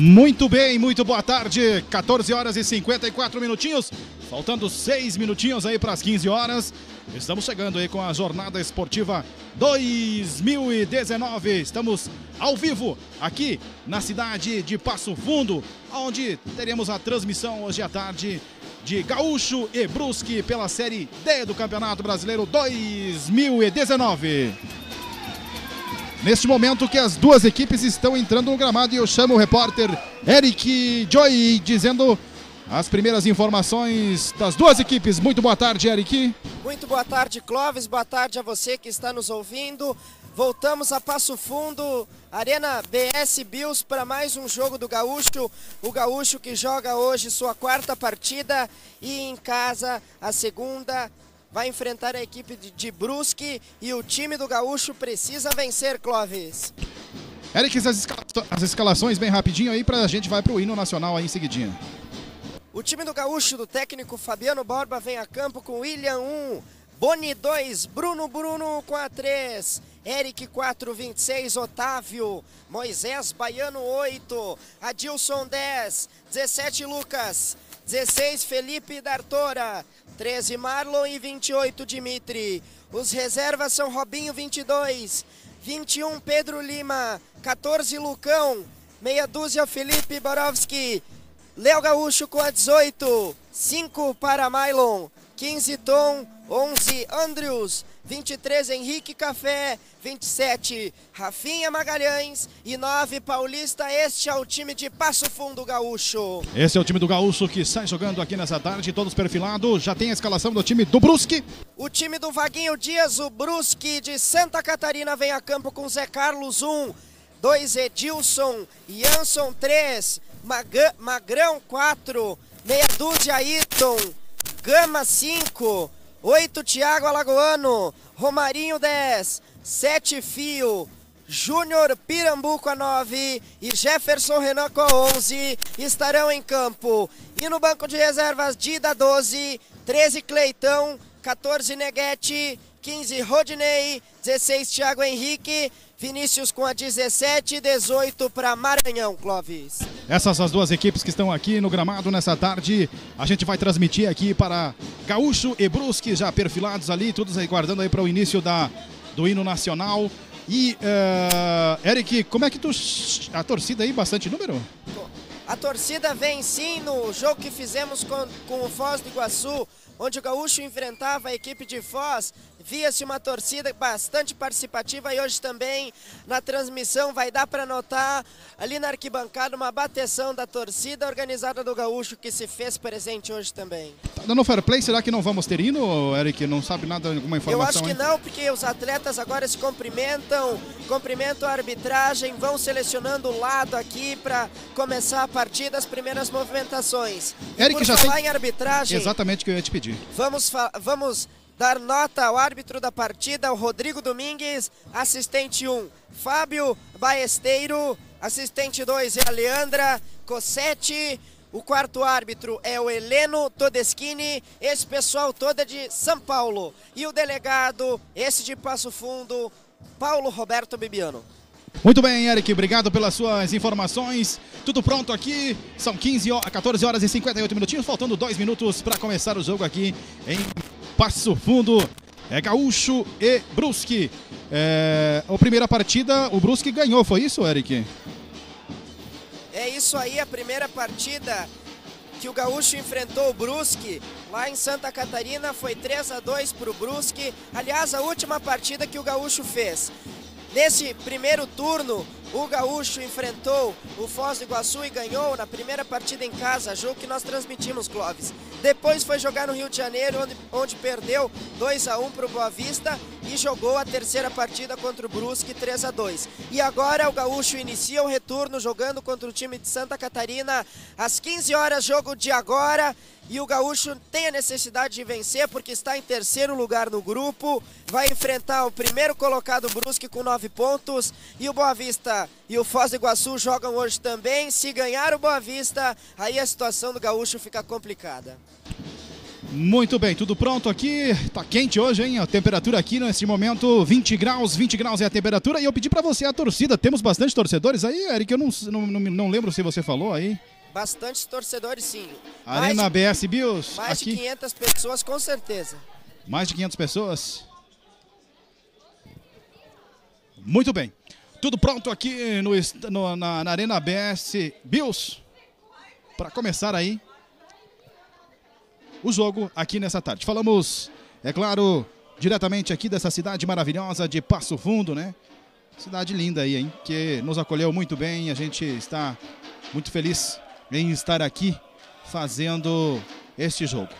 Muito bem, muito boa tarde. 14 horas e 54 minutinhos. Faltando 6 minutinhos aí para as 15 horas. Estamos chegando aí com a Jornada Esportiva 2019. Estamos ao vivo aqui na cidade de Passo Fundo, onde teremos a transmissão hoje à tarde de Gaúcho e Brusque pela Série D do Campeonato Brasileiro 2019. Neste momento que as duas equipes estão entrando no gramado e eu chamo o repórter Eric Joy dizendo as primeiras informações das duas equipes. Muito boa tarde, Eric. Muito boa tarde, Clóvis. Boa tarde a você que está nos ouvindo. Voltamos a Passo Fundo, Arena BS Bills para mais um jogo do Gaúcho. O Gaúcho que joga hoje sua quarta partida e em casa a segunda vai enfrentar a equipe de Brusque e o time do Gaúcho precisa vencer, Clóvis. Eric, as, escala as escalações bem rapidinho aí para a gente vai para o hino nacional aí em seguidinha. O time do Gaúcho do técnico Fabiano Borba vem a campo com William 1, Boni 2, Bruno Bruno com a 3, Eric 4, 26, Otávio, Moisés Baiano 8, Adilson 10, 17 Lucas, 16 Felipe D'Artora, 13 Marlon e 28 Dimitri. Os reservas são Robinho 22, 21 Pedro Lima, 14 Lucão, meia dúzia Felipe Borowski, Léo Gaúcho com a 18, 5 para Mylon, 15 Tom, 11 Andrews, 23 Henrique Café, 27 Rafinha Magalhães e 9 Paulista. Este é o time de Passo Fundo Gaúcho. Esse é o time do Gaúcho que sai jogando aqui nessa tarde, todos perfilados. Já tem a escalação do time do Brusque. O time do Vaguinho Dias, o Brusque de Santa Catarina, vem a campo com Zé Carlos 1, 2 Edilson, Jansson 3, Mag Magrão 4, meia dúzia Ayrton, Gama 5, 8 Thiago Alagoano, Romarinho 10, 7 Fio, Júnior Pirambuco a 9 e Jefferson Renan com a 11 estarão em campo. E no banco de reservas, Dida 12, 13 Cleitão, 14 Neguete, 15 Rodney, 16 Thiago Henrique, Vinícius com a 17 e 18 para Maranhão, Clóvis. Essas as duas equipes que estão aqui no gramado nessa tarde. A gente vai transmitir aqui para Gaúcho e Brusque, já perfilados ali, todos aguardando aí para o início da, do hino nacional. E, uh, Eric, como é que tu. A torcida aí, bastante número? A torcida vem sim no jogo que fizemos com, com o Foz do Iguaçu, onde o Gaúcho enfrentava a equipe de Foz via-se uma torcida bastante participativa e hoje também na transmissão vai dar para notar ali na arquibancada uma bateção da torcida organizada do Gaúcho que se fez presente hoje também. Tá dando fair play, será que não vamos ter hino, Eric? Não sabe nada, alguma informação? Eu acho que hein? não, porque os atletas agora se cumprimentam, cumprimentam a arbitragem, vão selecionando o lado aqui para começar a partida, as primeiras movimentações. Eric já falar tem... em arbitragem... Exatamente o que eu ia te pedir. Vamos, vamos dar nota ao árbitro da partida, o Rodrigo Domingues, assistente 1, Fábio Baesteiro, assistente 2 é a Leandra Cossetti, o quarto árbitro é o Heleno Todeschini, esse pessoal todo é de São Paulo. E o delegado, esse de Passo Fundo, Paulo Roberto Bibiano. Muito bem, Eric, obrigado pelas suas informações. Tudo pronto aqui. São 15 horas, 14 horas e 58 minutinhos, faltando dois minutos para começar o jogo aqui em Passo Fundo. É Gaúcho e Brusque. É, a primeira partida, o Brusque ganhou, foi isso, Eric? É isso aí, a primeira partida que o Gaúcho enfrentou o Brusque lá em Santa Catarina foi 3 a 2 para o Brusque. Aliás, a última partida que o Gaúcho fez. Nesse primeiro turno, o Gaúcho enfrentou o Foz do Iguaçu e ganhou na primeira partida em casa, jogo que nós transmitimos, Clóvis. Depois foi jogar no Rio de Janeiro, onde, onde perdeu 2 a 1 para o Boa Vista e jogou a terceira partida contra o Brusque 3 a 2. E agora o Gaúcho inicia o retorno jogando contra o time de Santa Catarina às 15 horas, jogo de agora. E o Gaúcho tem a necessidade de vencer porque está em terceiro lugar no grupo. Vai enfrentar o primeiro colocado Brusque com nove pontos. E o Boa Vista e o Foz do Iguaçu jogam hoje também. Se ganhar o Boa Vista, aí a situação do Gaúcho fica complicada. Muito bem, tudo pronto aqui. Tá quente hoje, hein? A temperatura aqui nesse momento 20 graus, 20 graus é a temperatura. E eu pedi para você a torcida. Temos bastante torcedores aí, Eric. Eu não, não, não, não lembro se você falou aí. Bastante torcedores, sim. Arena mais BS Bills. Mais aqui. de 500 pessoas, com certeza. Mais de 500 pessoas. Muito bem. Tudo pronto aqui no, no na, na Arena BS Bills. Para começar aí o jogo aqui nessa tarde. Falamos, é claro, diretamente aqui dessa cidade maravilhosa de Passo Fundo, né? Cidade linda aí, hein? Que nos acolheu muito bem. A gente está muito feliz em estar aqui fazendo este jogo.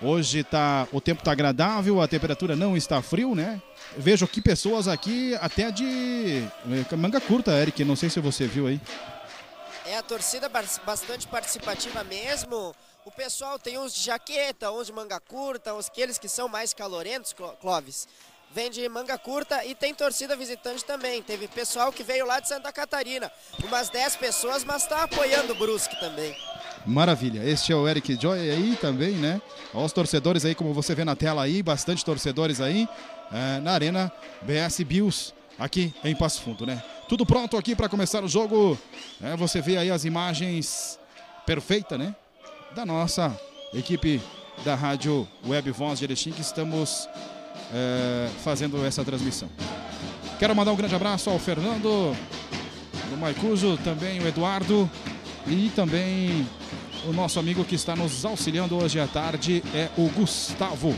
Hoje tá, o tempo está agradável, a temperatura não está frio, né? Vejo que pessoas aqui até de eh, manga curta, Eric. Não sei se você viu aí. É a torcida bastante participativa mesmo. O pessoal tem uns de jaqueta, uns de manga curta, uns aqueles que são mais calorentos, Clóvis. Vem de manga curta e tem torcida visitante também. Teve pessoal que veio lá de Santa Catarina. Umas 10 pessoas, mas está apoiando o Brusque também. Maravilha. Este é o Eric Joy aí também, né? Olha os torcedores aí, como você vê na tela aí, bastante torcedores aí é, na Arena BS Bills, aqui em Passo Fundo, né? Tudo pronto aqui para começar o jogo. É, você vê aí as imagens perfeitas, né? Da nossa equipe da Rádio Web Voz de Erechim, que estamos é, fazendo essa transmissão. Quero mandar um grande abraço ao Fernando, do Maicujo, também o Eduardo e também o nosso amigo que está nos auxiliando hoje à tarde é o Gustavo,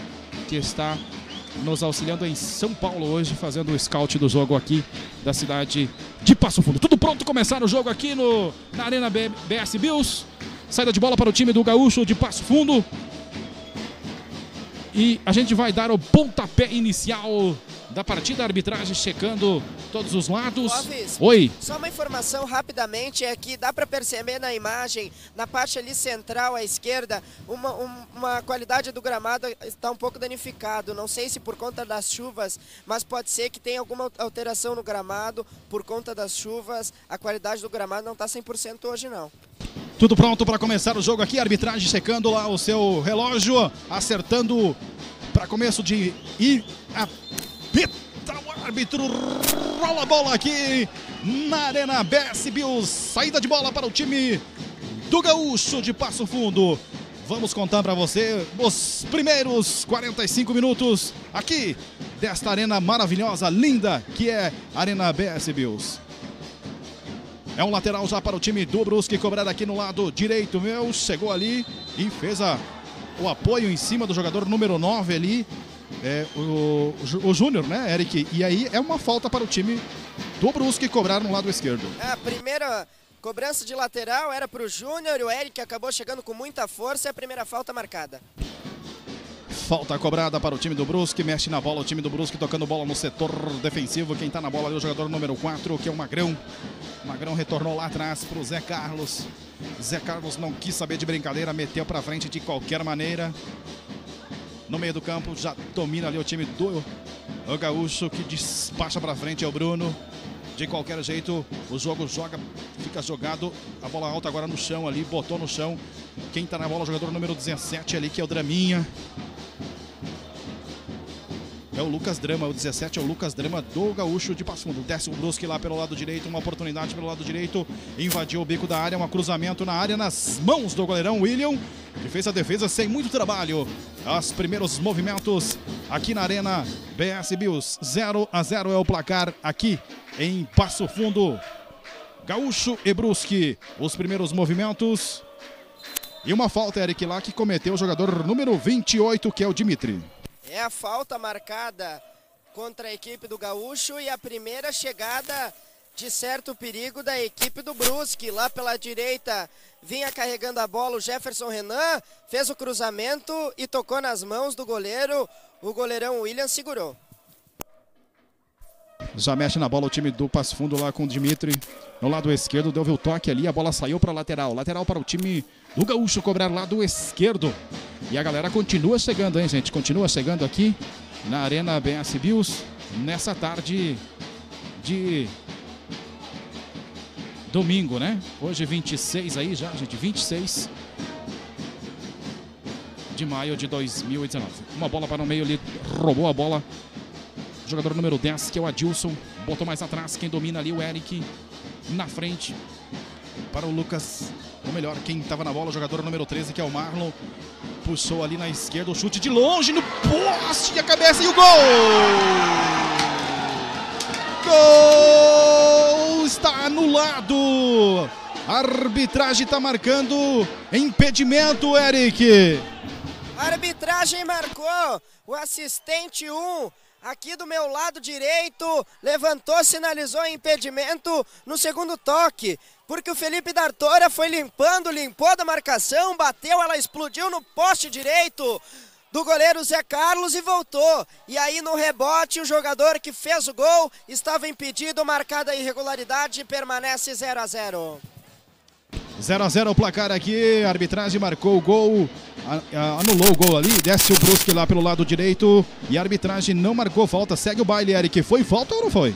que está nos auxiliando em São Paulo hoje, fazendo o scout do jogo aqui da cidade de Passo Fundo. Tudo pronto, começar o jogo aqui no, na Arena BS Bills. Saída de bola para o time do Gaúcho de Passo Fundo. E a gente vai dar o pontapé inicial da partida, a arbitragem checando todos os lados. Clóvis, Oi. Só uma informação rapidamente é que dá para perceber na imagem, na parte ali central à esquerda, uma, um, uma qualidade do gramado está um pouco danificado. Não sei se por conta das chuvas, mas pode ser que tenha alguma alteração no gramado por conta das chuvas. A qualidade do gramado não está 100% hoje não. Tudo pronto para começar o jogo aqui. arbitragem checando lá o seu relógio, acertando para começo de ir a pita o árbitro. Rola a bola aqui na Arena BS Bills. Saída de bola para o time do Gaúcho de Passo Fundo. Vamos contar para você os primeiros 45 minutos aqui desta arena maravilhosa, linda, que é a Arena BS Bills. É um lateral já para o time do Brusque, cobrar aqui no lado direito meu. Chegou ali e fez a, o apoio em cima do jogador número 9 ali. É, o, o Júnior, né, Eric? E aí é uma falta para o time do Brusque cobrar no lado esquerdo. É, a primeira cobrança de lateral era para o Júnior. O Eric acabou chegando com muita força e a primeira falta marcada. Falta cobrada para o time do Brusque, mexe na bola o time do Brusque, tocando bola no setor defensivo. Quem está na bola ali é o jogador número 4, que é o Magrão. Magrão retornou lá atrás para o Zé Carlos. Zé Carlos não quis saber de brincadeira, meteu para frente de qualquer maneira. No meio do campo já domina ali o time do o Gaúcho, que despacha para frente é o Bruno. De qualquer jeito, o jogo joga, fica jogado. A bola alta agora no chão ali, botou no chão. Quem está na bola, o jogador número 17 ali, que é o Draminha. É o Lucas Drama, o 17 é o Lucas Drama do Gaúcho de Passo Fundo. Desce o Brusque lá pelo lado direito, uma oportunidade pelo lado direito. Invadiu o bico da área, um cruzamento na área, nas mãos do goleirão William, que fez a defesa sem muito trabalho. Os primeiros movimentos aqui na Arena BS Bills. 0 a 0 é o placar aqui em Passo Fundo. Gaúcho e Brusque. Os primeiros movimentos. E uma falta, Eric, lá que cometeu o jogador número 28, que é o Dimitri. É a falta marcada contra a equipe do Gaúcho e a primeira chegada de certo perigo da equipe do Brusque. Lá pela direita vinha carregando a bola o Jefferson Renan, fez o cruzamento e tocou nas mãos do goleiro. O goleirão William segurou. Já mexe na bola o time do Passo Fundo lá com o Dimitri. No lado esquerdo, deu o toque ali, a bola saiu para lateral. Lateral para o time do Gaúcho cobrar lado esquerdo. E a galera continua chegando, hein, gente? Continua chegando aqui na Arena BS Bills nessa tarde de domingo, né? Hoje 26 aí já, gente, 26 de maio de 2019. Uma bola para o meio, ele roubou a bola. Jogador número 10, que é o Adilson, botou mais atrás. Quem domina ali, o Eric, na frente. Para o Lucas, ou melhor, quem estava na bola, o jogador número 13, que é o Marlon. Puxou ali na esquerda, o chute de longe, no poste, a cabeça e o gol! Gol! Está anulado! A arbitragem está marcando impedimento, Eric. A arbitragem marcou. O assistente 1 aqui do meu lado direito levantou, sinalizou impedimento no segundo toque. Porque o Felipe D'Artora foi limpando, limpou da marcação, bateu, ela explodiu no poste direito do goleiro Zé Carlos e voltou. E aí no rebote o jogador que fez o gol estava impedido, marcada a irregularidade, permanece 0 a 0. 0 a 0 o placar aqui, a arbitragem marcou o gol, anulou o gol ali, desce o Brusque lá pelo lado direito e a arbitragem não marcou falta, segue o baile, Eric. Foi falta ou não foi?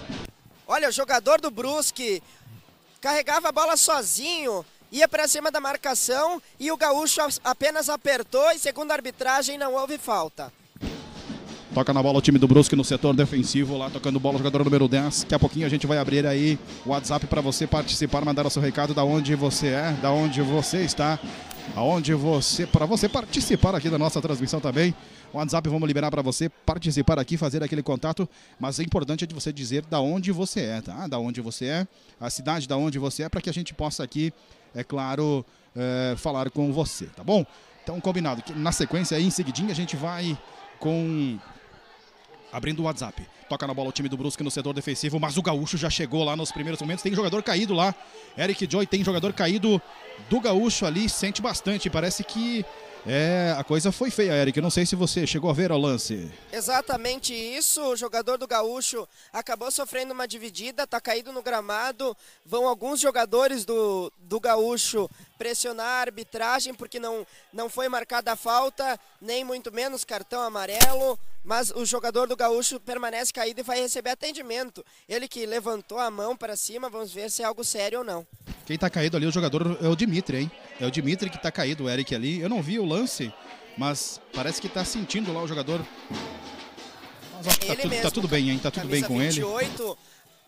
Olha, o jogador do Brusque carregava a bola sozinho, ia para cima da marcação e o Gaúcho apenas apertou e segundo a arbitragem não houve falta. Toca na bola o time do Brusque no setor defensivo, lá tocando bola o jogador número 10. Daqui a pouquinho a gente vai abrir aí o WhatsApp para você participar, mandar o seu recado da onde você é, da onde você está, aonde você, para você participar aqui da nossa transmissão também. O WhatsApp vamos liberar para você participar aqui, fazer aquele contato, mas é importante de você dizer da onde você é, tá? Da onde você é, a cidade da onde você é, para que a gente possa aqui, é claro, é, falar com você, tá bom? Então, combinado. Na sequência aí, em seguidinho, a gente vai com abrindo o WhatsApp. Toca na bola o time do Brusque no setor defensivo, mas o Gaúcho já chegou lá nos primeiros momentos. Tem jogador caído lá. Eric Joy tem jogador caído do Gaúcho ali, sente bastante. Parece que é, a coisa foi feia, Eric. Não sei se você chegou a ver o lance. Exatamente isso. O jogador do Gaúcho acabou sofrendo uma dividida, tá caído no gramado. Vão alguns jogadores do, do Gaúcho pressionar a arbitragem porque não, não foi marcada a falta, nem muito menos cartão amarelo. Mas o jogador do Gaúcho permanece caído e vai receber atendimento. Ele que levantou a mão para cima, vamos ver se é algo sério ou não. Quem está caído ali, o jogador é o Dimitri, hein? É o Dimitri que está caído, o Eric ali. Eu não vi o lance, mas parece que está sentindo lá o jogador. Mas acho que tá, tudo, tá tudo bem, hein? Tá tudo bem com 28, ele.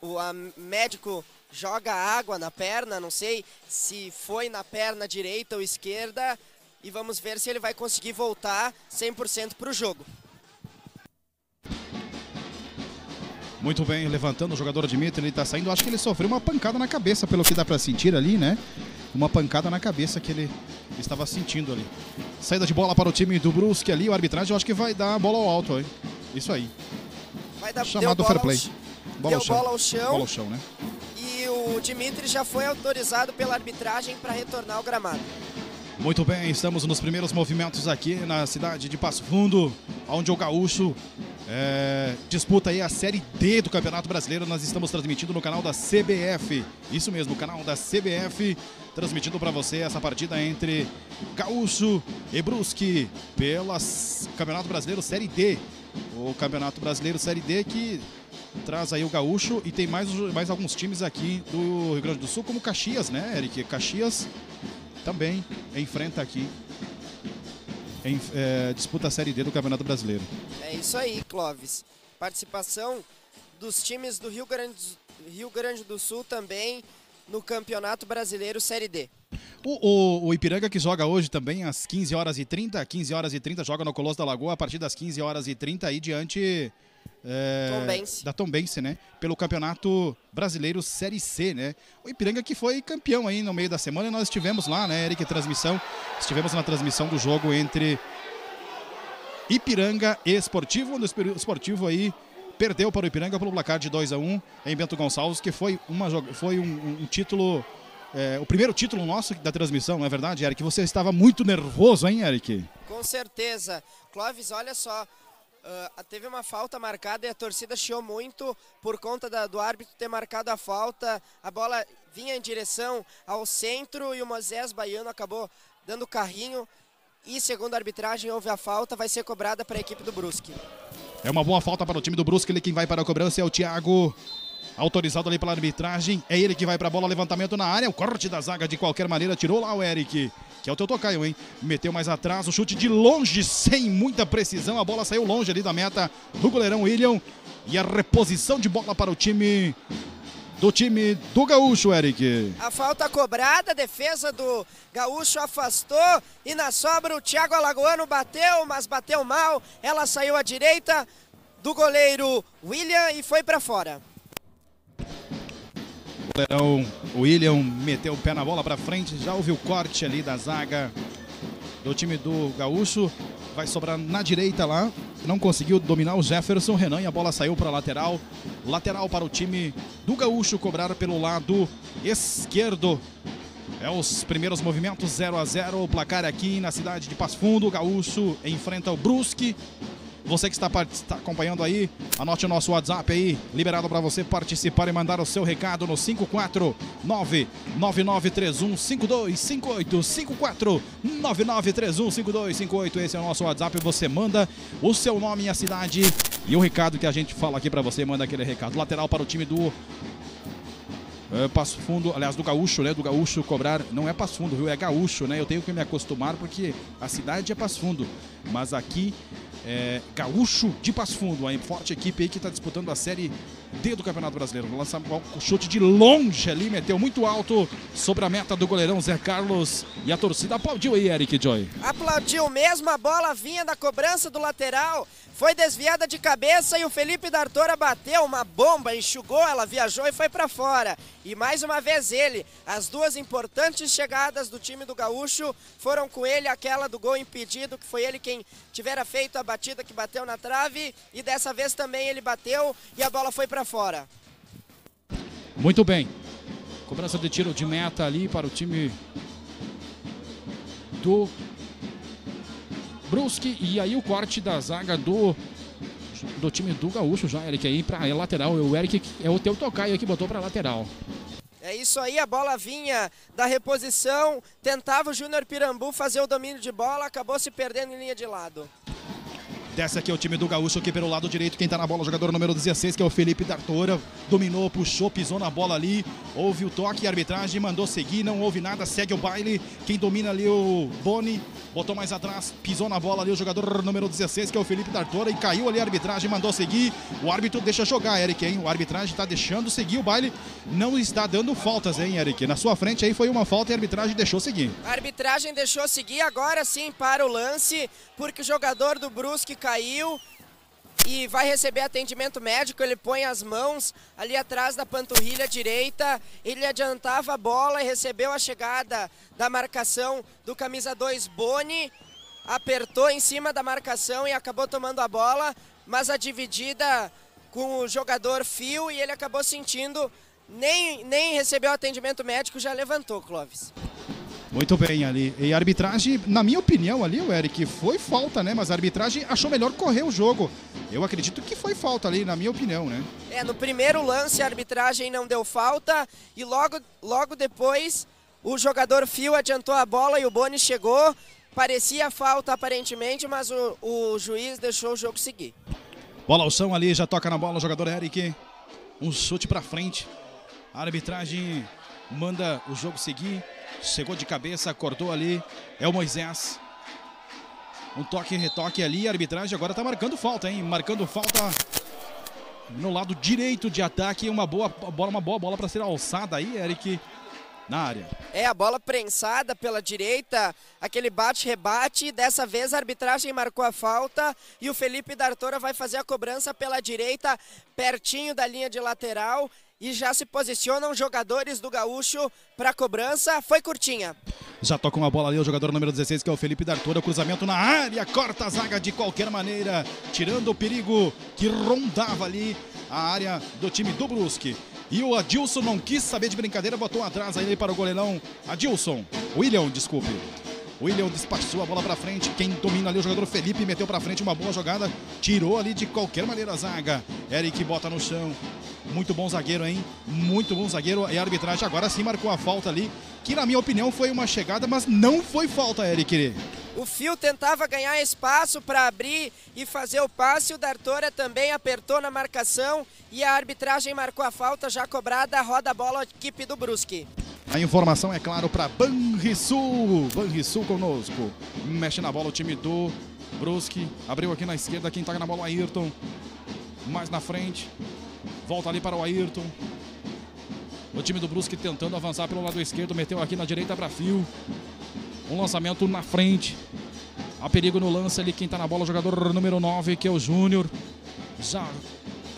O a médico joga água na perna, não sei se foi na perna direita ou esquerda. E vamos ver se ele vai conseguir voltar 100% para o jogo. Muito bem, levantando o jogador Dimitri, ele está saindo. Acho que ele sofreu uma pancada na cabeça, pelo que dá para sentir ali, né? Uma pancada na cabeça que ele estava sentindo ali. Saída de bola para o time do Brusque ali, o arbitragem eu acho que vai dar a bola ao alto, hein? Isso aí. Vai dar Chamado fair play. Bola, ao chão. bola ao chão. Bola ao chão, né? O Dimitri já foi autorizado pela arbitragem para retornar ao gramado. Muito bem, estamos nos primeiros movimentos aqui na cidade de Passo Fundo, onde o Gaúcho é, disputa aí a Série D do Campeonato Brasileiro. Nós estamos transmitindo no canal da CBF. Isso mesmo, o canal da CBF, transmitindo para você essa partida entre Gaúcho e Brusque pelo Campeonato Brasileiro Série D. O Campeonato Brasileiro Série D que traz aí o Gaúcho e tem mais, mais alguns times aqui do Rio Grande do Sul, como Caxias, né, Eric? Caxias também enfrenta aqui em, é, disputa a Série D do Campeonato Brasileiro. É isso aí, Clóvis. Participação dos times do Rio Grande, Rio Grande do Sul também no Campeonato Brasileiro Série D. O, o, o, Ipiranga que joga hoje também às 15 horas e 30, 15 horas e 30, joga no Colosso da Lagoa a partir das 15 horas e 30 aí diante é, Tombense. da Tombense, né? Pelo Campeonato Brasileiro Série C, né? O Ipiranga que foi campeão aí no meio da semana e nós estivemos lá, né, Eric, transmissão. Estivemos na transmissão do jogo entre Ipiranga e Esportivo, onde o Esportivo aí perdeu para o Ipiranga pelo placar de 2 a 1 em Bento Gonçalves, que foi, uma, foi um, um título é, o primeiro título nosso da transmissão, não é verdade, Eric? Você estava muito nervoso, hein, Eric? Com certeza. Clóvis, olha só, Uh, teve uma falta marcada e a torcida chiou muito por conta da, do árbitro ter marcado a falta. A bola vinha em direção ao centro e o Moisés Baiano acabou dando carrinho. E segundo a arbitragem, houve a falta, vai ser cobrada para a equipe do Brusque. É uma boa falta para o time do Brusque. Ele quem vai para a cobrança é o Thiago. Autorizado ali pela arbitragem. É ele que vai para a bola, levantamento na área. O corte da zaga de qualquer maneira tirou lá o Eric. Que é o teu tocaio, hein? Meteu mais atrás, o chute de longe, sem muita precisão. A bola saiu longe ali da meta do goleirão William. E a reposição de bola para o time do time do Gaúcho, Eric. A falta cobrada, a defesa do Gaúcho afastou e na sobra o Thiago Alagoano bateu, mas bateu mal. Ela saiu à direita do goleiro William e foi para fora. Goleirão William meteu o pé na bola para frente, já houve o corte ali da zaga do time do Gaúcho. Vai sobrar na direita lá. Não conseguiu dominar o Jefferson Renan e a bola saiu para lateral. Lateral para o time do Gaúcho cobrar pelo lado esquerdo. É os primeiros movimentos 0 a 0 O placar aqui na cidade de Passo Fundo. O Gaúcho enfrenta o Brusque. Você que está, acompanhando aí, anote o nosso WhatsApp aí, liberado para você participar e mandar o seu recado no 549-9931-5258. 549-9931-5258. Esse é o nosso WhatsApp. Você manda o seu nome e a cidade e o recado que a gente fala aqui para você. Manda aquele recado. Lateral para o time do é, Passo Fundo, aliás, do Gaúcho, né? Do Gaúcho cobrar. Não é Passo Fundo, viu? É Gaúcho, né? Eu tenho que me acostumar porque a cidade é Passo Fundo. Mas aqui é, Gaúcho de Passo Fundo, a forte equipe aí que está disputando a Série D do Campeonato Brasileiro. Lança o chute de longe ali, meteu muito alto sobre a meta do goleirão Zé Carlos. E a torcida aplaudiu aí, Eric Joy. Aplaudiu mesmo, a bola vinha da cobrança do lateral. Foi desviada de cabeça e o Felipe D'Artora bateu uma bomba, enxugou, ela viajou e foi para fora. E mais uma vez ele, as duas importantes chegadas do time do Gaúcho foram com ele, aquela do gol impedido, que foi ele quem tivera feito a batida que bateu na trave e dessa vez também ele bateu e a bola foi para fora. Muito bem. Cobrança de tiro de meta ali para o time do Brusque. E aí o corte da zaga do do time do Gaúcho já, Eric, aí para lateral. O Eric é o teu tocaio que botou para lateral. É isso aí, a bola vinha da reposição, tentava o Júnior Pirambu fazer o domínio de bola, acabou se perdendo em linha de lado. Desce aqui o time do Gaúcho aqui pelo lado direito. Quem tá na bola, o jogador número 16, que é o Felipe D'Artora. Dominou, puxou, pisou na bola ali. Houve o toque, a arbitragem mandou seguir. Não houve nada, segue o baile. Quem domina ali o Boni. Botou mais atrás, pisou na bola ali o jogador número 16, que é o Felipe D'Artora. E caiu ali a arbitragem, mandou seguir. O árbitro deixa jogar, Eric, hein? O arbitragem tá deixando seguir o baile. Não está dando faltas, hein, Eric? Na sua frente aí foi uma falta e a arbitragem deixou seguir. A arbitragem deixou seguir, agora sim para o lance, porque o jogador do Brusque caiu e vai receber atendimento médico. Ele põe as mãos ali atrás da panturrilha direita. Ele adiantava a bola e recebeu a chegada da marcação do camisa 2 Boni. Apertou em cima da marcação e acabou tomando a bola, mas a dividida com o jogador Fio e ele acabou sentindo, nem, nem recebeu atendimento médico, já levantou, Clóvis. Muito bem ali. E a arbitragem, na minha opinião ali, o Eric, foi falta, né? Mas a arbitragem achou melhor correr o jogo. Eu acredito que foi falta ali, na minha opinião, né? É, no primeiro lance a arbitragem não deu falta e logo, logo depois o jogador Fio adiantou a bola e o Boni chegou. Parecia falta aparentemente, mas o, o juiz deixou o jogo seguir. Bola ao chão ali, já toca na bola o jogador Eric. Um chute para frente. A arbitragem manda o jogo seguir. Chegou de cabeça, cortou ali. É o Moisés. Um toque, retoque ali. A arbitragem agora está marcando falta, hein? Marcando falta no lado direito de ataque. Uma boa bola, uma boa bola para ser alçada aí, Eric. Na área. É a bola prensada pela direita, aquele bate-rebate. Dessa vez a arbitragem marcou a falta e o Felipe D'Artora vai fazer a cobrança pela direita, pertinho da linha de lateral e já se posicionam jogadores do Gaúcho para cobrança. Foi curtinha. Já toca uma bola ali o jogador número 16, que é o Felipe D'Artura. Cruzamento na área, corta a zaga de qualquer maneira, tirando o perigo que rondava ali a área do time do Brusque. E o Adilson não quis saber de brincadeira, botou atrás aí para o goleirão Adilson. William, desculpe. William despachou a bola para frente. Quem domina ali o jogador Felipe meteu para frente uma boa jogada. Tirou ali de qualquer maneira a zaga. Eric bota no chão. Muito bom zagueiro, hein? Muito bom zagueiro. E a arbitragem agora sim marcou a falta ali. Que na minha opinião foi uma chegada, mas não foi falta, Eric. O Fio tentava ganhar espaço para abrir e fazer o passe. O Dartora também apertou na marcação e a arbitragem marcou a falta já cobrada. Roda a bola a equipe do Brusque. A informação é claro para Banrisul. Banrisul conosco. Mexe na bola o time do Brusque. Abriu aqui na esquerda. Quem toca na bola o Ayrton. Mais na frente. Volta ali para o Ayrton. O time do Brusque tentando avançar pelo lado esquerdo. Meteu aqui na direita para Fio. Um lançamento na frente. Há perigo no lance ali. Quem está na bola, o jogador número 9, que é o Júnior. Já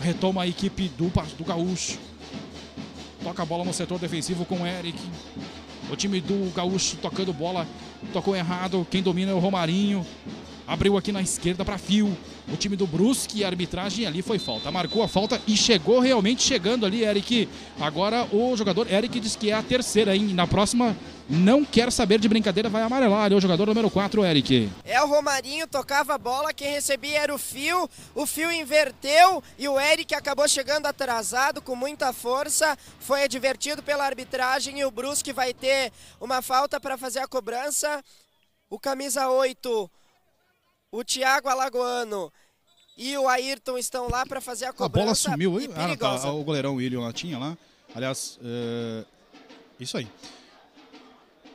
retoma a equipe do, do Gaúcho. Toca a bola no setor defensivo com o Eric. O time do Gaúcho tocando bola. Tocou errado. Quem domina é o Romarinho. Abriu aqui na esquerda para Fio. O time do Brusque, a arbitragem ali foi falta. Marcou a falta e chegou realmente chegando ali, Eric. Agora o jogador Eric diz que é a terceira, hein? Na próxima não quer saber de brincadeira, vai amarelar. É o jogador número 4, Eric. É o Romarinho, tocava a bola, quem recebia era o Fio. O Fio inverteu e o Eric acabou chegando atrasado com muita força. Foi advertido pela arbitragem e o Brusque vai ter uma falta para fazer a cobrança. O camisa 8 o Thiago Alagoano e o Ayrton estão lá para fazer a cobrança. A bola sumiu, hein? Ah, tá, o goleirão William lá tinha lá. Aliás, é... isso aí.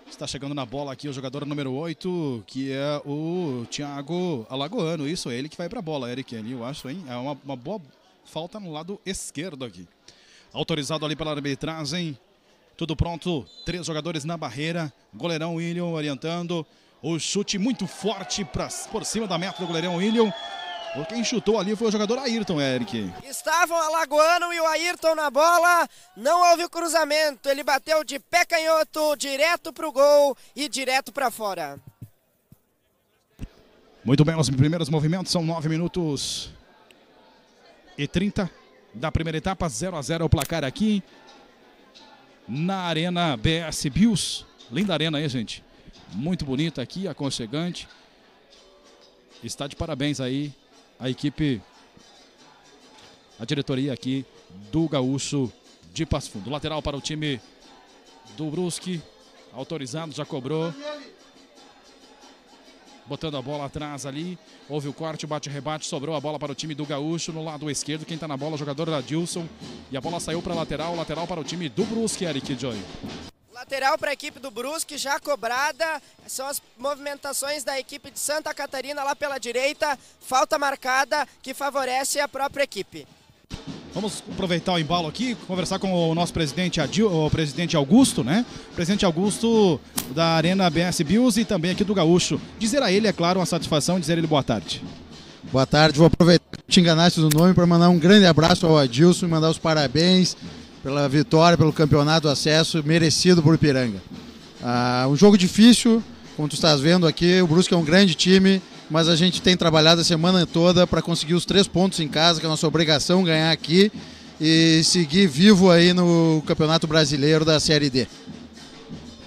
Está chegando na bola aqui o jogador número 8, que é o Thiago Alagoano. Isso, é ele que vai para a bola, Eric ali, eu acho, hein? É uma, uma boa falta no lado esquerdo aqui. Autorizado ali pela arbitragem. Tudo pronto. Três jogadores na barreira. Goleirão William orientando. O chute muito forte pra, por cima da meta do goleirão William. Quem chutou ali foi o jogador Ayrton, Eric. Estavam Alagoano e o Ayrton na bola. Não houve o cruzamento. Ele bateu de pé canhoto, direto pro gol e direto para fora. Muito bem, os primeiros movimentos são 9 minutos e 30 da primeira etapa. 0 a 0 o placar aqui na Arena BS Bills. Linda arena aí, gente. Muito bonita aqui, aconchegante. Está de parabéns aí a equipe, a diretoria aqui do Gaúcho de Passo Fundo. Lateral para o time do Brusque. Autorizado, já cobrou. Botando a bola atrás ali. Houve o corte, bate-rebate. Sobrou a bola para o time do Gaúcho no lado esquerdo. Quem está na bola, jogador da Dilson. E a bola saiu para lateral. Lateral para o time do Brusque, Eric Joy. Lateral para a equipe do Brusque, já cobrada. São as movimentações da equipe de Santa Catarina lá pela direita. Falta marcada que favorece a própria equipe. Vamos aproveitar o embalo aqui, conversar com o nosso presidente, Adil, o presidente Augusto, né? Presidente Augusto da Arena BS Bills e também aqui do Gaúcho. Dizer a ele, é claro, uma satisfação, dizer a ele boa tarde. Boa tarde, vou aproveitar que te enganaste do nome para mandar um grande abraço ao Adilson e mandar os parabéns pela vitória, pelo campeonato acesso merecido por Ipiranga. Ah, um jogo difícil, como tu estás vendo aqui, o Brusque é um grande time, mas a gente tem trabalhado a semana toda para conseguir os três pontos em casa, que é a nossa obrigação ganhar aqui e seguir vivo aí no Campeonato Brasileiro da Série D.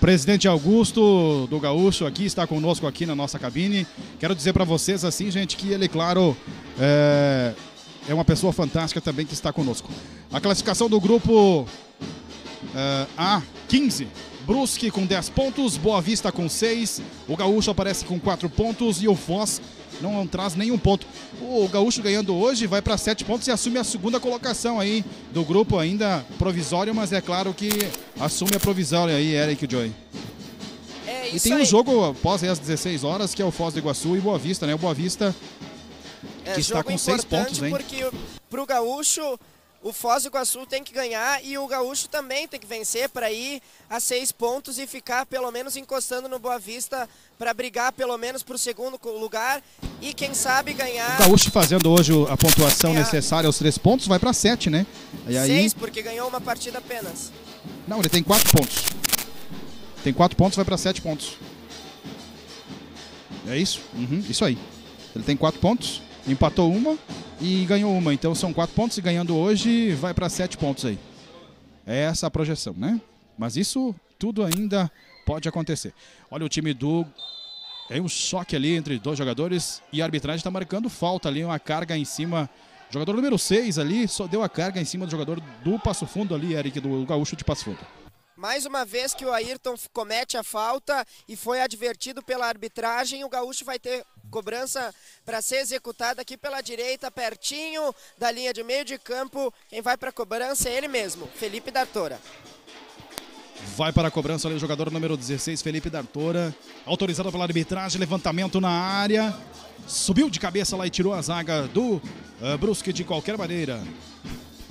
Presidente Augusto do Gaúcho aqui está conosco aqui na nossa cabine. Quero dizer para vocês assim, gente, que ele, claro, é, é uma pessoa fantástica também que está conosco. A classificação do grupo uh, A, 15. Brusque com 10 pontos, Boa Vista com 6, o Gaúcho aparece com 4 pontos e o Foz não traz nenhum ponto. O Gaúcho ganhando hoje vai para 7 pontos e assume a segunda colocação aí do grupo, ainda provisório, mas é claro que assume a provisória aí, Eric Joy. É e tem um jogo após as 16 horas que é o Foz do Iguaçu e Boa Vista, né? O Boa Vista é, que está com seis pontos, hein? Porque para o Gaúcho, o Foz do Iguaçu tem que ganhar e o Gaúcho também tem que vencer para ir a seis pontos e ficar pelo menos encostando no Boa Vista para brigar pelo menos para o segundo lugar e quem sabe ganhar. O Gaúcho fazendo hoje a pontuação é necessária aos três pontos vai para sete, né? E aí... Seis, porque ganhou uma partida apenas. Não, ele tem quatro pontos. Tem quatro pontos, vai para sete pontos. É isso? Uhum, isso aí. Ele tem quatro pontos empatou uma e ganhou uma. Então são quatro pontos e ganhando hoje vai para sete pontos aí. É essa a projeção, né? Mas isso tudo ainda pode acontecer. Olha o time do. É um choque ali entre dois jogadores e a arbitragem está marcando falta ali, uma carga em cima. Jogador número 6 ali só deu a carga em cima do jogador do Passo Fundo ali, Eric, do Gaúcho de Passo Fundo. Mais uma vez que o Ayrton comete a falta e foi advertido pela arbitragem, o Gaúcho vai ter cobrança para ser executada aqui pela direita, pertinho da linha de meio de campo. Quem vai para a cobrança é ele mesmo, Felipe Dartora. Vai para a cobrança ali o jogador número 16, Felipe Dartora. Autorizado pela arbitragem, levantamento na área. Subiu de cabeça lá e tirou a zaga do uh, Brusque de qualquer maneira.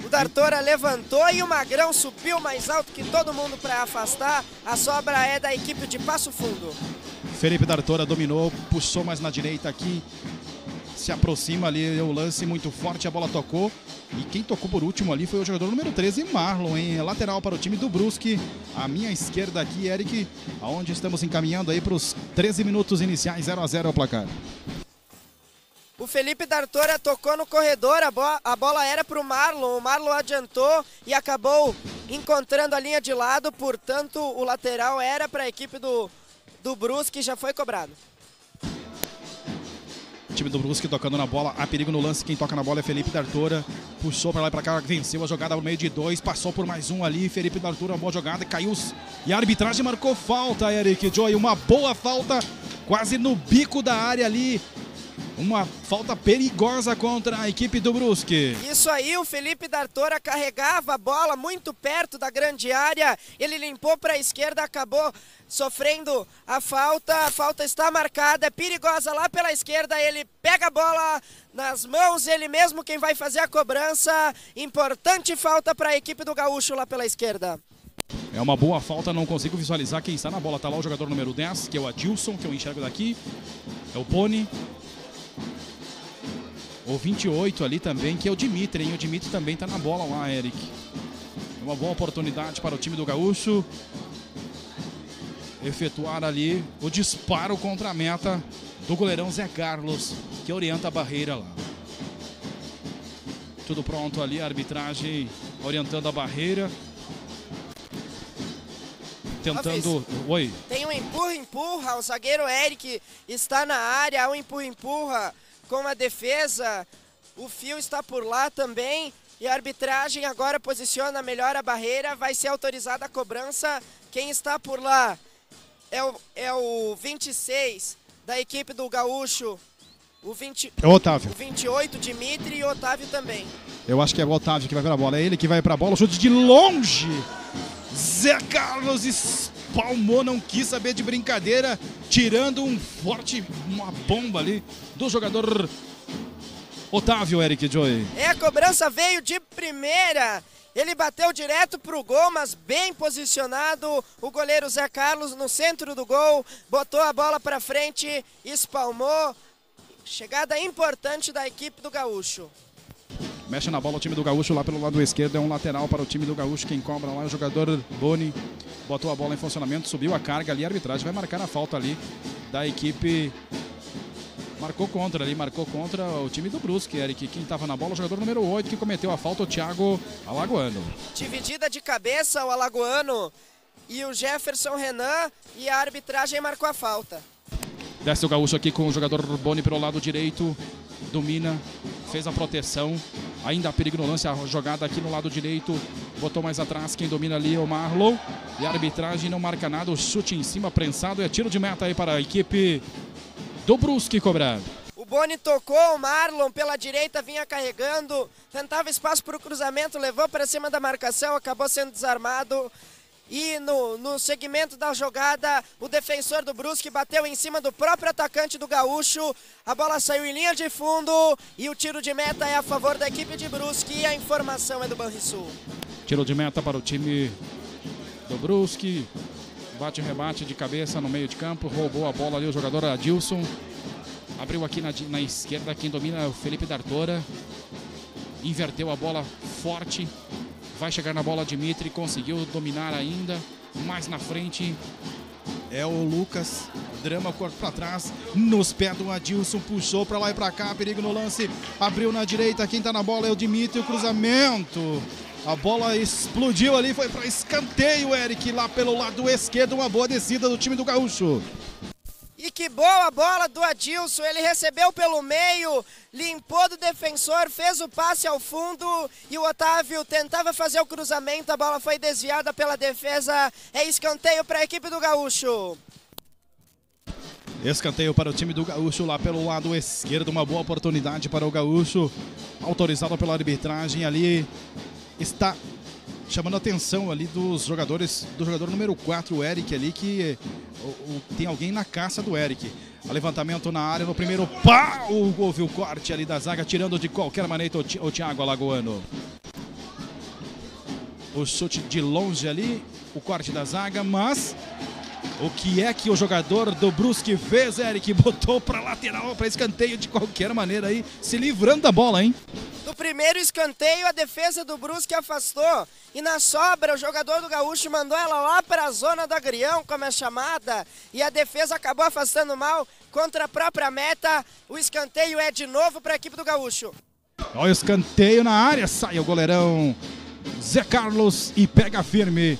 O Dartora levantou e o Magrão subiu mais alto que todo mundo para afastar. A sobra é da equipe de Passo Fundo. Felipe Dartora dominou, puxou mais na direita aqui. Se aproxima ali, o lance muito forte, a bola tocou. E quem tocou por último ali foi o jogador número 13, Marlon, em lateral para o time do Brusque. A minha esquerda aqui, Eric, aonde estamos encaminhando aí para os 13 minutos iniciais, 0 a 0 o placar. O Felipe Dartora tocou no corredor, a, bo a bola era para o Marlon. O Marlon adiantou e acabou encontrando a linha de lado, portanto, o lateral era para a equipe do, do Brusque, já foi cobrado. Time do Brusque tocando na bola, há perigo no lance. Quem toca na bola é Felipe Dartora. Puxou para lá e para cá, venceu a jogada no meio de dois, passou por mais um ali. Felipe Dartora, boa jogada, caiu. E a arbitragem marcou falta, Eric Joy. Uma boa falta, quase no bico da área ali. Uma falta perigosa contra a equipe do Brusque. Isso aí, o Felipe Dartora carregava a bola muito perto da grande área. Ele limpou para a esquerda, acabou sofrendo a falta. A falta está marcada, é perigosa lá pela esquerda. Ele pega a bola nas mãos, ele mesmo quem vai fazer a cobrança. Importante falta para a equipe do Gaúcho lá pela esquerda. É uma boa falta, não consigo visualizar quem está na bola. Está lá o jogador número 10, que é o Adilson, que eu enxergo daqui. É o Boni. O 28 ali também, que é o Dimitri, hein? O Dimitri também está na bola lá, Eric. É uma boa oportunidade para o time do Gaúcho efetuar ali o disparo contra a meta do goleirão Zé Carlos, que orienta a barreira lá. Tudo pronto ali, a arbitragem orientando a barreira. Tentando. Oi. Tem um empurra-empurra, o zagueiro Eric está na área, um empurra-empurra com a defesa. O fio está por lá também. E a arbitragem agora posiciona melhor a barreira. Vai ser autorizada a cobrança. Quem está por lá é o, é o 26 da equipe do Gaúcho. O, 20, é o Otávio. O 28, Dimitri e o Otávio também. Eu acho que é o Otávio que vai para a bola. É ele que vai para a bola. Chute de longe. Zé Carlos espalmou, não quis saber de brincadeira, tirando um forte, uma bomba ali do jogador Otávio Eric Joy. É, a cobrança veio de primeira. Ele bateu direto para o gol, mas bem posicionado. O goleiro Zé Carlos no centro do gol, botou a bola para frente, espalmou. Chegada importante da equipe do Gaúcho. Mexe na bola o time do Gaúcho lá pelo lado esquerdo. É um lateral para o time do Gaúcho. Quem cobra lá é o jogador Boni. Botou a bola em funcionamento, subiu a carga ali. A arbitragem vai marcar a falta ali da equipe. Marcou contra ali, marcou contra o time do Brusque, Eric. Quem estava na bola, o jogador número 8 que cometeu a falta, o Thiago Alagoano. Dividida de cabeça o Alagoano e o Jefferson Renan e a arbitragem marcou a falta. Desce o Gaúcho aqui com o jogador Boni pelo lado direito. Domina, fez a proteção. Ainda há perigo lance, a jogada aqui no lado direito. Botou mais atrás, quem domina ali é o Marlon. E a arbitragem não marca nada, o chute em cima, prensado. É tiro de meta aí para a equipe do Brusque cobrado. O Boni tocou, o Marlon pela direita vinha carregando, tentava espaço para o cruzamento, levou para cima da marcação, acabou sendo desarmado. E no, no segmento da jogada, o defensor do Brusque bateu em cima do próprio atacante do Gaúcho. A bola saiu em linha de fundo e o tiro de meta é a favor da equipe de Brusque. E a informação é do Banrisul. Tiro de meta para o time do Brusque. Bate rebate de cabeça no meio de campo. Roubou a bola ali o jogador Adilson. Abriu aqui na, na esquerda. Quem domina é o Felipe Dartora. Inverteu a bola forte. Vai chegar na bola Dimitri. Conseguiu dominar ainda. Mais na frente. É o Lucas. Drama corpo para trás. Nos pés do Adilson. Puxou para lá e para cá. Perigo no lance. Abriu na direita. Quem está na bola é o Dimitri. O cruzamento. A bola explodiu ali, foi para escanteio, Eric, lá pelo lado esquerdo. Uma boa descida do time do Gaúcho. E que boa bola do Adilson, ele recebeu pelo meio, limpou do defensor, fez o passe ao fundo. E o Otávio tentava fazer o cruzamento, a bola foi desviada pela defesa, é escanteio para a equipe do Gaúcho. Escanteio para o time do Gaúcho lá pelo lado esquerdo, uma boa oportunidade para o Gaúcho, autorizado pela arbitragem ali, está chamando a atenção ali dos jogadores, do jogador número 4, o Eric ali, que o, o, tem alguém na caça do Eric. O levantamento na área no primeiro pau, houve o corte ali da zaga, tirando de qualquer maneira o, o Thiago Alagoano. O chute de longe ali, o corte da zaga, mas o que é que o jogador do Brusque fez, Eric? Botou para lateral, para escanteio de qualquer maneira aí, se livrando da bola, hein? No primeiro escanteio, a defesa do Brusque afastou. E na sobra, o jogador do Gaúcho mandou ela lá para a zona do agrião, como é chamada. E a defesa acabou afastando mal contra a própria meta. O escanteio é de novo para a equipe do Gaúcho. Olha o escanteio na área, sai o goleirão Zé Carlos e pega firme.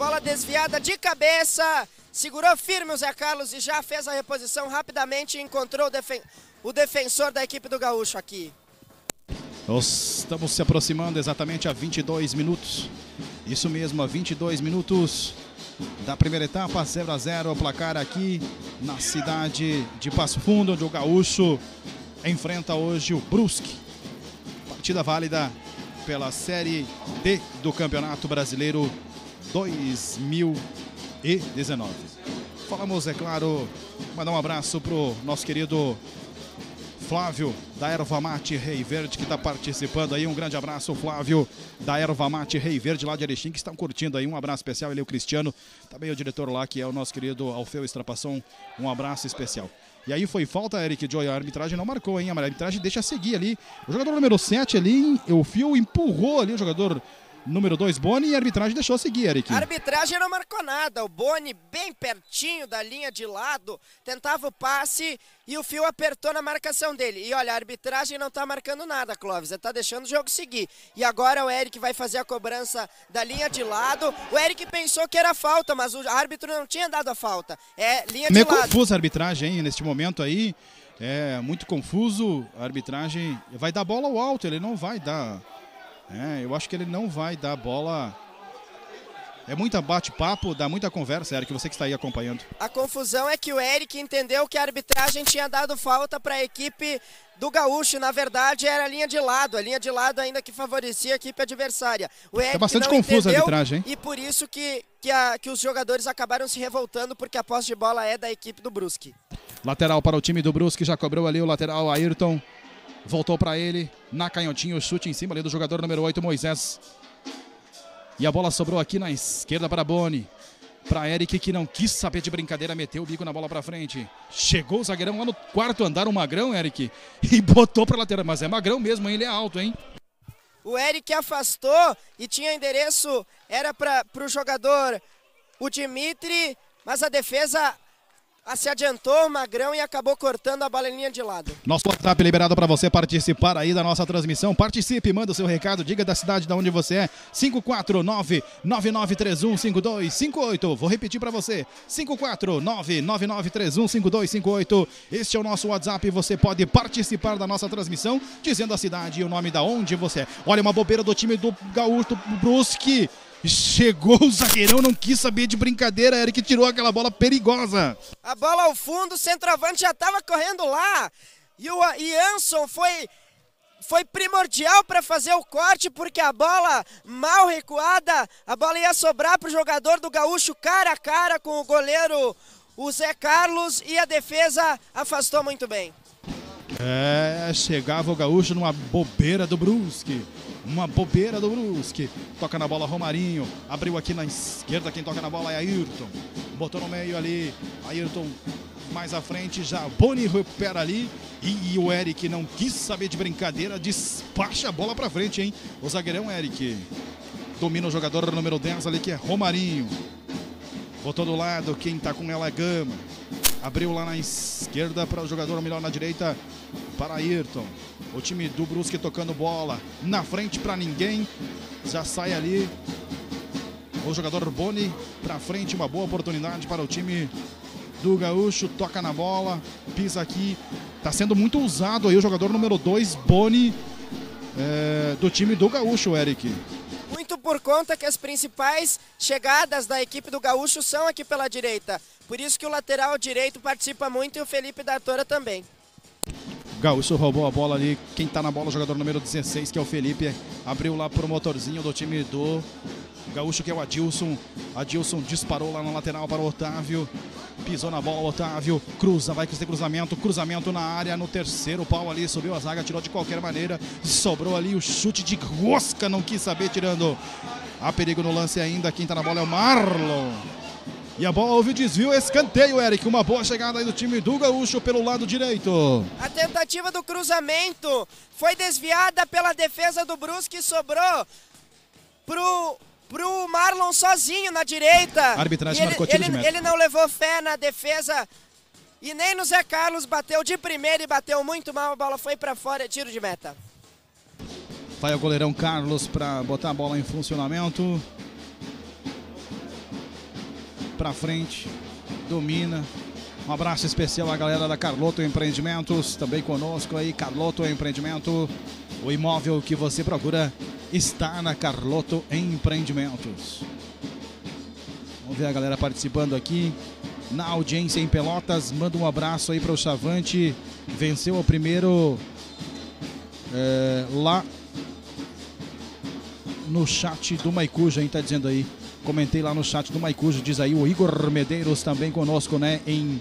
Bola desviada de cabeça. Segurou firme o Zé Carlos e já fez a reposição rapidamente e encontrou o, defen o defensor da equipe do Gaúcho aqui. Nós estamos se aproximando exatamente a 22 minutos. Isso mesmo, a 22 minutos da primeira etapa, 0 a 0 o placar aqui na cidade de Passo Fundo, onde o Gaúcho enfrenta hoje o Brusque. Partida válida pela Série D do Campeonato Brasileiro 2019. Falamos, é claro, mandar um abraço pro nosso querido Flávio da Erva Mate Rei Verde que está participando aí. Um grande abraço, Flávio da Erva Mate Rei Verde lá de Erechim que estão curtindo aí. Um abraço especial. Ele é o Cristiano, também o diretor lá que é o nosso querido Alfeu Estrapação. Um abraço especial. E aí foi falta, Eric Joy. A arbitragem não marcou, hein? A arbitragem deixa seguir ali. O jogador número 7 ali, o Fio empurrou ali o jogador número 2, Boni, e a arbitragem deixou seguir, Eric. A arbitragem não marcou nada. O Boni, bem pertinho da linha de lado, tentava o passe e o Fio apertou na marcação dele. E olha, a arbitragem não tá marcando nada, Clóvis. Tá deixando o jogo seguir. E agora o Eric vai fazer a cobrança da linha de lado. O Eric pensou que era falta, mas o árbitro não tinha dado a falta. É linha de Meio lado. confusa a arbitragem, hein, neste momento aí. É muito confuso. A arbitragem vai dar bola ao alto, ele não vai dar é, eu acho que ele não vai dar bola. É muita bate-papo, dá muita conversa, Eric, você que está aí acompanhando. A confusão é que o Eric entendeu que a arbitragem tinha dado falta para a equipe do Gaúcho. Na verdade, era a linha de lado, a linha de lado ainda que favorecia a equipe adversária. O Eric é bastante não confusa a arbitragem, hein? E por isso que, que, a, que os jogadores acabaram se revoltando, porque a posse de bola é da equipe do Brusque. Lateral para o time do Brusque, já cobrou ali o lateral Ayrton. Voltou para ele, na canhotinha, o chute em cima ali do jogador número 8, Moisés. E a bola sobrou aqui na esquerda para Boni. Para Eric, que não quis saber de brincadeira, meteu o bico na bola para frente. Chegou o zagueirão lá no quarto andar, o Magrão, Eric, e botou para lateral. Mas é Magrão mesmo, hein? ele é alto, hein? O Eric afastou e tinha endereço, era para o jogador o Dimitri, mas a defesa ah, se adiantou Magrão e acabou cortando a balelinha de lado. Nosso WhatsApp liberado para você participar aí da nossa transmissão. Participe, manda o seu recado, diga da cidade de onde você é. 549-9931-5258. Vou repetir para você. 549-9931-5258. Este é o nosso WhatsApp. Você pode participar da nossa transmissão dizendo a cidade e o nome da onde você é. Olha uma bobeira do time do Gaúcho Brusque. Chegou o zagueirão, não quis saber de brincadeira, Eric tirou aquela bola perigosa. A bola ao fundo, o centroavante já estava correndo lá. E o Jansson foi, foi primordial para fazer o corte, porque a bola mal recuada, a bola ia sobrar para o jogador do Gaúcho cara a cara com o goleiro, o Zé Carlos, e a defesa afastou muito bem. É, chegava o Gaúcho numa bobeira do Brusque. Uma bobeira do Brusque. Toca na bola Romarinho. Abriu aqui na esquerda. Quem toca na bola é Ayrton. Botou no meio ali. Ayrton mais à frente já. Boni recupera ali. E, e, o Eric não quis saber de brincadeira. Despacha a bola pra frente, hein? O zagueirão Eric. Domina o jogador número 10 ali que é Romarinho. Botou do lado. Quem tá com ela é Gama. Abriu lá na esquerda para o jogador melhor na direita para Ayrton. O time do Brusque tocando bola na frente para ninguém. Já sai ali o jogador Boni para frente, uma boa oportunidade para o time do Gaúcho, toca na bola, pisa aqui. Está sendo muito usado aí o jogador número 2, Boni, é, do time do Gaúcho, Eric. Muito por conta que as principais chegadas da equipe do Gaúcho são aqui pela direita. Por isso que o lateral direito participa muito e o Felipe Dartora também. Gaúcho roubou a bola ali. Quem tá na bola, o jogador número 16, que é o Felipe, abriu lá pro motorzinho do time do Gaúcho, que é o Adilson. Adilson disparou lá na lateral para o Otávio. Pisou na bola, Otávio. Cruza, vai ter cruzamento. Cruzamento na área, no terceiro pau ali. Subiu a zaga, tirou de qualquer maneira. Sobrou ali o chute de rosca, não quis saber, tirando. Há perigo no lance ainda. Quem tá na bola é o Marlon. E a bola houve desvio, escanteio, Eric. Uma boa chegada aí do time do Gaúcho pelo lado direito. A tentativa do cruzamento foi desviada pela defesa do Brusque e sobrou pro, pro Marlon sozinho na direita. A arbitragem E marcou ele, tiro de ele, meta. ele não levou fé na defesa e nem no Zé Carlos bateu de primeira e bateu muito mal. A bola foi pra fora, tiro de meta. Vai o goleirão Carlos para botar a bola em funcionamento. Para frente, domina. Um abraço especial à galera da Carloto Empreendimentos, também conosco aí, Carloto Empreendimento. O imóvel que você procura está na Carloto Empreendimentos. Vamos ver a galera participando aqui. Na audiência em Pelotas, manda um abraço aí para o Chavante. Venceu o primeiro é, lá no chat do Maicuja, hein? Tá dizendo aí. Comentei lá no chat do Maicuja, diz aí o Igor Medeiros também conosco, né? Em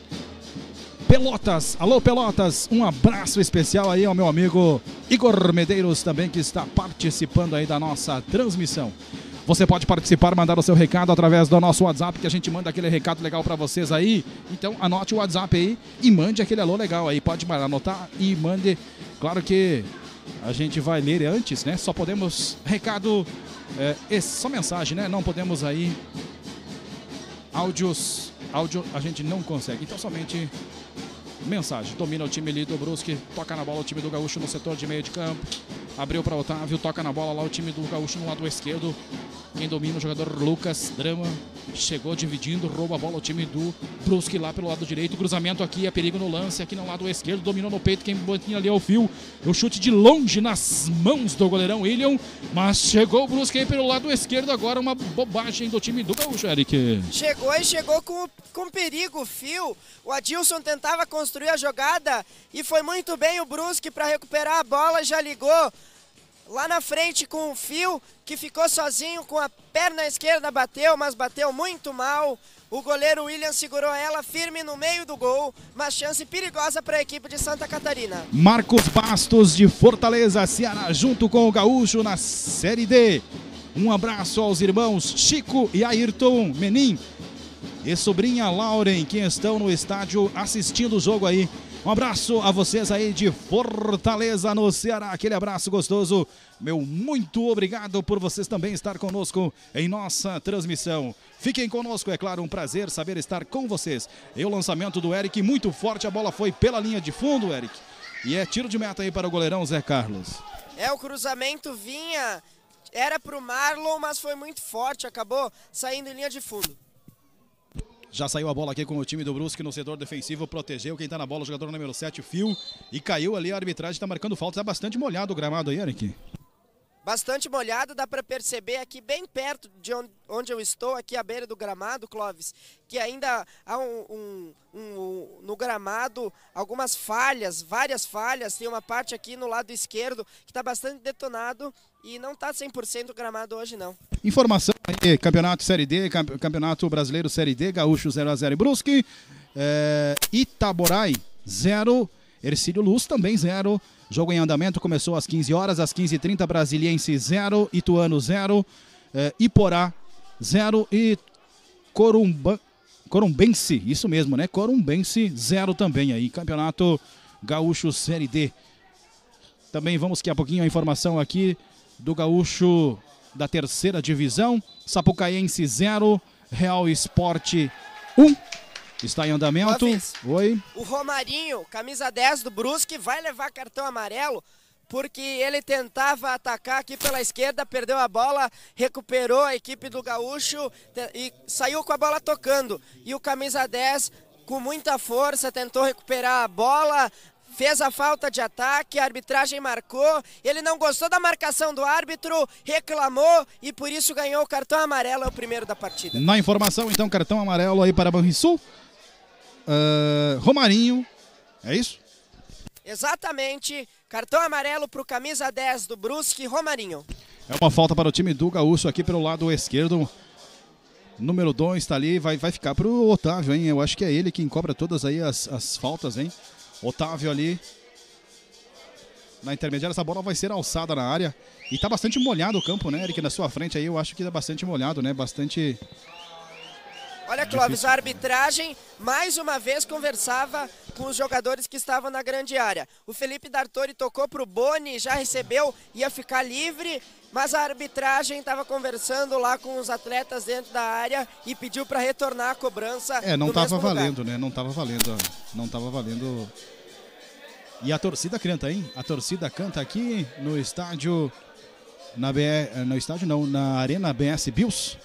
Pelotas. Alô, Pelotas. Um abraço especial aí ao meu amigo Igor Medeiros também, que está participando aí da nossa transmissão. Você pode participar, mandar o seu recado através do nosso WhatsApp, que a gente manda aquele recado legal para vocês aí. Então anote o WhatsApp aí e mande aquele alô legal aí. Pode anotar e mande. Claro que a gente vai ler antes, né? Só podemos recado, é, só mensagem, né? Não podemos aí áudios, áudio a gente não consegue. Então somente mensagem. Domina o time ali do Brusque, toca na bola o time do Gaúcho no setor de meio de campo. Abriu para Otávio, toca na bola lá o time do Gaúcho no lado esquerdo. Quem domina o jogador Lucas Drama. Chegou dividindo, rouba a bola o time do Brusque lá pelo lado direito. Cruzamento aqui, é perigo no lance. Aqui no lado esquerdo, dominou no peito. Quem botinha ali é o fio. O chute de longe nas mãos do goleirão William. Mas chegou o Brusque aí pelo lado esquerdo. Agora uma bobagem do time do Gaúcho, Eric. Chegou e chegou com, com perigo, fio. O Adilson tentava construir a jogada e foi muito bem o Brusque para recuperar a bola, já ligou lá na frente com o fio, que ficou sozinho com a perna esquerda, bateu, mas bateu muito mal. O goleiro William segurou ela firme no meio do gol, uma chance perigosa para a equipe de Santa Catarina. Marcos Bastos de Fortaleza, Ceará, junto com o Gaúcho na Série D. Um abraço aos irmãos Chico e Ayrton Menin e sobrinha Lauren, que estão no estádio assistindo o jogo aí. Um abraço a vocês aí de Fortaleza, no Ceará. Aquele abraço gostoso. Meu muito obrigado por vocês também estar conosco em nossa transmissão. Fiquem conosco, é claro, um prazer saber estar com vocês. E o lançamento do Eric, muito forte, a bola foi pela linha de fundo, Eric. E é tiro de meta aí para o goleirão Zé Carlos. É, o cruzamento vinha, era pro Marlon, mas foi muito forte, acabou saindo em linha de fundo. Já saiu a bola aqui com o time do Brusque no setor defensivo, protegeu quem tá na bola, o jogador número 7, o Fio, e caiu ali, a arbitragem tá marcando falta, tá bastante molhado o gramado aí, Eric. Bastante molhado, dá para perceber aqui bem perto de onde, eu estou, aqui à beira do gramado, Clóvis, que ainda há um, um- um- no gramado algumas falhas, várias falhas. Tem uma parte aqui no lado esquerdo que está bastante detonado e não tá 100% o gramado hoje não. Informação Campeonato Série D, Campe- Campeonato Brasileiro Série D, Gaúcho 0x0 e Brusque, é, Itaborai 0, Ercílio Luz também 0. Jogo em andamento começou às 15 horas, às 15h30, Brasiliense 0, Ituano 0, é, Iporá 0 e Corumba, Corumbense, isso mesmo, né? Corumbense 0 também aí. Campeonato Gaúcho Série D. Também vamos daqui a pouquinho a informação aqui do Gaúcho da terceira divisão. Sapucaense 0, Real Esporte 1. Está em andamento. Oi. O Romarinho, camisa 10 do Brusque, vai levar cartão amarelo porque ele tentava atacar aqui pela esquerda, perdeu a bola, recuperou a equipe do Gaúcho e saiu com a bola tocando. E o camisa 10, com muita força, tentou recuperar a bola, fez a falta de ataque, a arbitragem marcou, ele não gostou da marcação do árbitro, reclamou e por isso ganhou o cartão amarelo, é o primeiro da partida. Na informação, então, cartão amarelo aí para Banrisul. Ah, Romarinho. É isso? Exatamente. Cartão amarelo para o camisa 10 do Brusque, Romarinho. É uma falta para o time do Gaúcho aqui pelo lado esquerdo. Número 2 está ali, vai, vai ficar para o Otávio, hein? Eu acho que é ele quem cobra todas aí as, as faltas, hein? Otávio ali. Na intermediária, essa bola vai ser alçada na área. E tá bastante molhado o campo, né, Eric? Na sua frente aí, eu acho que tá bastante molhado, né? Bastante Olha, Clóvis, a arbitragem mais uma vez conversava com os jogadores que estavam na grande área. O Felipe Dartori tocou para o Boni, já recebeu, ia ficar livre, mas a arbitragem estava conversando lá com os atletas dentro da área e pediu para retornar a cobrança. É, não estava valendo, né? Não estava valendo, não estava valendo. E a torcida canta, hein? A torcida canta aqui no estádio na BR, no estádio não, na Arena BS Bills.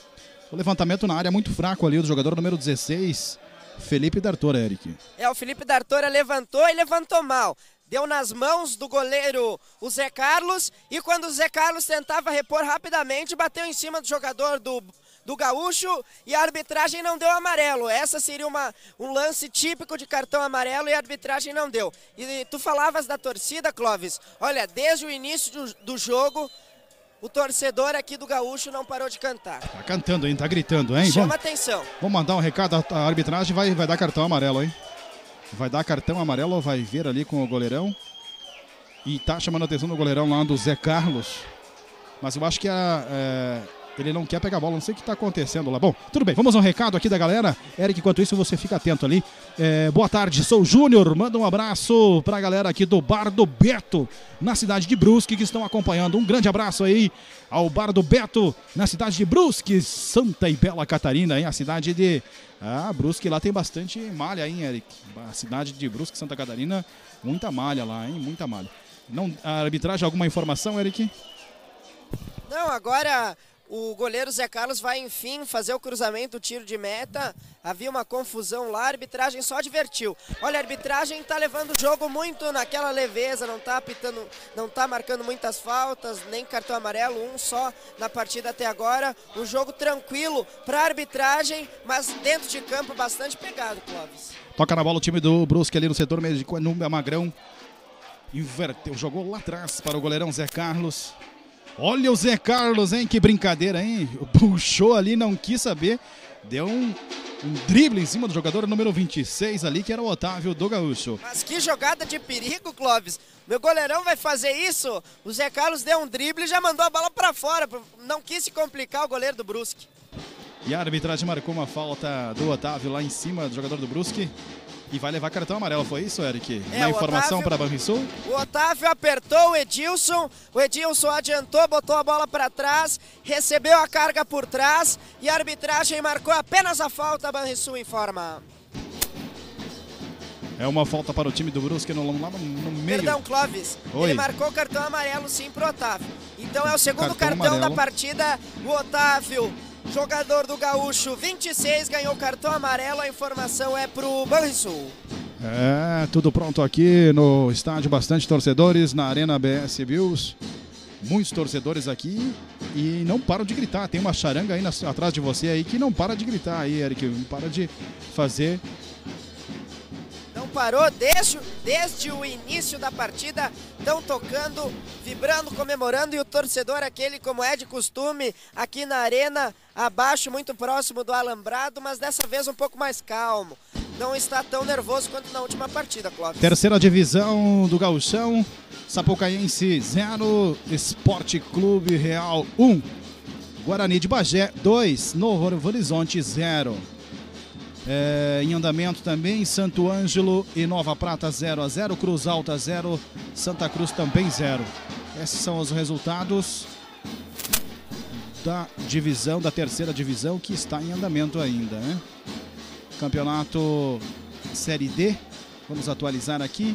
O levantamento na área muito fraco ali do jogador número 16, Felipe Dartora, Eric. É, o Felipe Dartora levantou e levantou mal. Deu nas mãos do goleiro o Zé Carlos e quando o Zé Carlos tentava repor rapidamente, bateu em cima do jogador do, do Gaúcho e a arbitragem não deu amarelo. Essa seria uma, um lance típico de cartão amarelo e a arbitragem não deu. E tu falavas da torcida, Clóvis. Olha, desde o início do, do jogo, o torcedor aqui do Gaúcho não parou de cantar. Tá cantando, hein? Tá gritando, hein? Chama vamos, atenção. Vamos mandar um recado, a arbitragem vai, vai dar cartão amarelo, hein? Vai dar cartão amarelo, vai ver ali com o goleirão. E tá chamando a atenção do goleirão lá do Zé Carlos. Mas eu acho que a, é, ele não quer pegar a bola, não sei o que está acontecendo lá. Bom, tudo bem, vamos ao recado aqui da galera. Eric, enquanto isso, você fica atento ali. É, boa tarde, sou o Júnior. Manda um abraço para a galera aqui do Bar do Beto, na cidade de Brusque, que estão acompanhando. Um grande abraço aí ao Bar do Beto, na cidade de Brusque, Santa e Bela Catarina, hein? a cidade de. Ah, Brusque lá tem bastante malha, hein, Eric? A cidade de Brusque, Santa Catarina, muita malha lá, hein? Muita malha. Não, a arbitragem, alguma informação, Eric? Não, agora o goleiro Zé Carlos vai, enfim, fazer o cruzamento, o tiro de meta. Havia uma confusão lá, a arbitragem só divertiu. Olha, a arbitragem está levando o jogo muito naquela leveza, não está apitando, não está marcando muitas faltas, nem cartão amarelo, um só na partida até agora. Um jogo tranquilo para a arbitragem, mas dentro de campo bastante pegado, Clóvis. Toca na bola o time do Brusque ali no setor meio de Número Magrão. Inverteu, jogou lá atrás para o goleirão Zé Carlos. Olha o Zé Carlos, hein? Que brincadeira, hein? Puxou ali, não quis saber. Deu um, um drible em cima do jogador número 26 ali, que era o Otávio do Gaúcho. Mas que jogada de perigo, Clóvis. Meu goleirão vai fazer isso. O Zé Carlos deu um drible e já mandou a bola para fora. Não quis se complicar o goleiro do Brusque. E a arbitragem marcou uma falta do Otávio lá em cima do jogador do Brusque. E vai levar cartão amarelo, foi isso, Eric? É, Na informação para Banrisul? O Otávio apertou o Edilson, o Edilson adiantou, botou a bola para trás, recebeu a carga por trás e a arbitragem marcou apenas a falta, Banrisul informa. É uma falta para o time do Brusque no, lá no, no meio. Perdão, Clóvis. Oi. Ele marcou cartão amarelo sim para o Otávio. Então é o segundo cartão, cartão da partida. O Otávio Jogador do Gaúcho 26 ganhou cartão amarelo. A informação é pro Banrisul. É, tudo pronto aqui no estádio, bastante torcedores na Arena BS Bills. Muitos torcedores aqui e não param de gritar. Tem uma charanga aí na, atrás de você aí que não para de gritar aí, Eric. Não para de fazer parou desde, desde o início da partida, estão tocando, vibrando, comemorando e o torcedor, aquele como é de costume, aqui na arena, abaixo, muito próximo do alambrado, mas dessa vez um pouco mais calmo. Não está tão nervoso quanto na última partida, Clóvis. Terceira divisão do Gauchão, Sapucaiense 0, Esporte Clube Real 1. Um. Guarani de Bagé 2, Novo Horizonte 0. É, em andamento também, Santo Ângelo e Nova Prata 0 a 0 Cruz Alta 0, Santa Cruz também 0. Esses são os resultados da divisão, da terceira divisão, que está em andamento ainda. Né? Campeonato Série D, vamos atualizar aqui.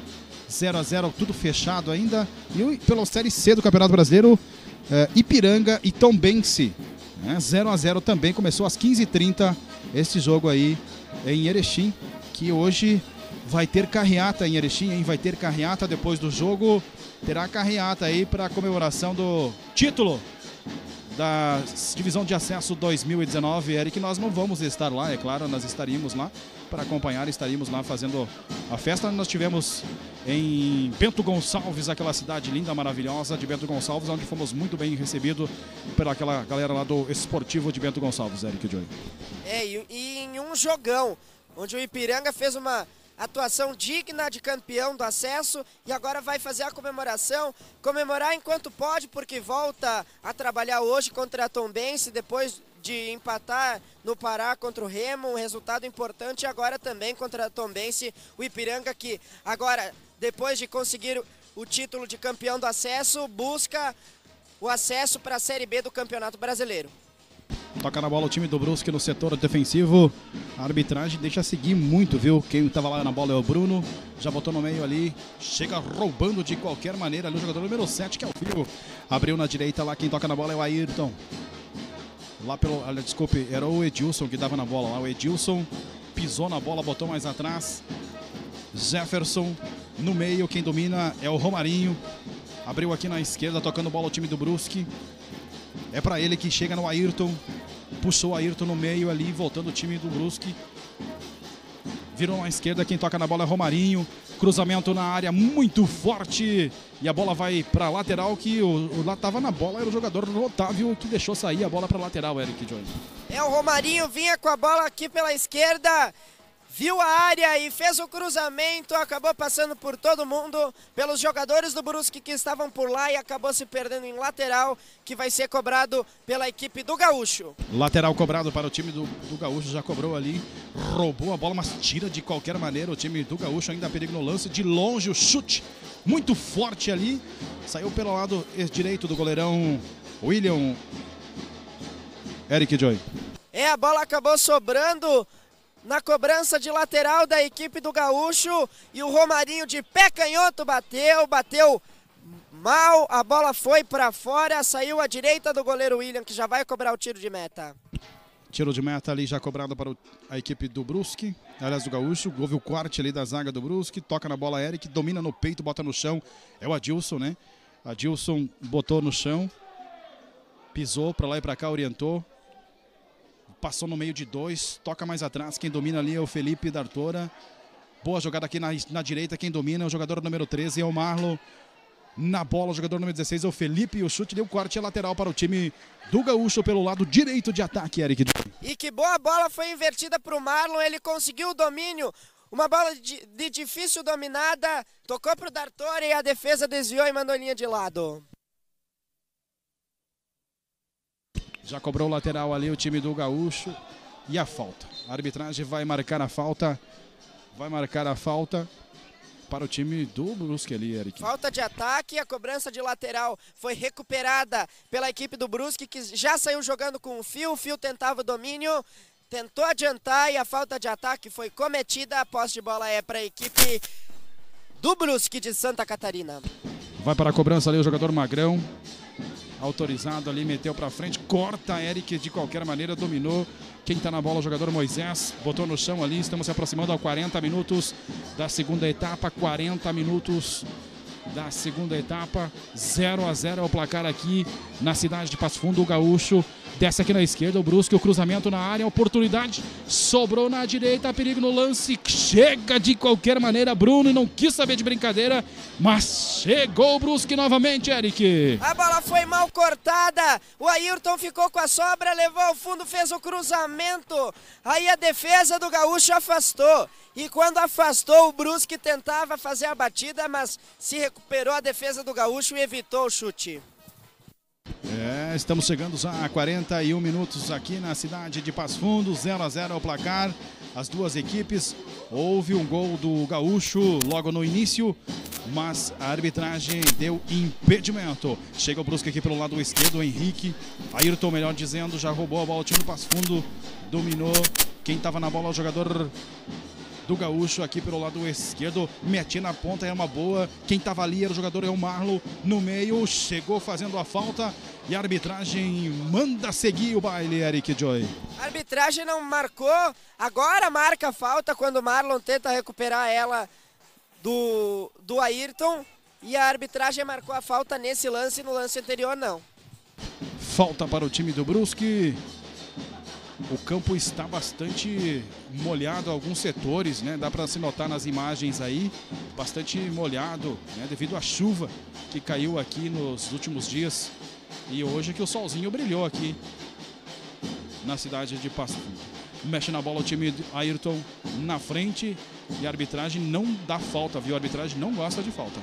0 a 0 tudo fechado ainda. E pela Série C do Campeonato Brasileiro, é, Ipiranga e Tombense. Né? 0 a 0 também, começou às 15h30 este jogo aí em Erechim, que hoje vai ter carreata em Erechim, hein? Vai ter carreata depois do jogo. Terá carreata aí para comemoração do título da divisão de acesso 2019. Eric, nós não vamos estar lá, é claro, nós estaríamos lá para acompanhar, estaríamos lá fazendo a festa. Nós tivemos em Bento Gonçalves, aquela cidade linda, maravilhosa de Bento Gonçalves, onde fomos muito bem recebidos pela aquela galera lá do esportivo de Bento Gonçalves, Eric Joy. É, e, e em um jogão, onde o Ipiranga fez uma atuação digna de campeão do acesso e agora vai fazer a comemoração, comemorar enquanto pode, porque volta a trabalhar hoje contra a Tombense, depois de empatar no Pará contra o Remo, um resultado importante, e agora também contra a Tombense, o Ipiranga que agora, depois de conseguir o título de campeão do acesso, busca o acesso para a Série B do Campeonato Brasileiro. Toca na bola o time do Brusque no setor defensivo. A arbitragem deixa seguir muito, viu? Quem estava lá na bola é o Bruno. Já botou no meio ali. Chega roubando de qualquer maneira ali o jogador número 7, que é o Filho. Abriu na direita lá. Quem toca na bola é o Ayrton. Lá pelo. Desculpe, era o Edilson que dava na bola lá. O Edilson pisou na bola, botou mais atrás. Jefferson no meio. Quem domina é o Romarinho. Abriu aqui na esquerda, tocando bola o time do Brusque. É para ele que chega no Ayrton. Puxou o Ayrton no meio ali, voltando o time do Brusque. Virou à esquerda, quem toca na bola é Romarinho. Cruzamento na área muito forte. E a bola vai para lateral, que o, o, lá tava na bola, era o jogador Otávio que deixou sair a bola para lateral, Eric Jones. É, o Romarinho vinha com a bola aqui pela esquerda viu a área e fez o cruzamento, acabou passando por todo mundo, pelos jogadores do Brusque que estavam por lá e acabou se perdendo em lateral, que vai ser cobrado pela equipe do Gaúcho. Lateral cobrado para o time do, do Gaúcho, já cobrou ali, roubou a bola, mas tira de qualquer maneira o time do Gaúcho, ainda perigo no lance, de longe o chute, muito forte ali, saiu pelo lado direito do goleirão William Eric Joy. É, a bola acabou sobrando na cobrança de lateral da equipe do Gaúcho e o Romarinho de pé canhoto bateu, bateu mal, a bola foi para fora, saiu à direita do goleiro William que já vai cobrar o tiro de meta. Tiro de meta ali já cobrado para a equipe do Brusque, aliás do Gaúcho, houve o corte ali da zaga do Brusque, toca na bola Eric, domina no peito, bota no chão, é o Adilson, né? Adilson botou no chão, pisou para lá e para cá, orientou, passou no meio de dois, toca mais atrás, quem domina ali é o Felipe Dartora. Boa jogada aqui na, na direita, quem domina é o jogador número 13, é o Marlon. Na bola, o jogador número 16 é o Felipe. E o chute deu corte lateral para o time do Gaúcho pelo lado direito de ataque, Eric. E que boa bola foi invertida para o Marlon. Ele conseguiu o domínio. Uma bola de, de difícil dominada. Tocou para o Dartor e a defesa desviou e mandou linha de lado. Já cobrou o lateral ali o time do Gaúcho. E a falta. A arbitragem vai marcar a falta. Vai marcar a falta para o time do Brusque ali, Eric. Falta de ataque, a cobrança de lateral foi recuperada pela equipe do Brusque, que já saiu jogando com o Fio. O Fio tentava o domínio, tentou adiantar e a falta de ataque foi cometida. A posse de bola é para a equipe do Brusque de Santa Catarina. Vai para a cobrança ali o jogador Magrão autorizado ali, meteu para frente, corta Eric de qualquer maneira, dominou. Quem está na bola, o jogador Moisés, botou no chão ali. Estamos se aproximando a 40 minutos da segunda etapa, 40 minutos da segunda etapa, 0 a 0 é o placar aqui na cidade de Passo Fundo, o Gaúcho Desce aqui na esquerda, o Brusque, o cruzamento na área, oportunidade, sobrou na direita, perigo no lance, chega de qualquer maneira, Bruno não quis saber de brincadeira, mas chegou o Brusque novamente, Eric. A bola foi mal cortada, o Ayrton ficou com a sobra, levou ao fundo, fez o cruzamento, aí a defesa do Gaúcho afastou, e quando afastou, o Brusque tentava fazer a batida, mas se recuperou a defesa do Gaúcho e evitou o chute. É, estamos chegando já a 41 minutos aqui na cidade de Passo Fundo, 0 a 0 ao placar. As duas equipes, houve um gol do Gaúcho logo no início, mas a arbitragem deu impedimento. Chega o Brusque aqui pelo lado esquerdo, Henrique, Ayrton, melhor dizendo, já roubou a bola, o time do Passo Fundo dominou. Quem estava na bola é o jogador do Gaúcho aqui pelo lado esquerdo. Mete na ponta, é uma boa. Quem estava ali era o jogador é o Marlo no meio. Chegou fazendo a falta e a arbitragem manda seguir o baile, Eric Joy. A arbitragem não marcou, agora marca a falta quando o Marlon tenta recuperar ela do, do Ayrton. E a arbitragem marcou a falta nesse lance, no lance anterior não. falta para o time do Brusque. O campo está bastante molhado alguns setores, né? Dá para se notar nas imagens aí, bastante molhado, né? Devido à chuva que caiu aqui nos últimos dias. E hoje que o solzinho brilhou aqui na cidade de Passo Fundo. Mexe na bola o time Ayrton na frente e a arbitragem não dá falta, viu? A arbitragem não gosta de falta.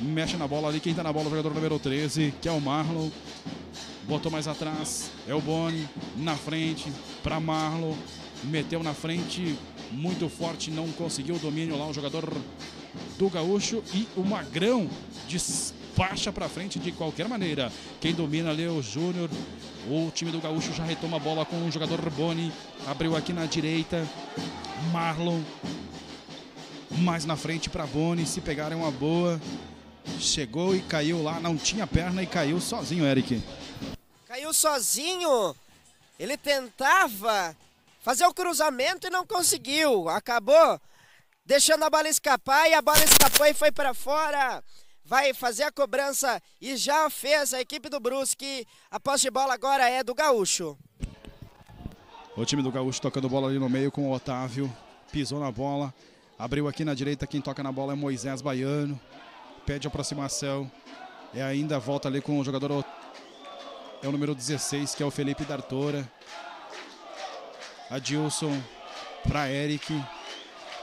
Mexe na bola ali, quem tá na bola, o jogador número 13, que é o Marlon. Botou mais atrás, é o Boni, na frente, para Marlon. Meteu na frente, muito forte, não conseguiu o domínio lá, o jogador do Gaúcho. E o Magrão despacha para frente de qualquer maneira. Quem domina ali é o Júnior. O time do Gaúcho já retoma a bola com o jogador Boni. Abriu aqui na direita. Marlon. Mais na frente para Boni. Se pegarem uma boa. Chegou e caiu lá. Não tinha perna e caiu sozinho, Eric. Caiu sozinho. Ele tentava fazer o cruzamento e não conseguiu. Acabou deixando a bola escapar e a bola escapou e foi para fora. Vai fazer a cobrança e já fez a equipe do Brusque. A posse de bola agora é do Gaúcho. O time do Gaúcho tocando bola ali no meio com o Otávio. Pisou na bola. Abriu aqui na direita. Quem toca na bola é Moisés Baiano. Pede aproximação. E ainda volta ali com o jogador é o número 16, que é o Felipe Dartora. Adilson para Eric.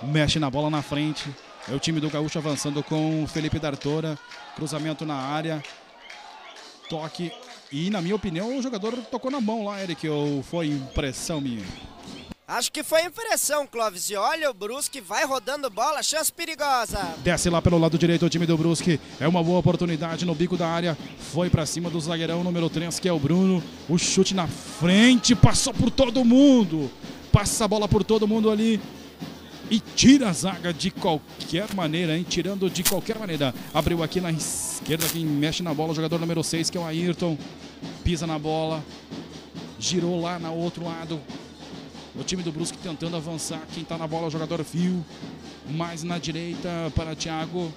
Mexe na bola na frente. É o time do Gaúcho avançando com o Felipe Dartora. Cruzamento na área. Toque. E, na minha opinião, o jogador tocou na mão lá, Eric. Ou foi impressão minha? Acho que foi impressão, Clóvis. E olha o Brusque, vai rodando bola, chance perigosa. Desce lá pelo lado direito o time do Brusque. É uma boa oportunidade no bico da área. Foi para cima do zagueirão número 3, que é o Bruno. O chute na frente, passou por todo mundo. Passa a bola por todo mundo ali. E tira a zaga de qualquer maneira, hein? Tirando de qualquer maneira. Abriu aqui na esquerda, quem mexe na bola, o jogador número 6, que é o Ayrton. Pisa na bola. Girou lá no outro lado o time do Brusque tentando avançar. Quem está na bola é o jogador Fio. Mais na direita para Thiago.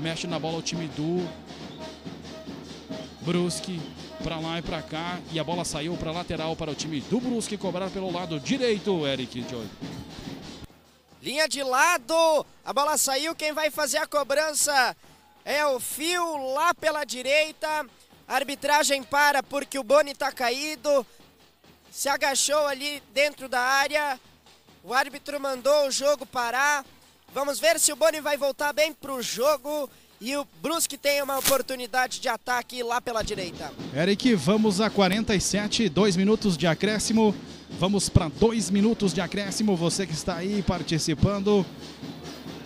Mexe na bola o time do Brusque. Para lá e para cá. E a bola saiu para lateral para o time do Brusque cobrar pelo lado direito, Eric Joy. Linha de lado. A bola saiu. Quem vai fazer a cobrança é o Fio lá pela direita. Arbitragem para porque o Boni está caído se agachou ali dentro da área. O árbitro mandou o jogo parar. Vamos ver se o Boni vai voltar bem para o jogo. E o Brusque tem uma oportunidade de ataque lá pela direita. Eric, vamos a 47, dois minutos de acréscimo. Vamos para dois minutos de acréscimo. Você que está aí participando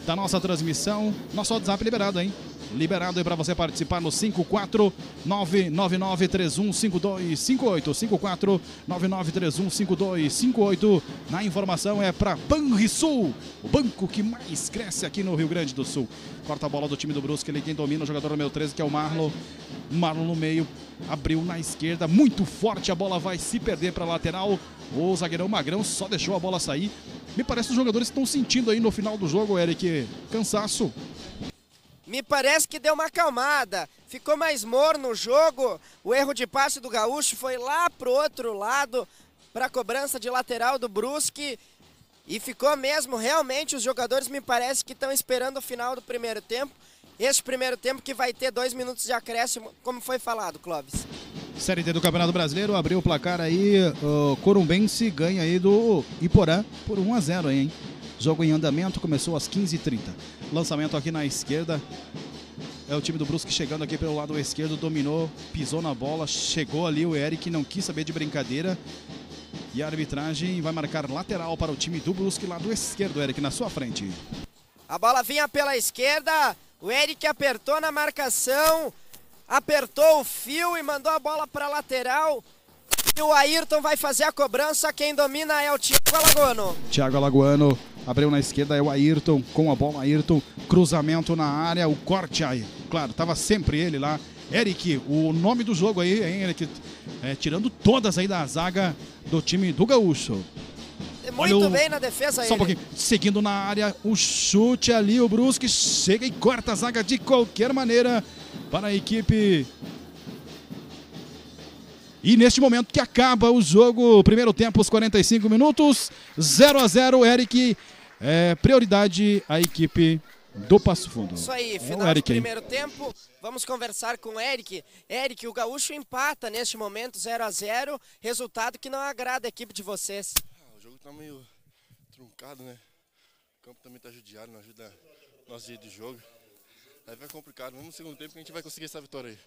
da nossa transmissão. Nosso WhatsApp liberado, hein? Liberado aí para você participar no 54999315258. 54999315258. Na informação é para Banrisul, o banco que mais cresce aqui no Rio Grande do Sul. Corta a bola do time do Brusque, ele quem domina, o jogador número 13, que é o Marlon. Marlon no meio, abriu na esquerda, muito forte, a bola vai se perder para lateral. O zagueirão Magrão só deixou a bola sair. Me parece que os jogadores estão sentindo aí no final do jogo, Eric, cansaço me parece que deu uma acalmada. Ficou mais morno o jogo. O erro de passe do Gaúcho foi lá pro outro lado, para a cobrança de lateral do Brusque. E ficou mesmo, realmente, os jogadores me parece que estão esperando o final do primeiro tempo. Este primeiro tempo que vai ter dois minutos de acréscimo, como foi falado, Clóvis. Série D do Campeonato Brasileiro, abriu o placar aí, o Corumbense ganha aí do Iporã por 1 a 0 aí, hein? Jogo em andamento, começou às 15h30. Lançamento aqui na esquerda. É o time do Brusque chegando aqui pelo lado esquerdo, dominou, pisou na bola, chegou ali o Eric, não quis saber de brincadeira. E a arbitragem vai marcar lateral para o time do Brusque, lado esquerdo, Eric, na sua frente. A bola vinha pela esquerda, o Eric apertou na marcação, apertou o fio e mandou a bola para lateral. E o Ayrton vai fazer a cobrança. Quem domina é o Thiago Alagoano. Thiago Alagoano abriu na esquerda, é o Ayrton com a bola. Ayrton, cruzamento na área, o corte aí. Claro, estava sempre ele lá. Eric, o nome do jogo aí, hein, Eric? É, tirando todas aí da zaga do time do Gaúcho. Muito o... bem na defesa Só um pouquinho. Seguindo na área, o chute ali, o Brusque chega e corta a zaga de qualquer maneira para a equipe E neste momento que acaba o jogo, primeiro tempo, os 45 minutos, 0 a 0 Eric, é, prioridade a equipe do Passo Fundo. Isso aí, final Eric do primeiro tempo. Vamos conversar com o Eric. Eric, o Gaúcho empata neste momento 0 a 0 resultado que não agrada a equipe de vocês. Ah, o jogo tá meio truncado, né? O campo também tá judiado, não ajuda nosso jeito de jogo. Aí vai complicado. Vamos no segundo tempo que a gente vai conseguir essa vitória aí.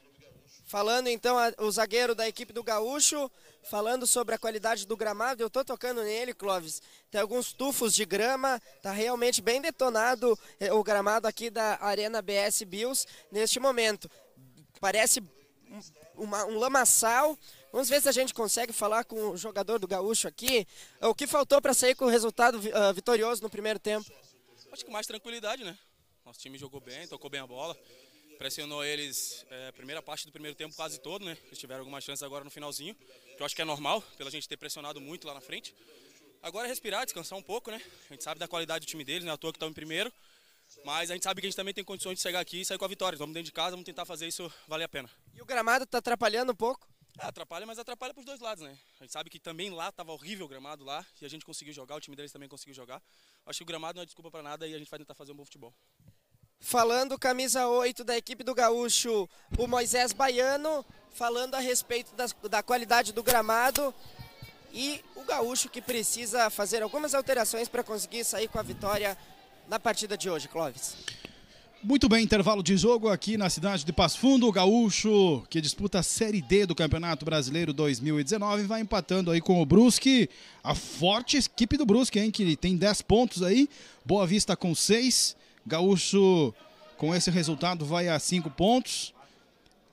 Falando então a- o zagueiro da equipe do Gaúcho, falando sobre a qualidade do gramado, eu tô tocando nele, Clóvis. Tem alguns tufos de grama, tá realmente bem detonado eh, o gramado aqui da Arena BS Bills neste momento. Parece um, uma- um lamaçal. Vamos ver se a gente consegue falar com o jogador do Gaúcho aqui. O que faltou para sair com o resultado ah, vitorioso no primeiro tempo? Acho que mais tranquilidade, né? Nosso time jogou bem, tocou bem a bola. Pressionou eles é, primeira parte do primeiro tempo quase todo, né? Eles tiveram algumas chances agora no finalzinho, que eu acho que é normal, pela gente ter pressionado muito lá na frente. Agora é respirar, descansar um pouco, né? A gente sabe da qualidade do time deles, né? À toa que estão em primeiro. Mas a gente sabe que a gente também tem condições de chegar aqui e sair com a vitória. Vamos dentro de casa, vamos tentar fazer isso valer a pena. E o gramado está atrapalhando um pouco? É, atrapalha, mas atrapalha para os dois lados, né? A gente sabe que também lá estava horrível o gramado lá e a gente conseguiu jogar, o time deles também conseguiu jogar. Acho que o gramado não é desculpa para nada e a gente vai tentar fazer um bom futebol. Falando camisa 8 da equipe do Gaúcho, o Moisés Baiano, falando a respeito das- da qualidade do gramado e o Gaúcho que precisa fazer algumas alterações para conseguir sair com a vitória na partida de hoje, Clóvis. Muito bem, intervalo de jogo aqui na cidade de Passo Fundo. O Gaúcho, que disputa a Série D do Campeonato Brasileiro 2019, vai empatando aí com o Brusque. A forte equipe do Brusque, hein, que tem 10 pontos aí. Boa Vista com 6. Gaúcho, com esse resultado, vai a 5 pontos.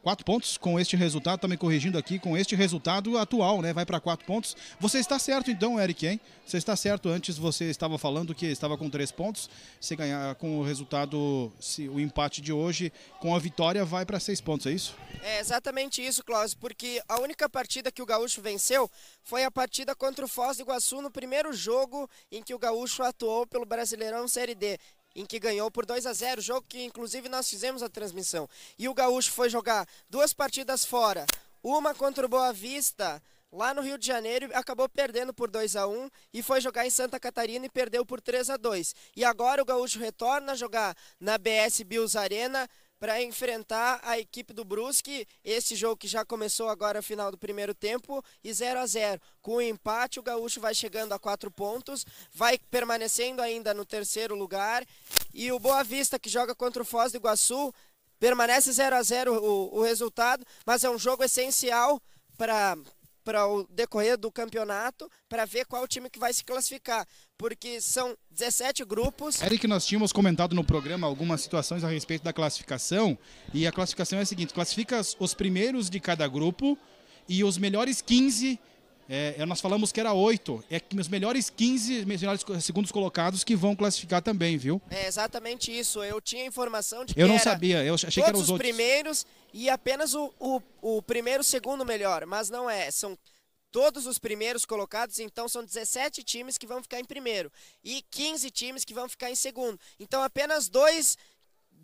Quatro pontos com este resultado, tá me corrigindo aqui, com este resultado atual, né? Vai para quatro pontos. Você está certo então, Eric, hein? Você está certo. Antes você estava falando que estava com três pontos. Se ganhar com o resultado, se o empate de hoje, com a vitória, vai para seis pontos, é isso? É exatamente isso, Clóvis, porque a única partida que o Gaúcho venceu foi a partida contra o Foz do Iguaçu no primeiro jogo em que o Gaúcho atuou pelo Brasileirão Série D. Em que ganhou por 2 a 0 jogo que inclusive nós fizemos a transmissão. E o Gaúcho foi jogar duas partidas fora, uma contra o Boa Vista, lá no Rio de Janeiro, e acabou perdendo por 2 a 1 e foi jogar em Santa Catarina e perdeu por 3 a 2 E agora o Gaúcho retorna a jogar na BS Bills Arena para enfrentar a equipe do Brusque. Esse jogo que já começou agora final do primeiro tempo e 0 a 0. Com o empate, o Gaúcho vai chegando a quatro pontos, vai permanecendo ainda no terceiro lugar. E o Boa Vista, que joga contra o Foz do Iguaçu, permanece 0 a 0 o, o resultado, mas é um jogo essencial para para o decorrer do campeonato para ver qual time que vai se classificar, porque são 17 grupos. Eric, nós tínhamos comentado no programa algumas situações a respeito da classificação. E a classificação é a seguinte: classifica os primeiros de cada grupo e os melhores 15. É, nós falamos que era 8. É que os melhores 15, melhores segundos colocados que vão classificar também, viu? É exatamente isso. Eu tinha informação de que Eu não sabia, eu achei que eram os os outros. primeiros e apenas o, o, o primeiro, segundo melhor, mas não é. São todos os primeiros colocados, então são 17 times que vão ficar em primeiro e 15 times que vão ficar em segundo. Então apenas dois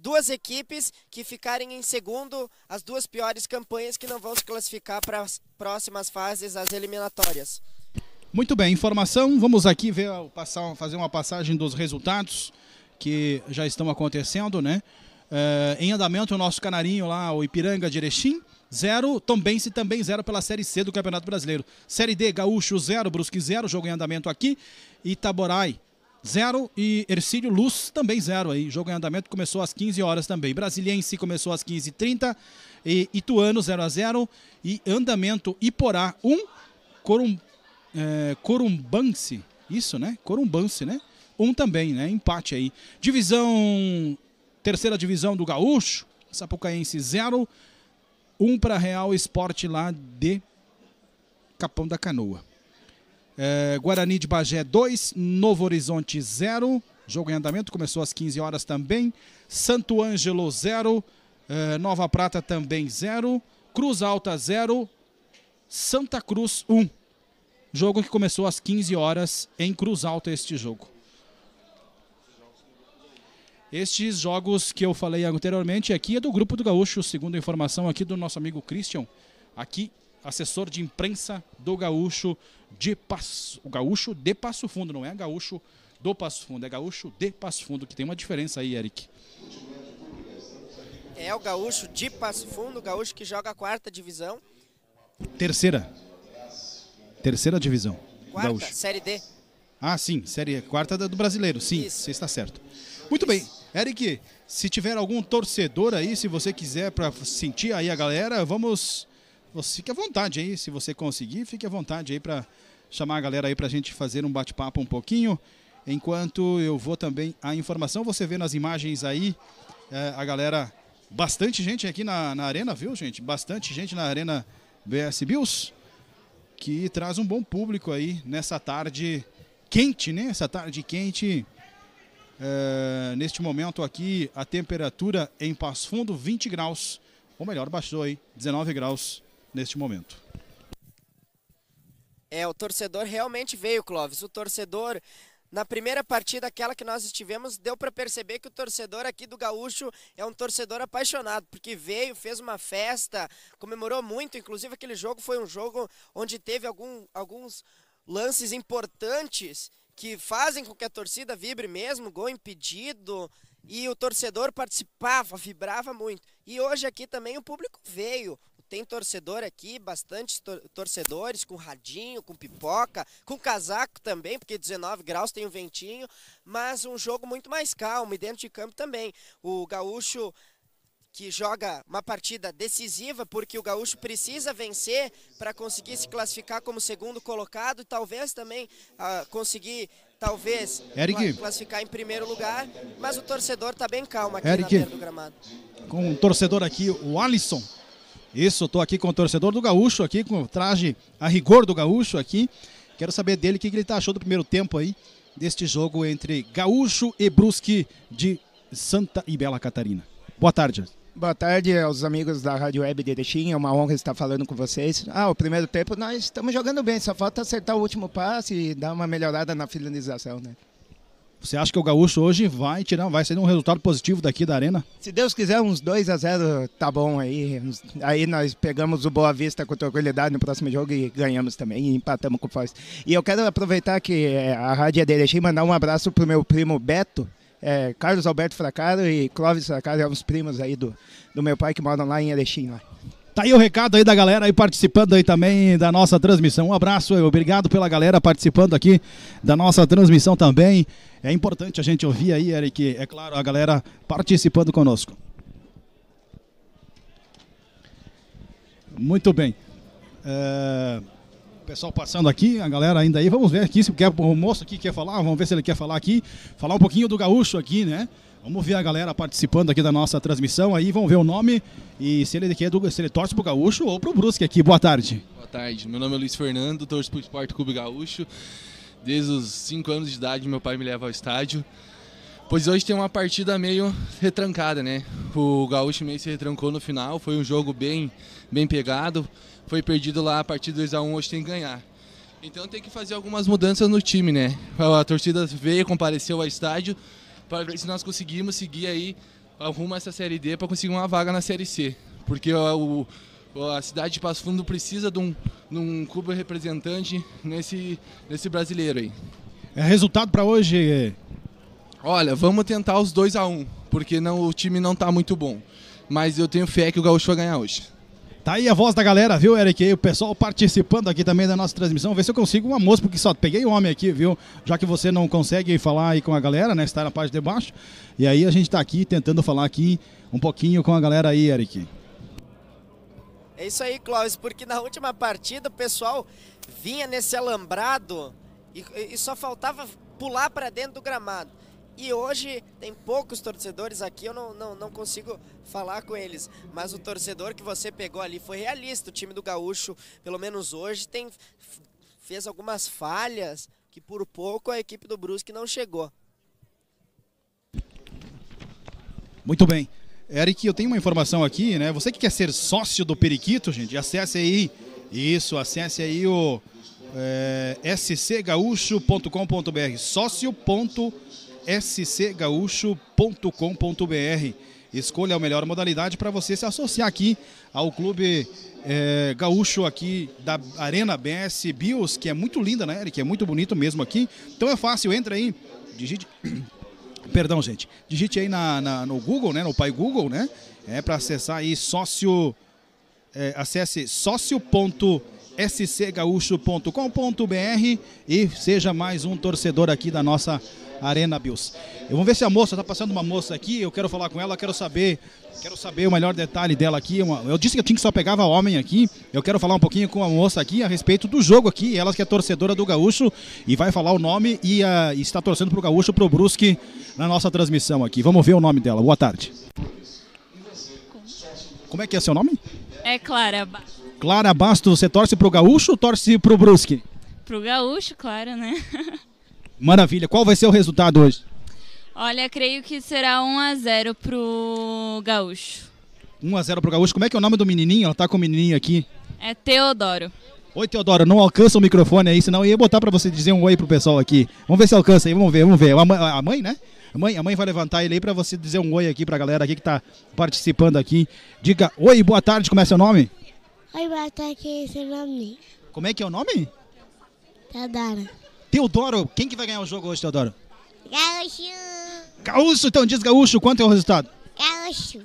duas equipes que ficarem em segundo, as duas piores campanhas que não vão se classificar para as próximas fases, as eliminatórias. Muito bem, informação. Vamos aqui ver, passar, fazer uma passagem dos resultados que já estão acontecendo, né? É, em andamento o nosso canarinho lá, o Ipiranga de Erechim, zero. Tombense também zero pela Série C do Campeonato Brasileiro. Série D, Gaúcho zero, Brusque zero, jogo em andamento aqui. Itaborai zero e Ercílio Luz também zero aí. Jogo em andamento começou às 15 horas também. Brasiliense começou às 15h30 e Ituano 0 a 0 e andamento Iporá 1, um, Corum, é, Corumbance, isso né? Corumbance, né? Um também, né? Empate aí. Divisão, terceira divisão do Gaúcho, Sapucaense 0, 1 um para Real Esporte lá de Capão da Canoa. É, Guarani de Bagé 2, Novo Horizonte 0. Jogo em andamento, começou às 15 horas também. Santo Ângelo 0. É, Nova Prata também 0. Cruz Alta 0. Santa Cruz 1. Jogo que começou às 15 horas em Cruz Alta este jogo. Estes jogos que eu falei anteriormente aqui é do Grupo do Gaúcho, segundo a informação aqui do nosso amigo Christian, aqui assessor de imprensa do Gaúcho de Passo, o Gaúcho de Passo Fundo, não é Gaúcho do Passo Fundo, é Gaúcho de Passo Fundo, que tem uma diferença aí, Eric. É o Gaúcho de Passo Fundo, o Gaúcho que joga a quarta divisão. Terceira. Terceira divisão. Quarta, Gaúcho. Série D. Ah, sim, série quarta do brasileiro, sim, Isso. você está certo. Muito bem, Eric, se tiver algum torcedor aí, se você quiser para sentir aí a galera, vamos, você fique à vontade aí, se você conseguir, fique à vontade aí para chamar a galera aí para a gente fazer um bate-papo um pouquinho. Enquanto eu vou também a informação, você vê nas imagens aí é, a galera, bastante gente aqui na, na arena, viu, gente? Bastante gente na arena BS Bills que traz um bom público aí nessa tarde quente, né? Essa tarde quente. É, neste momento aqui, a temperatura em Passo Fundo, 20 graus. Ou melhor, baixou aí, 19 graus neste momento. É, o torcedor realmente veio, Clóvis. O torcedor, na primeira partida, aquela que nós estivemos, deu para perceber que o torcedor aqui do Gaúcho é um torcedor apaixonado, porque veio, fez uma festa, comemorou muito. Inclusive, aquele jogo foi um jogo onde teve algum, alguns lances importantes que fazem com que a torcida vibre mesmo, gol impedido. E o torcedor participava, vibrava muito. E hoje aqui também o público veio. Tem torcedor aqui, bastante tor torcedores, com radinho, com pipoca, com casaco também, porque 19 graus tem um ventinho, mas um jogo muito mais calmo e dentro de campo também. O Gaúcho que joga uma partida decisiva, porque o Gaúcho precisa vencer para conseguir se classificar como segundo colocado e talvez também ah, conseguir, talvez, Eric. cla- classificar em primeiro lugar, mas o torcedor está bem calmo aqui Eric. na beira do gramado. Com um torcedor aqui, o Alisson. Isso, tô aqui com o torcedor do Gaúcho aqui, com o traje a rigor do Gaúcho aqui. Quero saber dele o que que ele tá achou do primeiro tempo aí, deste jogo entre Gaúcho e Brusque de Santa e Bela Catarina. Boa tarde. Boa tarde aos amigos da Rádio Web Erechim, é uma honra estar falando com vocês. Ah, o primeiro tempo nós estamos jogando bem, só falta acertar o último passe e dar uma melhorada na finalização, né? Você acha que o Gaúcho hoje vai tirar, vai ser um resultado positivo daqui da arena? Se Deus quiser, uns 2 a 0 tá bom aí. Aí nós pegamos o Boa Vista com tranquilidade no próximo jogo e ganhamos também, e empatamos com o Foz. E eu quero aproveitar que eh, a Rádio é de Erechim e mandar um abraço pro meu primo Beto, eh, Carlos Alberto Fracaro e Clóvis Fracaro, é uns primos aí do, do meu pai que moram lá em Erechim. Lá. Tá aí o recado aí da galera aí participando aí também da nossa transmissão. Um abraço, obrigado pela galera participando aqui da nossa transmissão também. É importante a gente ouvir aí, Eric, é claro, a galera participando conosco. Muito bem. É, o pessoal passando aqui, a galera ainda aí, vamos ver aqui se quer, o moço aqui quer falar, vamos ver se ele quer falar aqui, falar um pouquinho do gaúcho aqui, né? Vamos ver a galera participando aqui da nossa transmissão aí, vamos ver o nome e se ele quer, do- se ele torce pro gaúcho ou pro Brusque aqui. Boa tarde. Boa tarde, meu nome é Luiz Fernando, torço pro Esporte Clube Gaúcho. Desde os 5 anos de idade, meu pai me leva ao estádio. Pois hoje tem uma partida meio retrancada, né? O Gaúcho meio se retrancou no final, foi um jogo bem, bem pegado. Foi perdido lá a partir do 2x1, hoje tem que ganhar. Então tem que fazer algumas mudanças no time, né? A torcida veio, compareceu ao estádio para ver se nós conseguimos seguir aí arruma essa Série D para conseguir uma vaga na Série C. Porque o, a cidade de Passo Fundo precisa de um, de um clube representante nesse, nesse brasileiro aí. É resultado para hoje. Olha, vamos tentar os 2 a 1 porque não, o time não tá muito bom. Mas eu tenho fé que o Gaúcho vai ganhar hoje. Tá aí a voz da galera, viu, Eric? E o pessoal participando aqui também da nossa transmissão. Vê se eu consigo uma moça, porque só peguei homem aqui, viu? Já que você não consegue falar aí com a galera, né? Está na parte de baixo. E aí a gente tá aqui tentando falar aqui um pouquinho com a galera aí, Eric. É isso aí, Clóvis, porque na última partida o pessoal vinha nesse alambrado e, e só faltava pular para dentro do gramado. E hoje tem poucos torcedores aqui, eu não, não, não consigo falar com eles. Mas o torcedor que você pegou ali foi realista. O time do Gaúcho, pelo menos hoje, tem, fez algumas falhas que por pouco a equipe do Brusque não chegou. Muito bem. Eric, eu tenho uma informação aqui, né? Você que quer ser sócio do Periquito, gente, acesse aí. Isso, acesse aí o é, scgaúcho.com.br. Sócio.scgaúcho.com.br. Escolha a melhor modalidade para você se associar aqui ao clube é, gaúcho aqui da Arena BS Bios, que é muito linda, né, Eric? É muito bonito mesmo aqui. Então é fácil, entra aí, digite. Perdão, gente. Digite aí na, na- no Google, né? No Pai Google, né? É para acessar aí sócio. é, acesse sócio.scgaúcho.com.br e seja mais um torcedor aqui da nossa Arena Bills. Vou ver se a moça tá passando uma moça aqui, eu quero falar com ela, quero saber, quero saber o melhor detalhe dela aqui. Eu disse que eu tinha que só pegava homem aqui. Eu quero falar um pouquinho com a moça aqui a respeito do jogo aqui, ela que é torcedora do Gaúcho e vai falar o nome e, e está torcendo pro Gaúcho pro Brusque na nossa transmissão aqui. Vamos ver o nome dela. Boa tarde. Como é que é seu nome? É Clara, Clara Bastos, você torce pro Gaúcho ou torce pro Brusque? pro gaúcho, claro, né? Maravilha. Qual vai ser o resultado hoje? Olha, creio que será 1 a 0 pro gaúcho. 1x0 pro Gaúcho. Como é que é o nome do menininho? Ela tá com o menininho aqui. É Teodoro. Oi, Teodoro, não alcança o microfone aí, senão eu ia botar pra você dizer um oi pro pessoal aqui. Vamos ver se alcança aí, vamos ver, vamos ver. A mãe, a né? A mãe, a mãe vai levantar ele aí pra você dizer um oi aqui pra galera aqui que tá participando aqui. Diga, oi, boa tarde, como é seu nome? Oi, boa tarde, seu nome? Como é que é o nome? Teodoro. Teodoro, quem que vai ganhar o jogo hoje, Teodoro? Gaúcho. Gaúcho, então diz Gaúcho, quanto é o resultado? Gaúcho.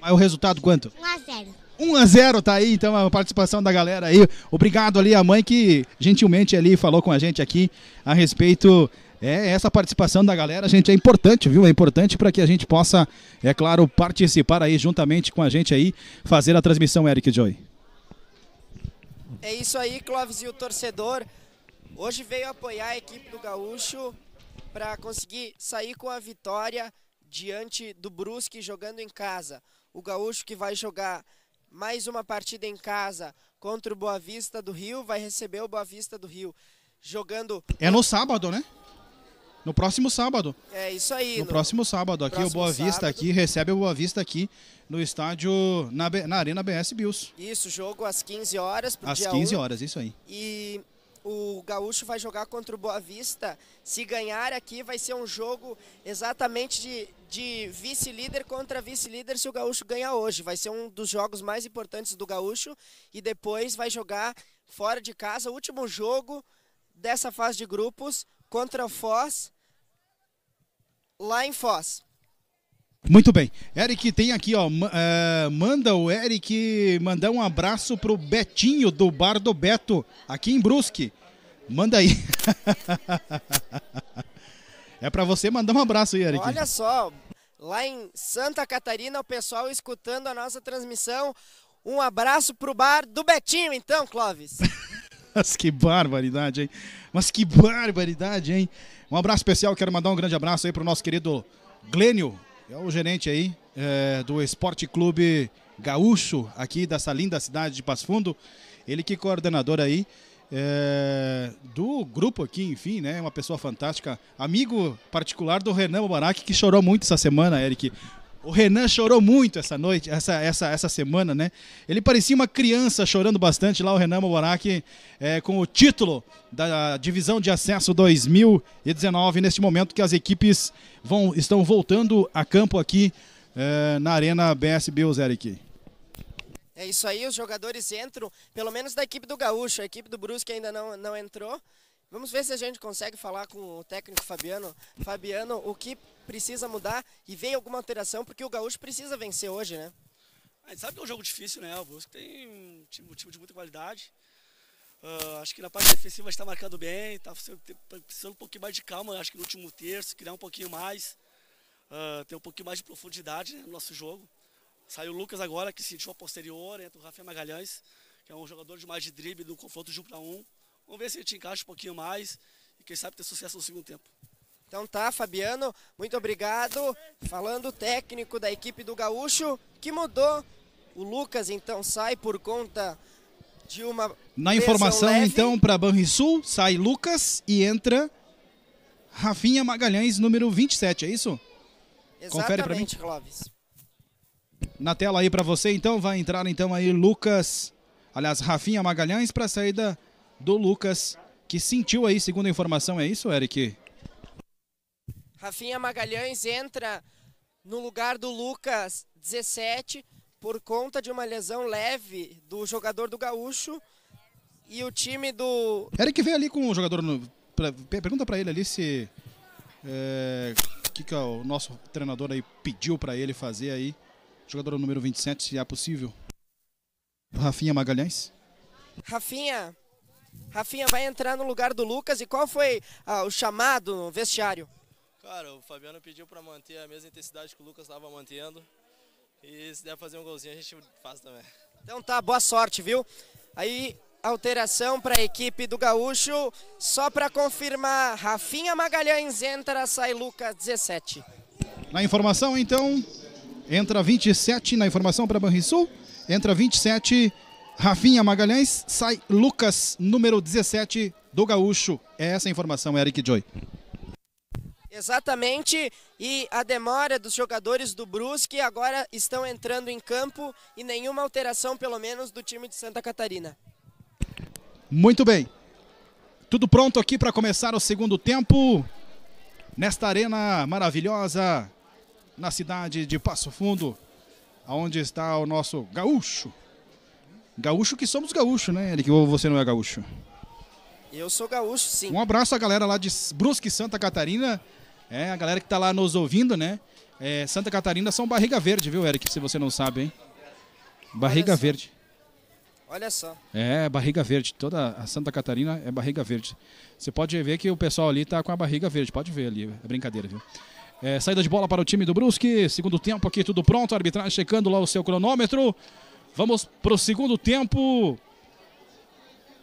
Mas o resultado quanto? 1 a 0. 1 a 0 tá aí, então a participação da galera aí. Obrigado ali a mãe que gentilmente ali falou com a gente aqui a respeito é essa participação da galera, gente, é importante, viu? É importante para que a gente possa, é claro, participar aí juntamente com a gente aí, fazer a transmissão Eric Joy. É isso aí, Clóvis e o torcedor. Hoje veio apoiar a equipe do Gaúcho para conseguir sair com a vitória diante do Brusque jogando em casa. O Gaúcho que vai jogar mais uma partida em casa contra o Boa Vista do Rio, vai receber o Boa Vista do Rio jogando. É no sábado, né? No próximo sábado. É isso aí. No próximo sábado aqui próximo o Boa Vista sábado. aqui recebe o Boa Vista aqui no estádio na, B- na Arena BS Bills. Isso, jogo às 15 horas Às dia 15 um. horas, isso aí. E o Gaúcho vai jogar contra o Boa Vista. Se ganhar aqui, vai ser um jogo exatamente de, de vice-líder contra vice-líder se o Gaúcho ganhar hoje. Vai ser um dos jogos mais importantes do Gaúcho. E depois vai jogar fora de casa o último jogo dessa fase de grupos contra o Foz, lá em Foz. Muito bem. Eric tem aqui, ó. eh, manda o Eric mandar um abraço pro Betinho do Bar do Beto, aqui em Brusque. Manda aí. é pra você mandar um abraço aí, Eric. Olha só, lá em Santa Catarina, o pessoal escutando a nossa transmissão. Um abraço pro bar do Betinho, então, Clóvis. Mas que barbaridade, hein? Mas que barbaridade, hein? Um abraço especial, quero mandar um grande abraço aí pro nosso querido Glênio, é o gerente aí é, do Esporte Clube Gaúcho, aqui dessa linda cidade de Passo Fundo. Ele que é coordenador aí é, do grupo aqui, enfim, né? Uma pessoa fantástica. Amigo particular do Renan Mubarak, que chorou muito essa semana, Eric. O Renan chorou muito essa noite, essa, essa, essa semana, né? Ele parecia uma criança chorando bastante lá, o Renan Mubarak, é, com o título da divisão de acesso 2019, neste momento que as equipes vão, estão voltando a campo aqui é, na Arena BS Bills, Eric. É isso aí, os jogadores entram, pelo menos da equipe do Gaúcho, a equipe do Brusque ainda não, não entrou. Vamos ver se a gente consegue falar com o técnico Fabiano. Fabiano, o que precisa mudar e vem alguma alteração, porque o Gaúcho precisa vencer hoje, né? A gente sabe que é um jogo difícil, né? O tem um time, um time de muita qualidade. Ah, acho que na parte defensiva está marcando bem, está precisando um pouquinho mais de calma, acho que no último terço, criar um pouquinho mais, ah, ter um pouquinho mais de profundidade né, no nosso jogo. Saiu o Lucas agora, que sentiu a posterior, entra o Rafael Magalhães, que é um jogador de mais de drible no confronto de um para um. Vamos ver se a gente encaixa um pouquinho mais e quem sabe ter sucesso no segundo tempo. Então tá, Fabiano, muito obrigado. Falando o técnico da equipe do Gaúcho, que mudou. O Lucas então sai por conta de uma Na informação, leve. então, para Banrisul, sai Lucas e entra Rafinha Magalhães, número 27, é isso? confere pra mim. Exatamente, Clóvis. Na tela aí para você, então, vai entrar então aí Lucas, aliás, Rafinha Magalhães para a saída do Lucas, que sentiu aí, segundo a informação, é isso, Eric? Rafinha Magalhães entra no lugar do Lucas 17 por conta de uma lesão leve do jogador do Gaúcho e o time do Eric veio ali com o jogador. No, pergunta pra ele ali se. é, O que, que é o nosso treinador aí pediu pra ele fazer aí. Jogador número 27, se é possível. Rafinha Magalhães. Rafinha. Rafinha vai entrar no lugar do Lucas e qual foi ah, o chamado no vestiário? Cara, o Fabiano pediu para manter a mesma intensidade que o Lucas estava mantendo. E se der fazer um golzinho, a gente faz também. Então tá, boa sorte, viu? Aí, alteração para a equipe do Gaúcho. Só para confirmar, Rafinha Magalhães entra, sai Lucas 17. Na informação, então, entra 27 na informação para Banrisul. Entra 27, Rafinha Magalhães. Sai Lucas, número 17 do Gaúcho. É essa a informação, Eric Joy. Exatamente, e a demora dos jogadores do Brusque agora estão entrando em campo e nenhuma alteração, pelo menos, do time de Santa Catarina. Muito bem. Tudo pronto aqui para começar o segundo tempo. Nesta arena maravilhosa, na cidade de Passo Fundo, onde está o nosso gaúcho. Gaúcho que somos gaúcho, né, Eric? Ou você não é gaúcho? Eu sou gaúcho, sim. Um abraço à galera lá de Brusque, Santa Catarina. É, a galera que tá lá nos ouvindo, né? É, Santa Catarina são barriga verde, viu, Eric? Se você não sabe, hein? Barriga Olha verde. Olha só. É, barriga verde. Toda a Santa Catarina é barriga verde. Você pode ver que o pessoal ali tá com a barriga verde. Pode ver ali. É brincadeira, viu? É, saída de bola para o time do Brusque. Segundo tempo aqui, tudo pronto. A arbitragem checando lá o seu cronômetro. Vamos pro segundo tempo.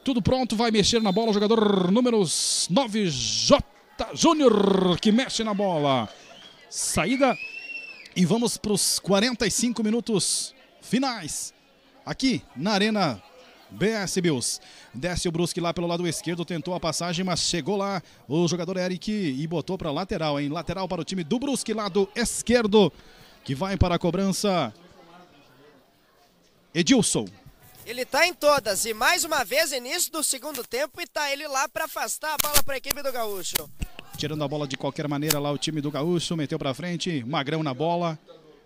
Tudo pronto, vai mexer na bola o jogador número 9, J. Júnior, que mexe na bola. Saída e vamos para os 45 minutos finais. Aqui na Arena BS Bills. Desce o Brusque lá pelo lado esquerdo, tentou a passagem, mas chegou lá o jogador Eric e botou para lateral, hein? Lateral para o time do Brusque, lado esquerdo, que vai para a cobrança. Edilson. Ele tá em todas e mais uma vez início do segundo tempo e tá ele lá para afastar a bola para a equipe do Gaúcho. Tirando a bola de qualquer maneira lá o time do Gaúcho, meteu pra frente, Magrão na bola,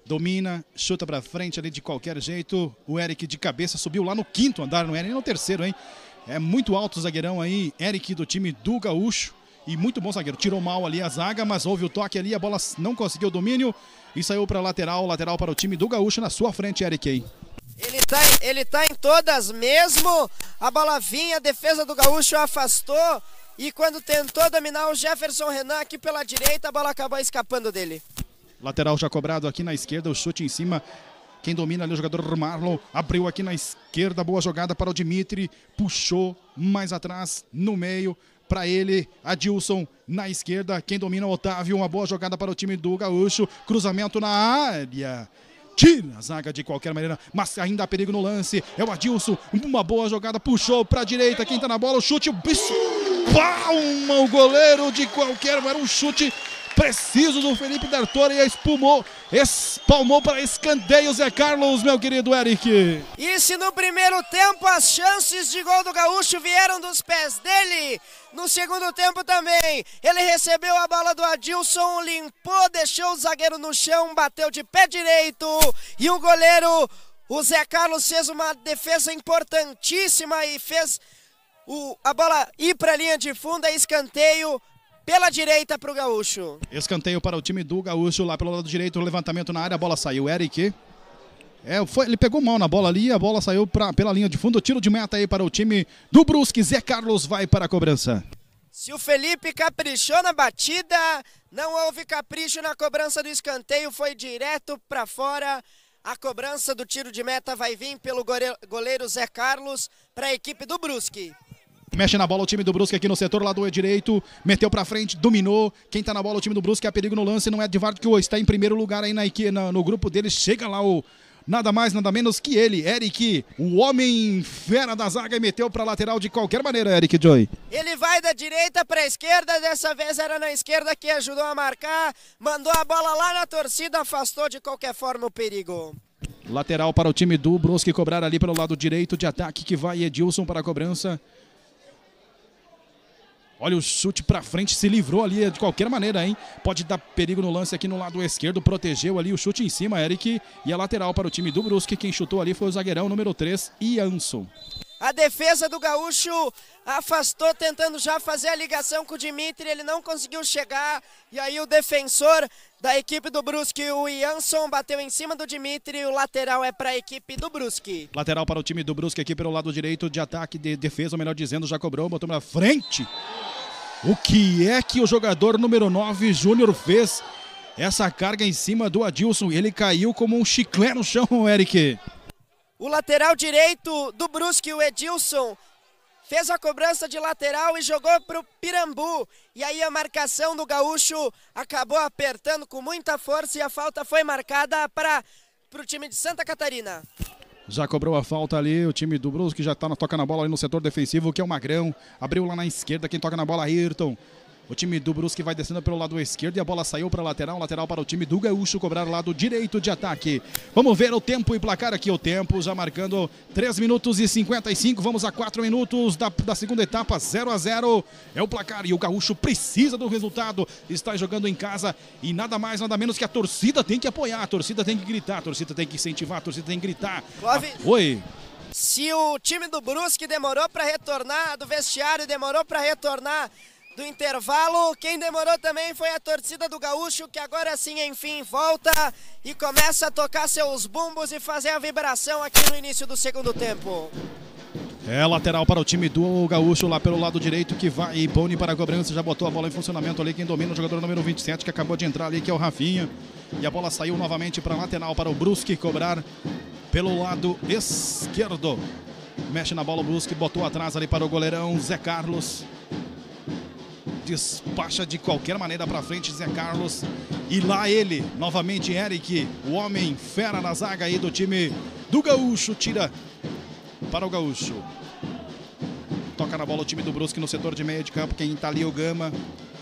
domina, chuta pra frente ali de qualquer jeito. O Eric de cabeça subiu lá no quinto andar, não é nem no terceiro, hein? É muito alto o zagueirão aí, Eric do time do Gaúcho. E muito bom zagueiro. Tirou mal ali a zaga, mas houve o toque ali, a bola não conseguiu o domínio e saiu pra lateral, lateral para o time do Gaúcho na sua frente, Eric aí. Ele tá, ele tá em todas mesmo. A bola vinha, a defesa do Gaúcho afastou. E quando tentou dominar o Jefferson Renan aqui pela direita, a bola acabou escapando dele. Lateral já cobrado aqui na esquerda, o chute em cima. Quem domina ali o jogador Marlon. Abriu aqui na esquerda, boa jogada para o Dimitri. Puxou mais atrás, no meio. Para ele, Adilson na esquerda. Quem domina o Otávio. Uma boa jogada para o time do Gaúcho. Cruzamento na área. Tira a zaga de qualquer maneira, mas ainda há perigo no lance. É o Adilson. Uma boa jogada, puxou para a direita. Quem tá na bola, o chute, o bicho. Palma o goleiro de qualquer. Era um chute preciso do Felipe D'Artora e espumou, espalmou para escanteio Zé Carlos, meu querido Eric. E se no primeiro tempo as chances de gol do Gaúcho vieram dos pés dele, no segundo tempo também, ele recebeu a bola do Adilson, limpou, deixou o zagueiro no chão, bateu de pé direito e o goleiro, o Zé Carlos, fez uma defesa importantíssima e fez o, a bola ir para a linha de fundo, é escanteio pela direita para o Gaúcho. Escanteio para o time do Gaúcho, lá pelo lado direito, levantamento na área, a bola saiu. Eric. É, foi, ele pegou mal na bola ali, a bola saiu pra, pela linha de fundo. Tiro de meta aí para o time do Brusque. Zé Carlos vai para a cobrança. Se o Felipe caprichou na batida, não houve capricho na cobrança do escanteio, foi direto para fora. A cobrança do tiro de meta vai vir pelo goleiro Zé Carlos para a equipe do Brusque. Mexe na bola o time do Brusque aqui no setor lá do direito. Meteu pra frente, dominou. Quem tá na bola, o time do Brusque, é perigo no lance. Não é Edvard que está em primeiro lugar aí na, no grupo dele. Chega lá o nada mais, nada menos que ele, Eric, o homem fera da zaga e meteu pra lateral de qualquer maneira, Eric Joy. Ele vai da direita pra esquerda, dessa vez era na esquerda que ajudou a marcar, mandou a bola lá na torcida, afastou de qualquer forma o perigo. Lateral para o time do Brusque cobrar ali pelo lado direito de ataque que vai Edilson para a cobrança. Olha o chute pra frente, se livrou ali de qualquer maneira, hein? Pode dar perigo no lance aqui no lado esquerdo, protegeu ali o chute em cima, Eric. E a lateral para o time do Brusque, quem chutou ali foi o zagueirão número 3, Ianson. A defesa do Gaúcho afastou, tentando já fazer a ligação com o Dimitri, ele não conseguiu chegar. E aí o defensor da equipe do Brusque, o Jansson, bateu em cima do Dimitri. O lateral é para a equipe do Brusque. Lateral para o time do Brusque aqui pelo lado direito de ataque, de defesa, melhor dizendo, já cobrou, botou na frente. O que é que o jogador número 9, Júnior, fez? Essa carga em cima do Adilson, ele caiu como um chiclete no chão, Eric. O lateral direito do Brusque, o Edilson, fez a cobrança de lateral e jogou para o Pirambu. E aí a marcação do Gaúcho acabou apertando com muita força e a falta foi marcada para o time de Santa Catarina. Já cobrou a falta ali, o time do Brusque já tá toca na bola ali no setor defensivo, que é o Magrão. Abriu lá na esquerda, quem toca na bola, Ayrton. O time do Brusque vai descendo pelo lado esquerdo e a bola saiu para lateral, lateral para o time do Gaúcho cobrar lado direito de ataque. Vamos ver o tempo e placar aqui o tempo, já marcando 3 minutos e 55, vamos a 4 minutos da, da segunda etapa, 0 a 0 é o placar e o Gaúcho precisa do resultado, está jogando em casa e nada mais, nada menos que a torcida tem que apoiar, a torcida tem que gritar, a torcida tem que incentivar, a torcida tem que gritar. Clóvis, ah, oi. Se o time do Brusque demorou para retornar do vestiário, demorou para retornar do intervalo. Quem demorou também foi a torcida do Gaúcho, que agora sim, enfim, volta e começa a tocar seus bumbos e fazer a vibração aqui no início do segundo tempo. É lateral para o time do Gaúcho lá pelo lado direito que vai e Boni para a cobrança, já botou a bola em funcionamento ali, quem domina o jogador número 27 que acabou de entrar ali, que é o Rafinha. E a bola saiu novamente para a lateral para o Brusque cobrar pelo lado esquerdo. Mexe na bola o Brusque, botou atrás ali para o goleirão Zé Carlos despacha de qualquer maneira para frente Zé Carlos. E lá ele, novamente Eric, o homem fera na zaga aí do time do Gaúcho, tira para o Gaúcho. Toca na bola o time do Brusque no setor de meio de campo, quem tá ali o Gama.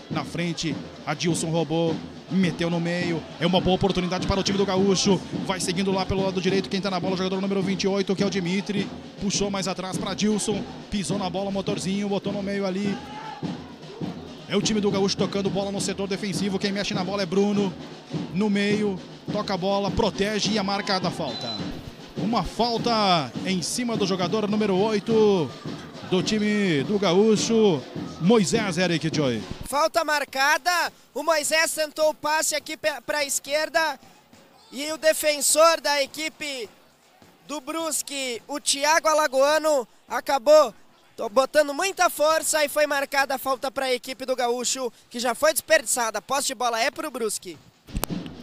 Na frente, Adilson roubou, meteu no meio. É uma boa oportunidade para o time do Gaúcho. Vai seguindo lá pelo lado direito. Quem está na bola, o jogador número 28, que é o Dimitri. Puxou mais atrás para Adilson. Pisou na bola, motorzinho, botou no meio ali. É o time do Gaúcho tocando bola no setor defensivo. Quem mexe na bola é Bruno. No meio, toca a bola, protege e a marca da falta. Uma falta em cima do jogador número 8 do time do Gaúcho, Moisés Eric Joy. Falta marcada. O Moisés tentou o passe aqui para a esquerda. E o defensor da equipe do Brusque, o Thiago Alagoano, acabou Tô botando muita força e foi marcada a falta para a equipe do Gaúcho, que já foi desperdiçada. Posse de bola é para o Brusque.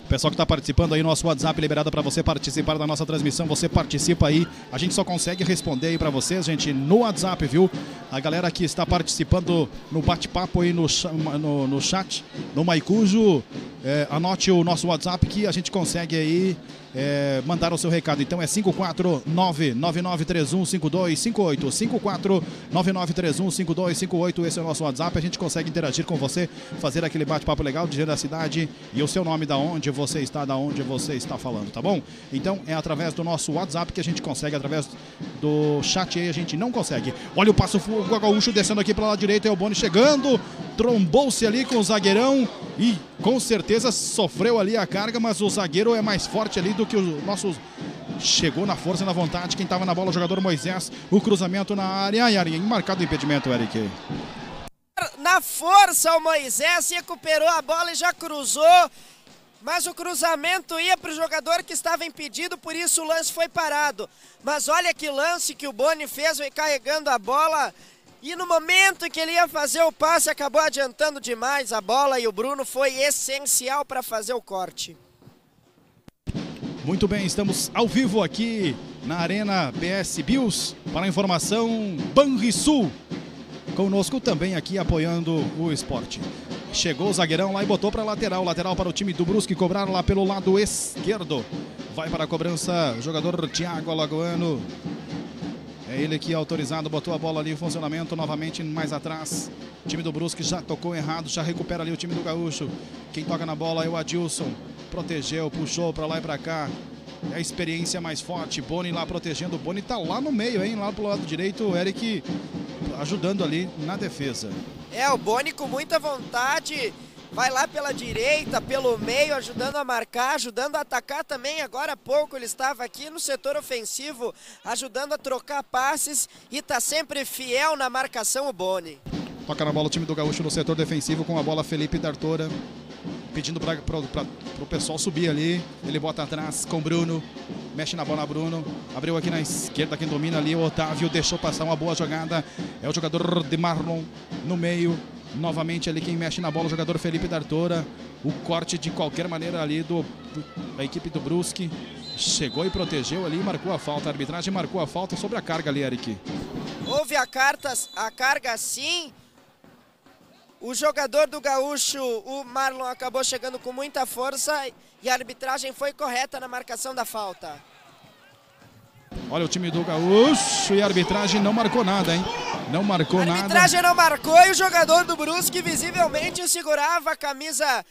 Pessoal que está participando aí, nosso WhatsApp liberado para você participar da nossa transmissão. Você participa aí. A gente só consegue responder aí para vocês, gente, no WhatsApp, viu? A galera que está participando no bate-papo aí no, no, no, chat, no Maicujo, é, anote o nosso WhatsApp que a gente consegue aí é, mandar o seu recado. Então é 549-9931-5258. 549-9931-5258. Esse é o nosso WhatsApp. A gente consegue interagir com você, fazer aquele bate-papo legal, dizer a cidade e o seu nome, da onde você está, da onde você está falando, tá bom? Então é através do nosso WhatsApp que a gente consegue, através do chat aí a gente não consegue. Olha o passo gaúcho descendo aqui para lá direita, é o Boni chegando, trombou-se ali com o zagueirão e com certeza sofreu ali a carga, mas o zagueiro é mais forte ali do que o nosso chegou na força e na vontade. Quem estava na bola, o jogador Moisés. O cruzamento na área. Ai, área marcado o impedimento, Eric. Na força, o Moisés recuperou a bola e já cruzou. Mas o cruzamento ia para o jogador que estava impedido, por isso o lance foi parado. Mas olha que lance que o Boni fez, carregando a bola. E no momento em que ele ia fazer o passe, acabou adiantando demais a bola e o Bruno foi essencial para fazer o corte. Muito bem, estamos ao vivo aqui na Arena BS Bills para a informação Banrisul. Conosco também aqui apoiando o esporte. Chegou o zagueirão lá e botou para lateral. Lateral para o time do Brusque cobrar lá pelo lado esquerdo. Vai para a cobrança o jogador Thiago Alagoano. É ele que autorizado, botou a bola ali em funcionamento novamente mais atrás. O time do Brusque já tocou errado, já recupera ali o time do Gaúcho. Quem toca na bola é o Adilson protegeu, puxou para lá e para cá. É a experiência mais forte. Boni lá protegendo. O Boni tá lá no meio, hein? Lá pro lado direito. O Eric ajudando ali na defesa. É, o Boni com muita vontade, vai lá pela direita, pelo meio, ajudando a marcar, ajudando a atacar também. Agora há pouco ele estava aqui no setor ofensivo, ajudando a trocar passes e está sempre fiel na marcação o Boni. Toca na bola o time do Gaúcho no setor defensivo com a bola Felipe Dartora. Pedindo para o pessoal subir ali. Ele bota atrás com Bruno. Mexe na bola Bruno. Abriu aqui na esquerda. Quem domina ali o Otávio. Deixou passar uma boa jogada. É o jogador de Marlon no meio. Novamente ali quem mexe na bola, o jogador Felipe Dartora. O corte de qualquer maneira ali do, da equipe do Brusque. Chegou e protegeu ali, marcou a falta. A arbitragem marcou a falta sobre a carga ali, Eric. Houve a, carta, a carga sim. O jogador do Gaúcho, o Marlon, acabou chegando com muita força e a arbitragem foi correta na marcação da falta. Olha o time do Gaúcho e a arbitragem não marcou nada, hein? Não marcou nada. A arbitragem não marcou e o jogador do Brusque visivelmente segurava a camisa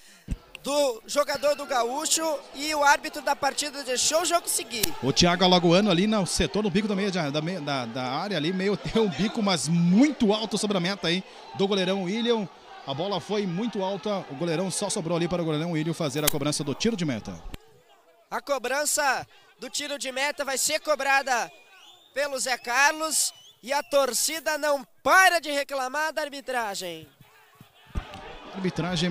do jogador do Gaúcho e o árbitro da partida deixou o jogo seguir. O Thiago Alagoano ali no setor, no bico do meio da, da, da área ali, meio tem um bico, mas muito alto sobre a meta aí do goleirão William. A bola foi muito alta, o goleirão só sobrou ali para o goleirão William fazer a cobrança do tiro de meta. A cobrança do tiro de meta vai ser cobrada pelo Zé Carlos e a torcida não para de reclamar da arbitragem. A arbitragem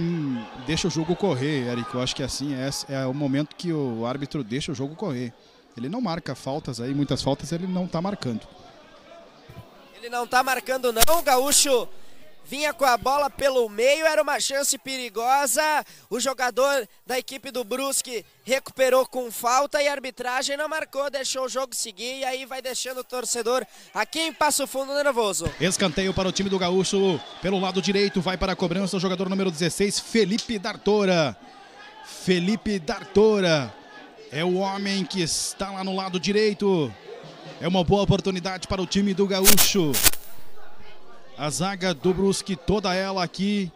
deixa o jogo correr, Eric. Eu acho que assim é, é o momento que o árbitro deixa o jogo correr. Ele não marca faltas aí, muitas faltas ele não está marcando. Ele não está marcando não, o Gaúcho vinha com a bola pelo meio, era uma chance perigosa. O jogador da equipe do Brusque recuperou com falta e a arbitragem não marcou, deixou o jogo seguir e aí vai deixando o torcedor aqui em Passo Fundo nervoso. Escanteio para o time do Gaúcho pelo lado direito, vai para a cobrança o jogador número 16, Felipe Dartora. Felipe Dartora é o homem que está lá no lado direito. É uma boa oportunidade para o time do Gaúcho. A zaga do Brusque, toda ela aqui.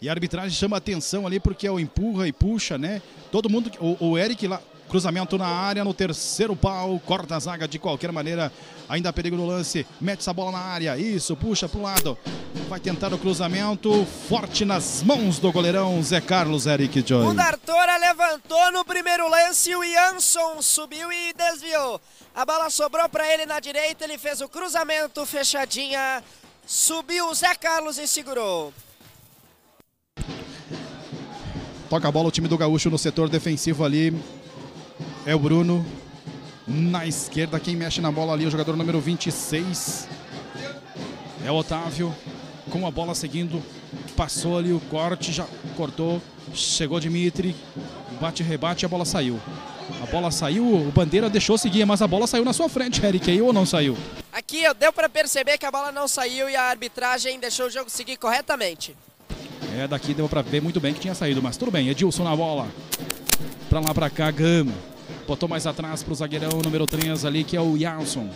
E a arbitragem chama atenção ali porque é o empurra e puxa, né? Todo mundo, o, o Eric lá, cruzamento na área, no terceiro pau, corta a zaga de qualquer maneira. Ainda há perigo no lance, mete essa bola na área, isso, puxa pro lado. Vai tentar o cruzamento, forte nas mãos do goleirão Zé Carlos Eric Joy. O Dartora levantou no primeiro lance, o Jansson subiu e desviou. A bola sobrou para ele na direita, ele fez o cruzamento, fechadinha. Subiu o Zé Carlos e segurou. Toca a bola o time do Gaúcho no setor defensivo ali. É o Bruno. Na esquerda, quem mexe na bola ali, o jogador número 26. É o Otávio. Com a bola seguindo. Passou ali o corte, já cortou. Chegou Dimitri. Bate, rebate e a bola saiu. A bola saiu, o Bandeira deixou seguir, mas a bola saiu na sua frente, Eric, aí ou não saiu? Aqui deu para perceber que a bola não saiu e a arbitragem deixou o jogo seguir corretamente. É, daqui deu para ver muito bem que tinha saído, mas tudo bem. Edilson na bola. Pra lá, pra cá, Gama. Botou mais atrás pro zagueirão número 3 ali, que é o Jansson.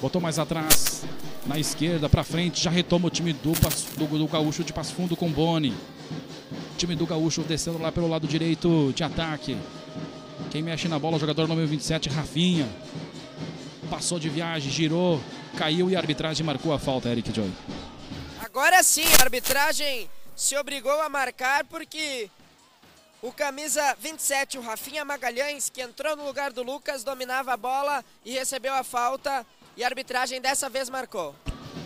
Botou mais atrás, na esquerda, pra frente. Já retoma o time do, do, do Gaúcho de Passo Fundo com Boni. Time do Gaúcho descendo lá pelo lado direito de ataque. Quem mexe na bola, o jogador número 27, Rafinha. Passou de viagem, girou, caiu e a arbitragem marcou a falta, Eric Joy. Agora sim, a arbitragem se obrigou a marcar porque o camisa 27, o Rafinha Magalhães, que entrou no lugar do Lucas, dominava a bola e recebeu a falta. E a arbitragem dessa vez marcou.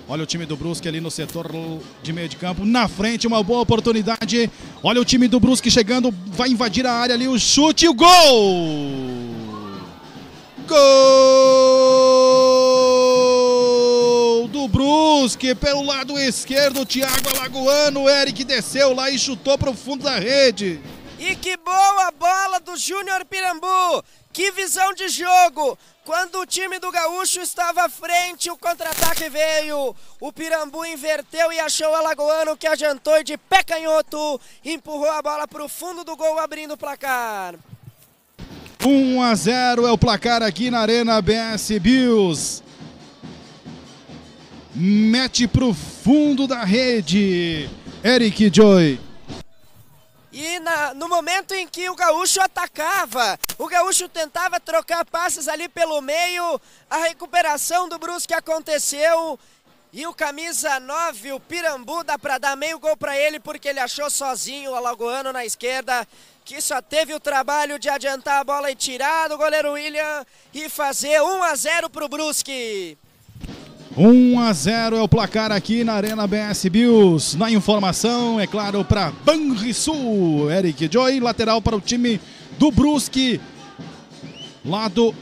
Olha o time do Brusque ali no setor de meio de campo. Na frente, uma boa oportunidade. Olha o time do Brusque chegando. Vai invadir a área ali. O chute e o gol! Gol do Brusque pelo lado esquerdo. Thiago Alagoano. O Eric desceu lá e chutou para o fundo da rede. E que boa bola do Júnior Pirambu. Que visão de jogo! Quando o time do Gaúcho estava à frente, o contra-ataque veio. O Pirambu inverteu e achou o Alagoano que adiantou de pé canhoto empurrou a bola para o fundo do gol, abrindo o placar. 1 a 0 é o placar aqui na Arena BS Bills. Mete para o fundo da rede. Eric Joy. E na, no momento em que o Gaúcho atacava, o Gaúcho tentava trocar passes ali pelo meio, a recuperação do Brusque aconteceu E o camisa 9, o Pirambu, dá para dar meio gol para ele porque ele achou sozinho o Alagoano na esquerda, que só teve o trabalho de adiantar a bola e tirar do goleiro William e fazer 1 a 0 para o Brusque. 1 a 0 é o placar aqui na Arena BS Bills. Na informação, é claro, para Banrisul. Eric Joy, lateral para o time do Brusque. Lado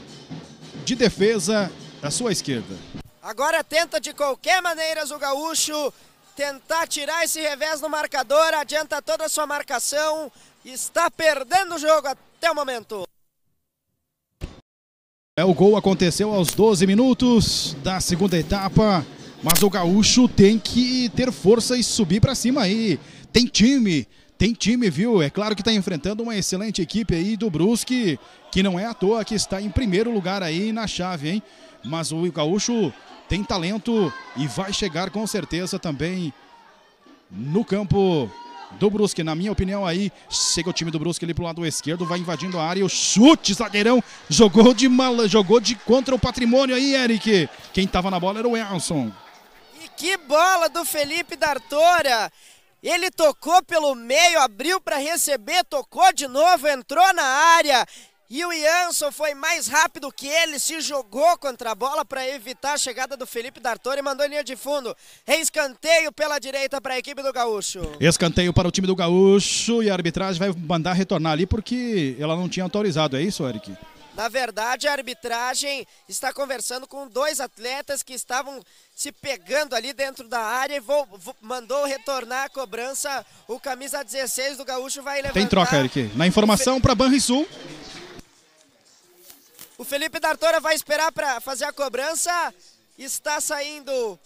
de defesa à sua esquerda. Agora tenta de qualquer maneira o gaúcho tentar tirar esse revés no marcador, adianta toda a sua marcação, está perdendo o jogo até o momento. É, o gol aconteceu aos 12 minutos da segunda etapa, mas o gaúcho tem que ter força e subir para cima aí. Tem time, tem time, viu? É claro que está enfrentando uma excelente equipe aí do Brusque, que não é à toa que está em primeiro lugar aí na chave, hein? Mas o gaúcho tem talento e vai chegar com certeza também no campo do Brusque. Na minha opinião, aí chega o time do Brusque ali pro lado esquerdo, vai invadindo a área. O chute, zagueirão, jogou de mal, jogou de contra o patrimônio aí, Eric. Quem tava na bola era o Elson. E que bola do Felipe D'Artora! Ele tocou pelo meio, abriu para receber, tocou de novo, entrou na área. E o Jansson foi mais rápido que ele, se jogou contra a bola para evitar a chegada do Felipe D'Artor e mandou em linha de fundo. Escanteio pela direita para a equipe do Gaúcho. Escanteio para o time do Gaúcho e a arbitragem vai mandar retornar ali porque ela não tinha autorizado, é isso, Eric? Na verdade, a arbitragem está conversando com dois atletas que estavam se pegando ali dentro da área e vou, vou, mandou retornar a cobrança. O camisa 16 do Gaúcho vai levantar. Tem troca, Eric. Na informação para Banrisul. O Felipe D'Artora vai esperar para fazer a cobrança. Está saindo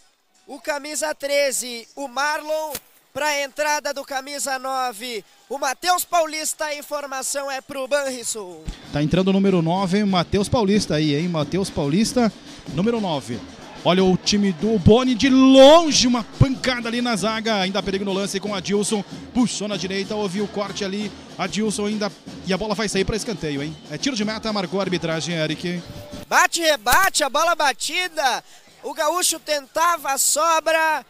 o camisa 13, o Marlon, para a entrada do camisa 9. O Matheus Paulista, a informação é para o Banrisul. Tá entrando o número 9, Matheus Paulista aí, hein? Matheus Paulista, número 9. Olha o time do Boni de longe, uma pancada ali na zaga. Ainda perigo no lance com a Dilson. Puxou na direita, ouviu o corte ali. A Dilson ainda. E a bola vai sair para escanteio, hein? É tiro de meta, marcou a arbitragem, Eric. Bate, rebate, a bola batida. O Gaúcho tentava a sobra.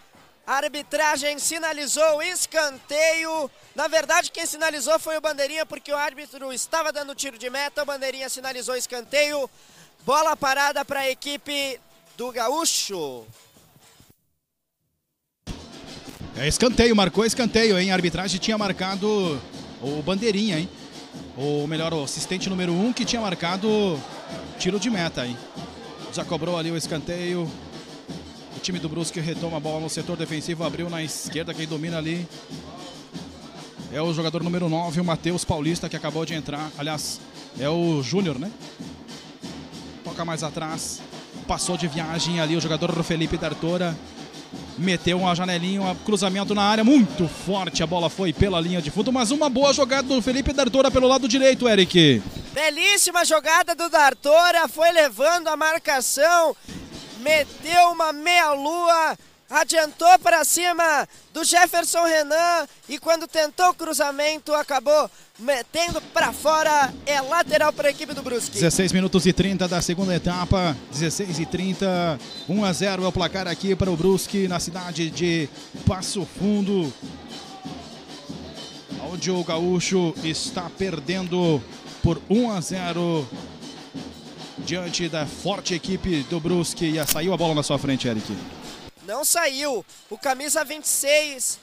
A arbitragem sinalizou escanteio. Na verdade, quem sinalizou foi o Bandeirinha, porque o árbitro estava dando tiro de meta. O Bandeirinha sinalizou escanteio. Bola parada para a equipe do Gaúcho. É escanteio, marcou escanteio, hein? A arbitragem tinha marcado o Bandeirinha, hein? Ou melhor, o assistente número 1 um, que tinha marcado tiro de meta, hein? Já cobrou ali o escanteio. O time do Brusque retoma a bola no setor defensivo, abriu na esquerda, quem domina ali é o jogador número 9, o Matheus Paulista, que acabou de entrar. Aliás, é o Júnior, né? Toca mais atrás passou de viagem ali o jogador Felipe D'Artora. Meteu uma janelinha, um cruzamento na área, muito forte. A bola foi pela linha de fundo, mas uma boa jogada do Felipe D'Artora pelo lado direito, Eric. Belíssima jogada do D'Artora, foi levando a marcação, meteu uma meia-lua, adiantou para cima do Jefferson Renan e quando tentou o cruzamento acabou metendo para fora, é lateral para a equipe do Brusque. 16 minutos e 30 da segunda etapa, 16 e 30, 1 a 0 é o placar aqui para o Brusque na cidade de Passo Fundo. Onde o Gaúcho está perdendo por 1 a 0 diante da forte equipe do Brusque. E saiu a bola na sua frente, Eric. Não saiu. O camisa 26.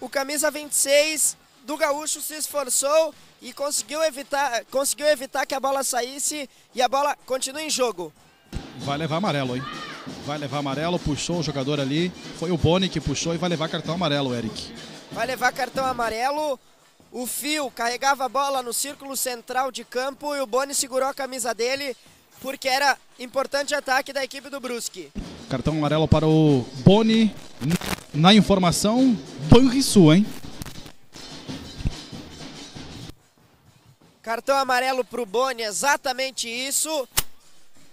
O camisa 26 do Gaúcho se esforçou e conseguiu evitar, conseguiu evitar que a bola saísse e a bola continua em jogo. Vai levar amarelo, hein? Vai levar amarelo, puxou o jogador ali. Foi o Boni que puxou e vai levar cartão amarelo, Eric. Vai levar cartão amarelo. O Fio carregava a bola no círculo central de campo e o Boni segurou a camisa dele porque era importante ataque da equipe do Brusque. Cartão amarelo para o Boni. Na informação, Banrisul, hein? Cartão amarelo para o Boni, exatamente isso.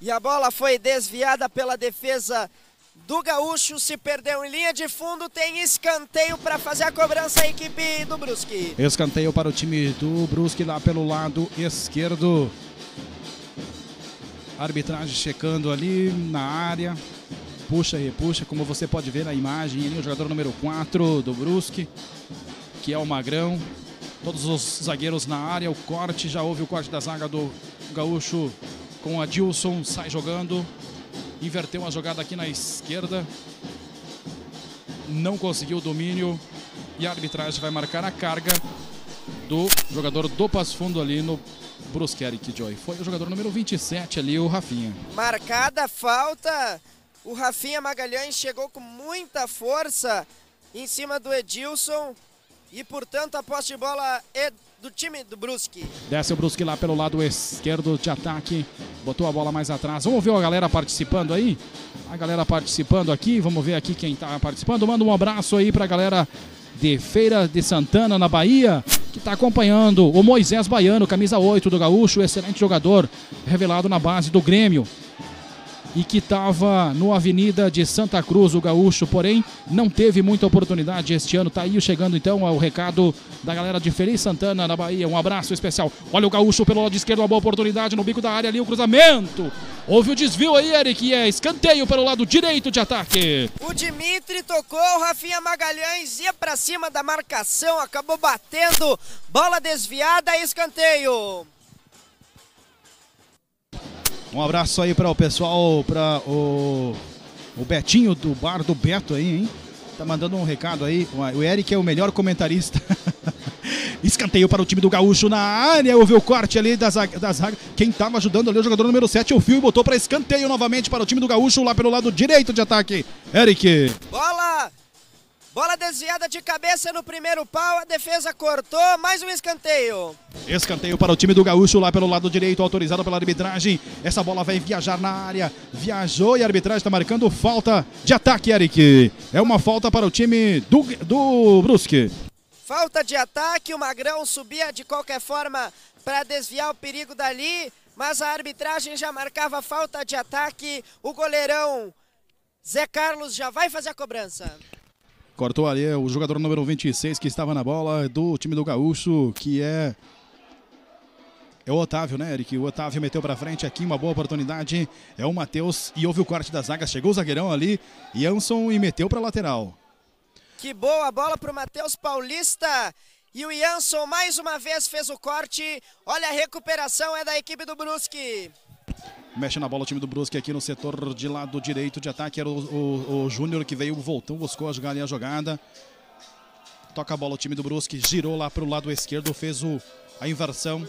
E a bola foi desviada pela defesa do Gaúcho, se perdeu em linha de fundo, tem escanteio para fazer a cobrança a equipe do Brusque. Escanteio para o time do Brusque lá pelo lado esquerdo. Arbitragem checando ali na área. puxa e repuxa, como você pode ver na imagem, ali o jogador número 4 do Brusque, que é o Magrão. Todos os zagueiros na área, o corte, já houve o corte da zaga do Gaúcho com a Dilson, sai jogando. Inverteu uma jogada aqui na esquerda. Não conseguiu o domínio. E a arbitragem vai marcar a carga do jogador do Passo Fundo ali no Brusque Eric Joy. Foi o jogador número 27 ali, o Rafinha. Marcada a falta. O Rafinha Magalhães chegou com muita força em cima do Edilson. E, portanto, a posse de bola é do time do Brusque. Desce o Brusque lá pelo lado esquerdo de ataque. Botou a bola mais atrás. Vamos ver a galera participando aí. A galera participando aqui. Vamos ver aqui quem está participando. Manda um abraço aí para a galera de Feira de Santana, na Bahia, que está acompanhando o Moisés Baiano, camisa 8 do Gaúcho, excelente jogador, revelado na base do Grêmio e que estava no Avenida de Santa Cruz, o Gaúcho, porém não teve muita oportunidade este ano. Tá aí chegando então o recado da galera de Feliz Santana, na Bahia. Um abraço especial. Olha o Gaúcho pelo lado esquerdo, uma boa oportunidade no bico da área ali, o cruzamento. Houve o desvio aí, Eric, e é escanteio pelo lado direito de ataque. O Dimitri tocou, o Rafinha Magalhães ia para cima da marcação, acabou batendo, bola desviada, escanteio. Um abraço aí para o pessoal, para o, o Betinho do bar do Beto aí, hein? Tá mandando um recado aí. O Eric é o melhor comentarista. Escanteio para o time do Gaúcho na área. Houve o corte ali das das Quem estava ajudando ali o jogador número 7, o Fio, e botou para escanteio novamente para o time do Gaúcho lá pelo lado direito de ataque. Eric. Bola Bola desviada de cabeça no primeiro pau, a defesa cortou, mais um escanteio. Escanteio para o time do Gaúcho lá pelo lado direito, autorizado pela arbitragem. Essa bola vai viajar na área, viajou e a arbitragem está marcando falta de ataque, Eric. É uma falta para o time do, do Brusque. Falta de ataque, o Magrão subia de qualquer forma para desviar o perigo dali, mas a arbitragem já marcava falta de ataque. O goleirão Zé Carlos já vai fazer a cobrança. Cortou ali o jogador número 26 que estava na bola do time do Gaúcho, que é. É o Otávio, né, Eric? O Otávio meteu para frente aqui, uma boa oportunidade. É o Matheus e houve o corte da zaga. Chegou o zagueirão ali, Jansson e meteu para lateral. Que boa bola para o Matheus Paulista. E o Jansson mais uma vez fez o corte. Olha a recuperação, é da equipe do Brusque. Mexe na bola o time do Brusque aqui no setor de lado direito de ataque. Era o, o, o Júnior que veio, voltou, buscou a jogar ali a jogada. Toca a bola o time do Brusque, girou lá para o lado esquerdo, fez o, a inversão.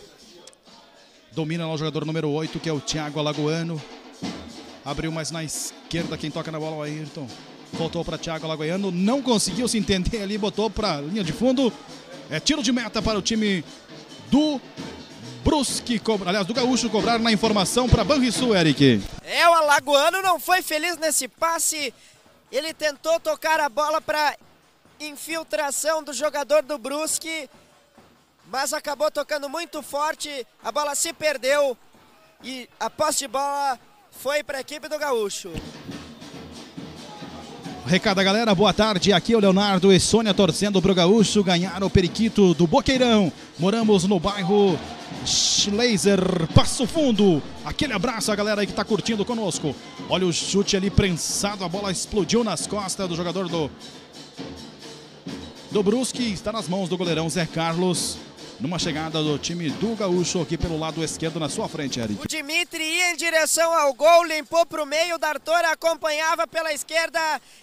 Domina lá o jogador número 8, que é o Thiago Alagoano. Abriu mais na esquerda, quem toca na bola é o Ayrton. Voltou para Thiago Alagoano, não conseguiu se entender ali, botou para linha de fundo. É tiro de meta para o time do Brusque, aliás, do Gaúcho cobrar na informação para Banrisul, Eric. É, o Alagoano não foi feliz nesse passe. Ele tentou tocar a bola para infiltração do jogador do Brusque, mas acabou tocando muito forte. A bola se perdeu e a posse de bola foi para a equipe do Gaúcho. Recado galera, boa tarde. Aqui é o Leonardo e Sônia torcendo pro Gaúcho ganhar o periquito do Boqueirão. Moramos no bairro Schleiser, Passo Fundo. Aquele abraço a galera aí que tá curtindo conosco. Olha o chute ali prensado, a bola explodiu nas costas do jogador do do Brusque, está nas mãos do goleirão Zé Carlos numa chegada do time do Gaúcho aqui pelo lado esquerdo na sua frente, Eric. O Dimitri ia em direção ao gol, limpou para o meio, o D'Artor acompanhava pela esquerda,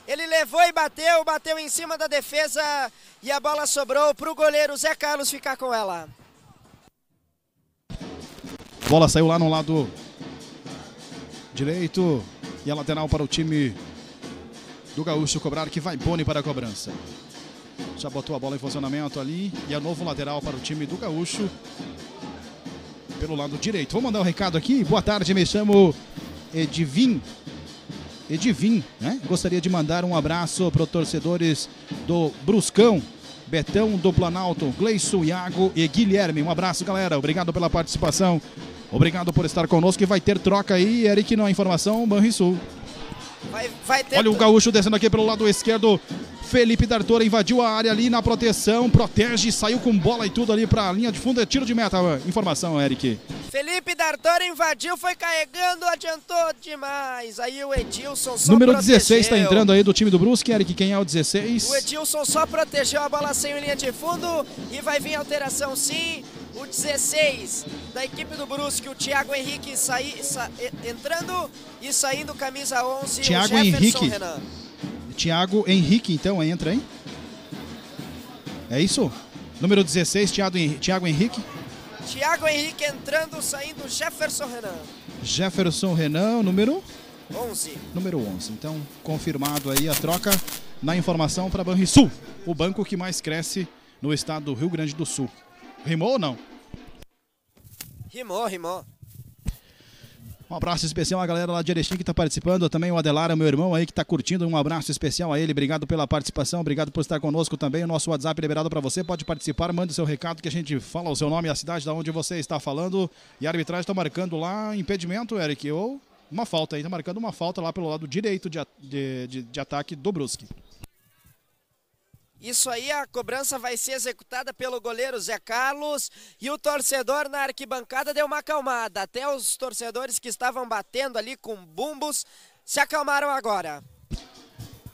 ele levou e bateu, bateu em cima da defesa e a bola sobrou para o goleiro Zé Carlos ficar com ela. Bola saiu lá no lado direito e a lateral para o time do Gaúcho cobrar que vai Boni para a cobrança. Já botou a bola em funcionamento ali. E é novo lateral para o time do Gaúcho. Pelo lado direito. Vou mandar um recado aqui. Boa tarde, me chamo Edivin. Edivin, né? Gostaria de mandar um abraço para os torcedores do Bruscão, Betão do Planalto, Gleison, Iago e Guilherme. Um abraço, galera. Obrigado pela participação. Obrigado por estar conosco. E vai ter troca aí, Eric, na informação Banrisul. Vai, vai ter. Olha o Gaúcho descendo aqui pelo lado esquerdo. Felipe D'Artora invadiu a área ali na proteção, protege, saiu com bola e tudo ali pra linha de fundo, é tiro de meta. Informação, Eric. Felipe D'Artora invadiu, foi carregando, adiantou demais. Aí o Edilson só Número protegeu. 16 tá entrando aí do time do Brusque, Eric, quem é o 16? O Edilson só protegeu a bola sem linha de fundo e vai vir alteração sim. O 16 da equipe do Brusque, o Thiago Henrique saí, sa, entrando e saindo camisa 11, Thiago Henrique. Renan. Thiago Henrique, então, entra, hein? É isso? Número 16, Thiago, Thiago Henrique. Thiago Henrique entrando, saindo Jefferson Renan. Jefferson Renan, número 11. número 11. Então, confirmado aí a troca na informação para Banrisul, o banco que mais cresce no estado do Rio Grande do Sul. Rimou ou não? Rimou, rimou. Um abraço especial à galera lá de Erechim que está participando, também o Adelara, meu irmão aí que está curtindo, um abraço especial a ele, obrigado pela participação, obrigado por estar conosco também, o nosso WhatsApp liberado para você, pode participar, manda o seu recado que a gente fala o seu nome e a cidade da onde você está falando, e a arbitragem está marcando lá impedimento, Eric, ou uma falta aí, está marcando uma falta lá pelo lado direito de, de, de- de ataque do Brusque. Isso aí, a cobrança vai ser executada pelo goleiro Zé Carlos e o torcedor na arquibancada deu uma acalmada. Até os torcedores que estavam batendo ali com bumbos se acalmaram agora.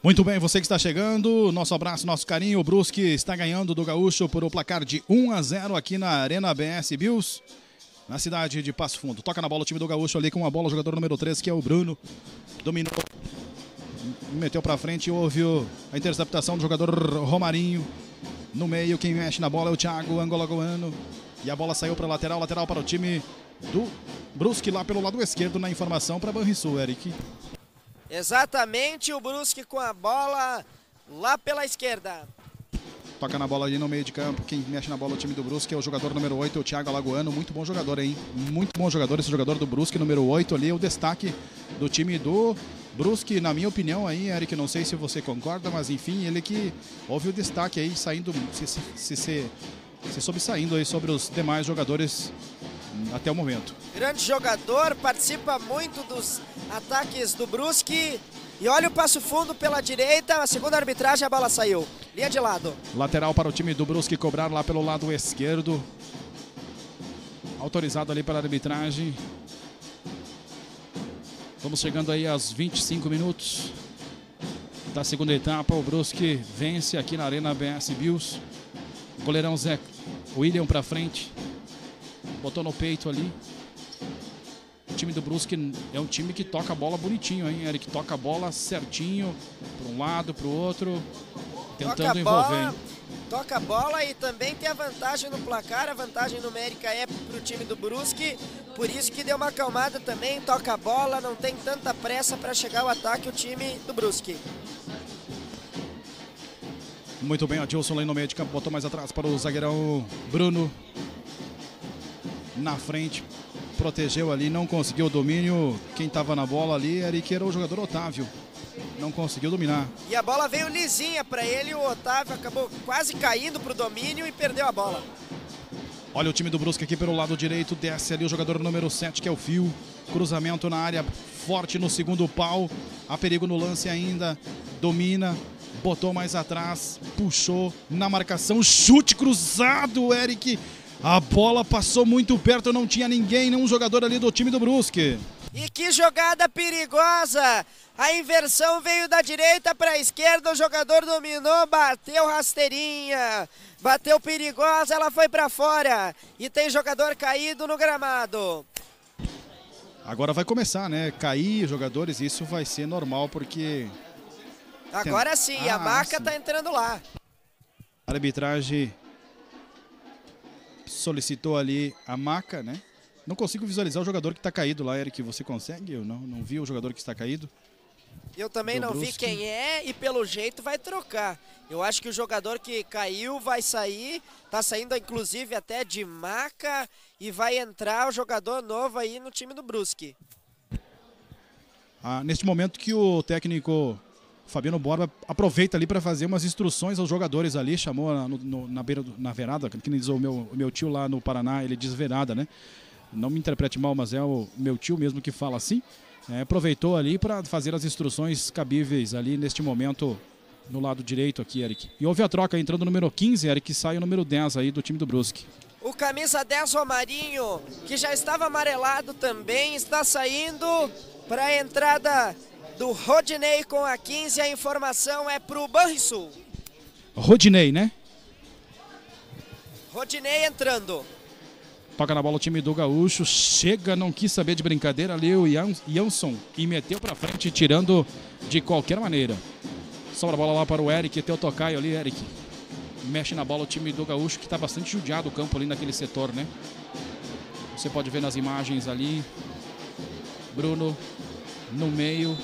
Muito bem, você que está chegando, nosso abraço, nosso carinho. O Brusque está ganhando do Gaúcho por o placar de 1 a 0 aqui na Arena BS Bills, na cidade de Passo Fundo. Toca na bola o time do Gaúcho ali com a bola, o jogador número 13, que é o Bruno. Dominou, meteu para frente, houve a interceptação do jogador Romarinho. No meio, quem mexe na bola é o Thiago Angolagoano. E a bola saiu para lateral, lateral para o time do Brusque lá pelo lado esquerdo na informação para Banrisul, Eric. Exatamente, o Brusque com a bola lá pela esquerda. Toca na bola ali no meio de campo. Quem mexe na bola é o time do Brusque é o jogador número 8, o Thiago Alagoano. Muito bom jogador, hein? Muito bom jogador esse jogador do Brusque, número 8 ali, o destaque do time do Brusque, na minha opinião aí, Eric, não sei se você concorda, mas enfim, ele que houve o destaque aí, saindo, se, se, se, se, se sobressaindo aí sobre os demais jogadores até o momento. Grande jogador, participa muito dos ataques do Brusque. E olha o passo fundo pela direita, a segunda arbitragem, a bola saiu. Linha de lado. Lateral para o time do Brusque cobrar lá pelo lado esquerdo. Autorizado ali pela arbitragem. Vamos chegando aí aos 25 minutos da segunda etapa. O Brusque vence aqui na Arena BS Bills. Goleirão Zé William para frente. Botou no peito ali. O time do Brusque é um time que toca a bola bonitinho, hein, Eric? Toca a bola certinho, para um lado, para o outro, tentando envolver. hein? Toca a bola e também tem a vantagem no placar. A vantagem numérica é para o time do Brusque. Por isso que deu uma acalmada também. Toca a bola, não tem tanta pressa para chegar ao ataque o time do Brusque. Muito bem, Adilson lá no meio de campo, botou mais atrás para o zagueirão Bruno. Na frente, protegeu ali, não conseguiu o domínio. Quem estava na bola ali era que era o jogador Otávio. Não conseguiu dominar. E a bola veio lisinha para ele. O Otávio acabou quase caindo para o domínio e perdeu a bola. Olha o time do Brusque aqui pelo lado direito, desce ali o jogador número 7, que é o Fio. Cruzamento na área, forte no segundo pau. Há perigo no lance ainda. Domina, botou mais atrás, puxou na marcação, chute cruzado, Eric. A bola passou muito perto, não tinha ninguém, nenhum jogador ali do time do Brusque. E que jogada perigosa! A inversão veio da direita para a esquerda, o jogador dominou, bateu rasteirinha, bateu perigosa, ela foi para fora e tem jogador caído no gramado. Agora vai começar, né? Cair jogadores, isso vai ser normal porque Agora sim, a Ah, marca sim. tá entrando lá. a arbitragem solicitou ali a maca, né? Não consigo visualizar o jogador que está caído lá, Eric. Você consegue? Eu não, não vi o jogador que está caído. Eu também não vi quem é e pelo jeito vai trocar. Eu acho que o jogador que caiu vai sair, tá saindo inclusive até de maca e vai entrar o jogador novo aí no time do Brusque. Ah, neste momento que o técnico Fabiano Borba aproveita ali para fazer umas instruções aos jogadores ali, chamou na, no- na beira do- na verada, que nem diz o meu, o meu tio lá no Paraná, ele diz verada, né? Não me interprete mal, mas é o meu tio mesmo que fala assim. É, aproveitou ali para fazer as instruções cabíveis ali neste momento no lado direito aqui, Eric. E houve a troca entrando o número 15, Eric, sai o número 10 aí do time do Brusque. O camisa 10 Romarinho, que já estava amarelado também, está saindo para a entrada do Rodinei com a 15. A informação é para o Banrisul. Rodinei, né? Rodinei entrando. Toca na bola o time do Gaúcho, chega, não quis saber de brincadeira ali o Jansson e meteu para frente, tirando de qualquer maneira. Sobra a bola lá para o Eric, teu tocaio ali, Eric. Mexe na bola o time do Gaúcho, que está bastante judiado o campo ali naquele setor, né? Você pode ver nas imagens ali. Bruno no meio,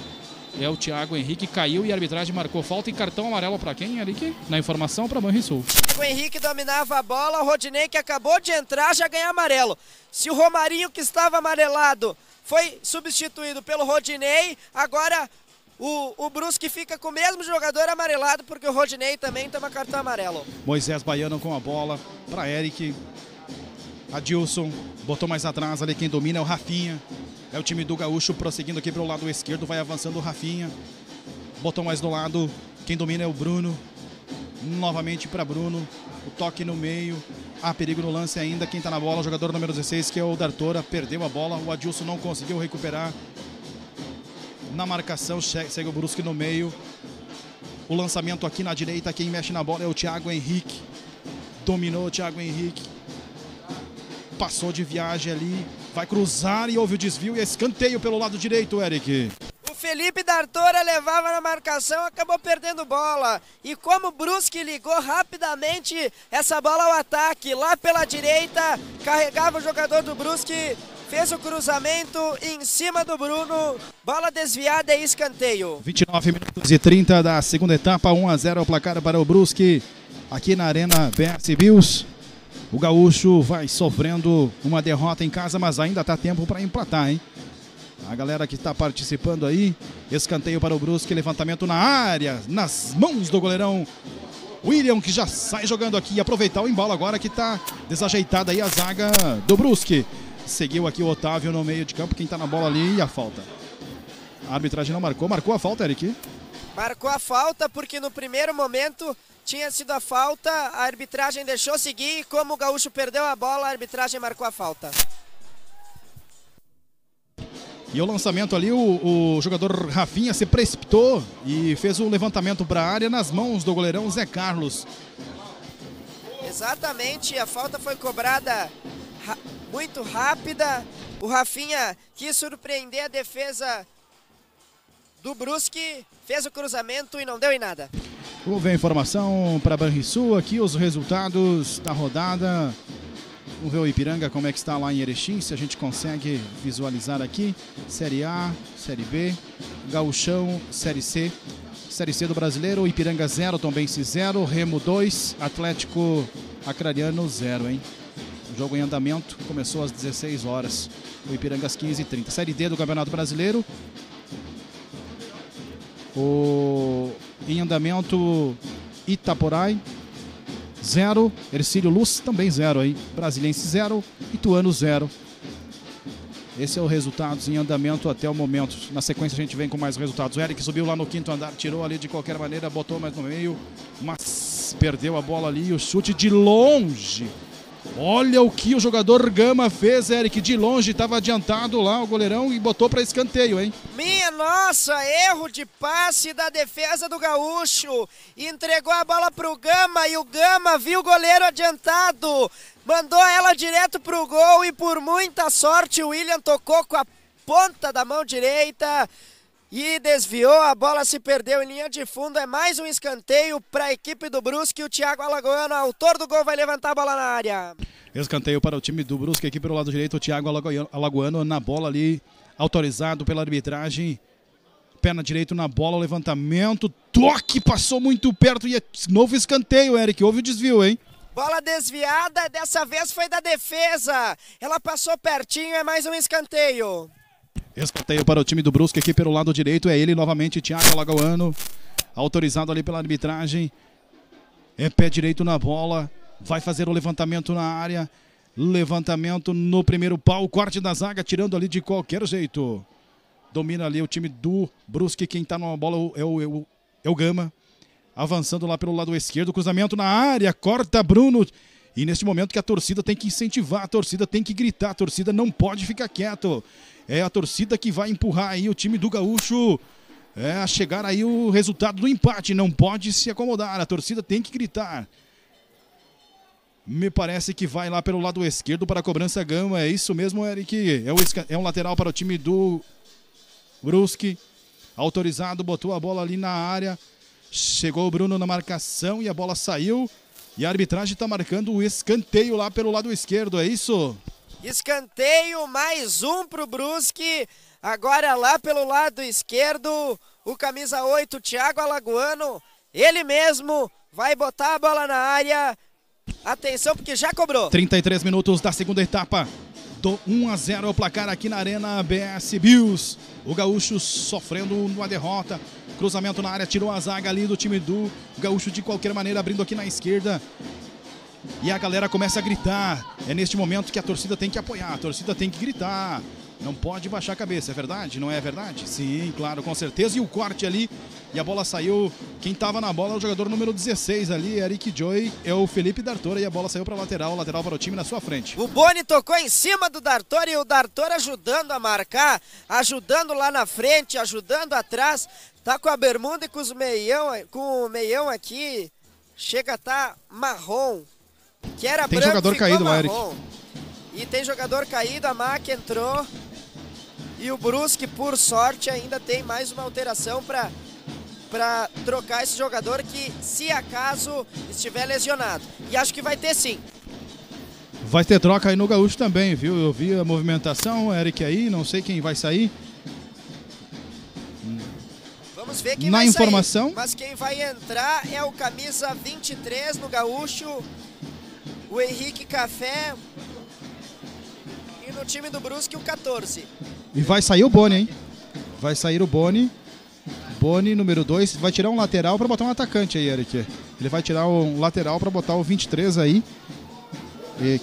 é o Thiago Henrique, caiu e a arbitragem marcou falta e cartão amarelo para quem, Henrique? Na informação para Banrisul. O Henrique dominava a bola, o Rodinei que acabou de entrar já ganha amarelo. Se o Romarinho que estava amarelado foi substituído pelo Rodinei, agora o, o Brusque fica com o mesmo jogador amarelado porque o Rodinei também toma cartão amarelo. Moisés Baiano com a bola para Eric. Adilson botou mais atrás ali, quem domina é o Rafinha. É o time do Gaúcho prosseguindo aqui para o lado esquerdo, vai avançando o Rafinha. Botou mais do lado, quem domina é o Bruno. Novamente para Bruno, o toque no meio. Há perigo no lance ainda, quem está na bola, o jogador número 16, que é o Dartora, perdeu a bola. O Adilson não conseguiu recuperar. Na marcação, segue o Brusque no meio. O lançamento aqui na direita, quem mexe na bola é o Thiago Henrique. Dominou o Thiago Henrique. Passou de viagem ali, Vai cruzar e houve o desvio e é escanteio pelo lado direito, Eric. O Felipe D'Artora levava na marcação, acabou perdendo bola. E como o Brusque ligou rapidamente essa bola ao ataque, lá pela direita, carregava o jogador do Brusque, fez o cruzamento em cima do Bruno, bola desviada e escanteio. 29 minutos e 30 da segunda etapa, 1 a 0 o placar para o Brusque, aqui na Arena BS Bills. O Gaúcho vai sofrendo uma derrota em casa, mas ainda está tempo para empatar, hein? A galera que está participando aí, escanteio para o Brusque, levantamento na área, nas mãos do goleirão William, que já sai jogando aqui. Aproveitar o embalo agora que está desajeitada aí a zaga do Brusque. Seguiu aqui o Otávio no meio de campo, quem está na bola ali e a falta. A arbitragem não marcou, marcou a falta, Eric? Marcou a falta porque no primeiro momento tinha sido a falta, a arbitragem deixou seguir e como o Gaúcho perdeu a bola, a arbitragem marcou a falta. E o lançamento ali, o, o jogador Rafinha se precipitou e fez o levantamento para a área nas mãos do goleirão Zé Carlos. Exatamente, a falta foi cobrada ra muito rápida. O Rafinha quis surpreender a defesa do Brusque, fez o cruzamento e não deu em nada. Ver a informação para Banrisul aqui, os resultados da rodada. Vamos ver o Ipiranga como é que está lá em Erechim, se a gente consegue visualizar aqui. Série A, Série B, Gauchão, Série C. Série C do Brasileiro, Ipiranga 0, Tombense 0, Remo 2, Atlético Acrariano 0, hein? O jogo em andamento começou às 16 horas, o Ipiranga às 15h30. Série D do Campeonato Brasileiro, o em andamento Itaporai, zero. Ercílio Luz também zero aí. Brasiliense zero. Ituano zero. Esse é o resultado em andamento até o momento. Na sequência a gente vem com mais resultados. O Eric subiu lá no quinto andar, tirou ali de qualquer maneira, botou mais no meio, mas perdeu a bola ali. O chute de longe Olha o que o jogador Gama fez, Eric. De longe, estava adiantado lá o goleirão e botou para escanteio, hein? Minha nossa, erro de passe da defesa do Gaúcho. Entregou a bola pro Gama e o Gama viu o goleiro adiantado. Mandou ela direto pro gol e por muita sorte o William tocou com a ponta da mão direita e desviou, a bola se perdeu em linha de fundo, é mais um escanteio para a equipe do Brusque, o Thiago Alagoano, autor do gol, vai levantar a bola na área. Escanteio para o time do Brusque aqui pelo lado direito, o Thiago Alagoano na bola ali, autorizado pela arbitragem, perna direito na bola, levantamento, toque, passou muito perto e é novo escanteio, Eric, houve o desvio, hein? Bola desviada, dessa vez foi da defesa, ela passou pertinho, é mais um escanteio. Escanteio para o time do Brusque aqui pelo lado direito. É ele novamente, Thiago Lagoano. Autorizado ali pela arbitragem. É pé direito na bola. Vai fazer o levantamento na área. Levantamento no primeiro pau. Corte da zaga, tirando ali de qualquer jeito. Domina ali o time do Brusque. Quem tá na bola é o, é o, é o Gama. Avançando lá pelo lado esquerdo. Cruzamento na área. Corta Bruno. E neste momento que a torcida tem que incentivar, a torcida tem que gritar, a torcida não pode ficar quieto. É a torcida que vai empurrar aí o time do Gaúcho é, a chegar aí o resultado do empate. Não pode se acomodar, a torcida tem que gritar. Me parece que vai lá pelo lado esquerdo para a cobrança Gama. É isso mesmo, Eric. É, o, é um lateral para o time do Brusque. Autorizado, botou a bola ali na área. Chegou o Bruno na marcação e a bola saiu. E a arbitragem está marcando o escanteio lá pelo lado esquerdo, é isso? Escanteio, mais um para o Brusque. Agora lá pelo lado esquerdo, o camisa 8, Thiago Alagoano. Ele mesmo vai botar a bola na área. Atenção, porque já cobrou. 33 minutos da segunda etapa. Do 1 a 0 é o placar aqui na Arena BS Bills. O Gaúcho sofrendo uma derrota. Cruzamento na área, tirou a zaga ali do time do Gaúcho de qualquer maneira, abrindo aqui na esquerda. E a galera começa a gritar. É neste momento que a torcida tem que apoiar, a torcida tem que gritar. Não pode baixar a cabeça, é verdade? Não é verdade? Sim, claro, com certeza. E o corte ali, e a bola saiu. Quem estava na bola é o jogador número 16 ali, Eric Joy, é o Felipe Dartora, e a bola saiu para lateral, lateral para o time na sua frente. O Boni tocou em cima do Dartora e o Dartora ajudando a marcar, ajudando lá na frente, ajudando atrás. Tá com a bermuda e com os meião, com o meião aqui. Chega a tá marrom. Que era tem branco, jogador caído. Eric. E tem jogador caído, a Mac entrou. E o Brusque, por sorte, ainda tem mais uma alteração para para trocar esse jogador que, se acaso, estiver lesionado. E acho que vai ter sim. Vai ter troca aí no Gaúcho também, viu? Eu vi a movimentação, Eric aí, não sei quem vai sair. Vamos ver quem Na vai informação. sair. Mas quem vai entrar é o camisa 23 no Gaúcho, o Henrique Café. E no time do Brusque, o 14. E vai sair o Boni, hein? Vai sair o Boni. Boni, número 2. Vai tirar um lateral para botar um atacante aí, Eric. Ele vai tirar um lateral para botar o 23 aí,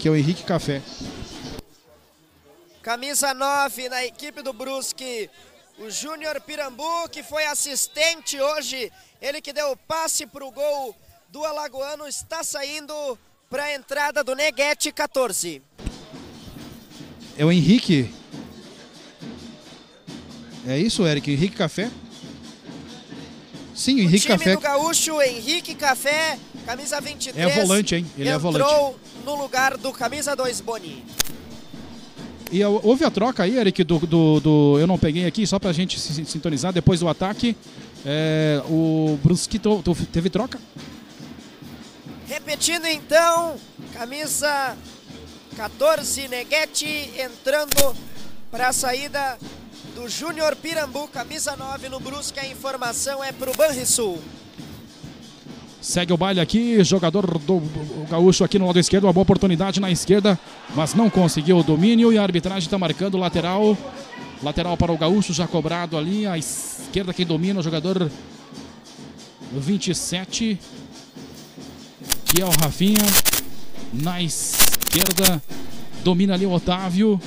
que é o Henrique Café. Camisa 9 na equipe do Brusque. O Júnior Pirambu, que foi assistente hoje. Ele que deu o passe para o gol do Alagoano, está saindo para a entrada do Neguete 14. É o Henrique. É isso, Eric? Henrique Café? Sim, o Henrique time Café. do Gaúcho, Henrique Café, camisa 23. É volante, hein? Ele é volante. Entrou no lugar do camisa 2 Boni. E houve a troca aí, Eric, do, do, do, Eu não peguei aqui, só pra gente se sintonizar depois do ataque. É, o Brusque teve troca? Repetindo então, camisa 14, Neguete entrando para a saída do Júnior Pirambu, camisa 9 no Brusque. A informação é para o Banrisul. Segue o baile aqui, jogador do Gaúcho aqui no lado esquerdo, uma boa oportunidade na esquerda, mas não conseguiu o domínio e a arbitragem está marcando lateral. Lateral para o Gaúcho, já cobrado ali, à esquerda quem domina, o jogador 27, que é o Rafinha. Na esquerda, domina ali o Otávio,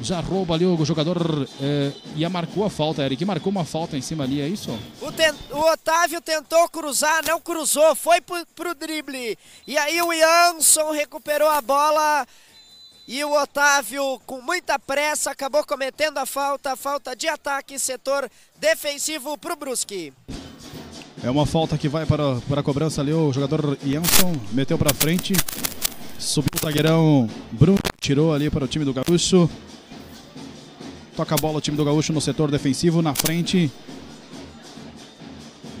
já rouba ali o jogador é, e marcou a falta, Eric. Marcou uma falta em cima ali, é isso? O, ten, o Otávio tentou cruzar, não cruzou, foi pro, pro drible. E aí o Jansson recuperou a bola. E o Otávio, com muita pressa, acabou cometendo a falta. Falta de ataque, setor defensivo pro Brusque. É uma falta que vai para, para a cobrança ali. O jogador Jansson meteu para frente. Subiu o zagueirão Bruno, tirou ali para o time do Gaúcho. Toca a bola o time do Gaúcho no setor defensivo, na frente.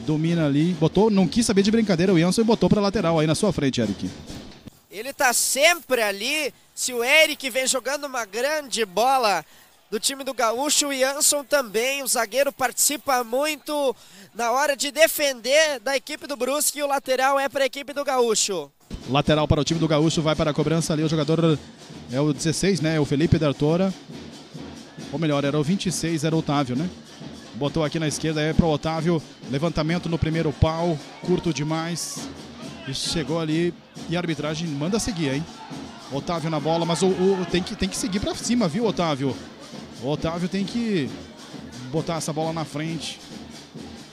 Domina ali. Botou, não quis saber de brincadeira o Jansson e botou para lateral aí na sua frente, Eric. Ele tá sempre ali. Se o Eric vem jogando uma grande bola do time do Gaúcho, o Jansson também. O zagueiro participa muito na hora de defender da equipe do Brusque e o lateral é para a equipe do Gaúcho. Lateral para o time do Gaúcho, vai para a cobrança ali o jogador é o 16, né? O Felipe Dartora. Ou melhor, era o 26, era o Otávio, né? Botou aqui na esquerda, é para o Otávio. Levantamento no primeiro pau, curto demais. E chegou ali e a arbitragem manda seguir, hein? Otávio na bola, mas o, o tem, que, tem que seguir para cima, viu, Otávio? O Otávio tem que botar essa bola na frente.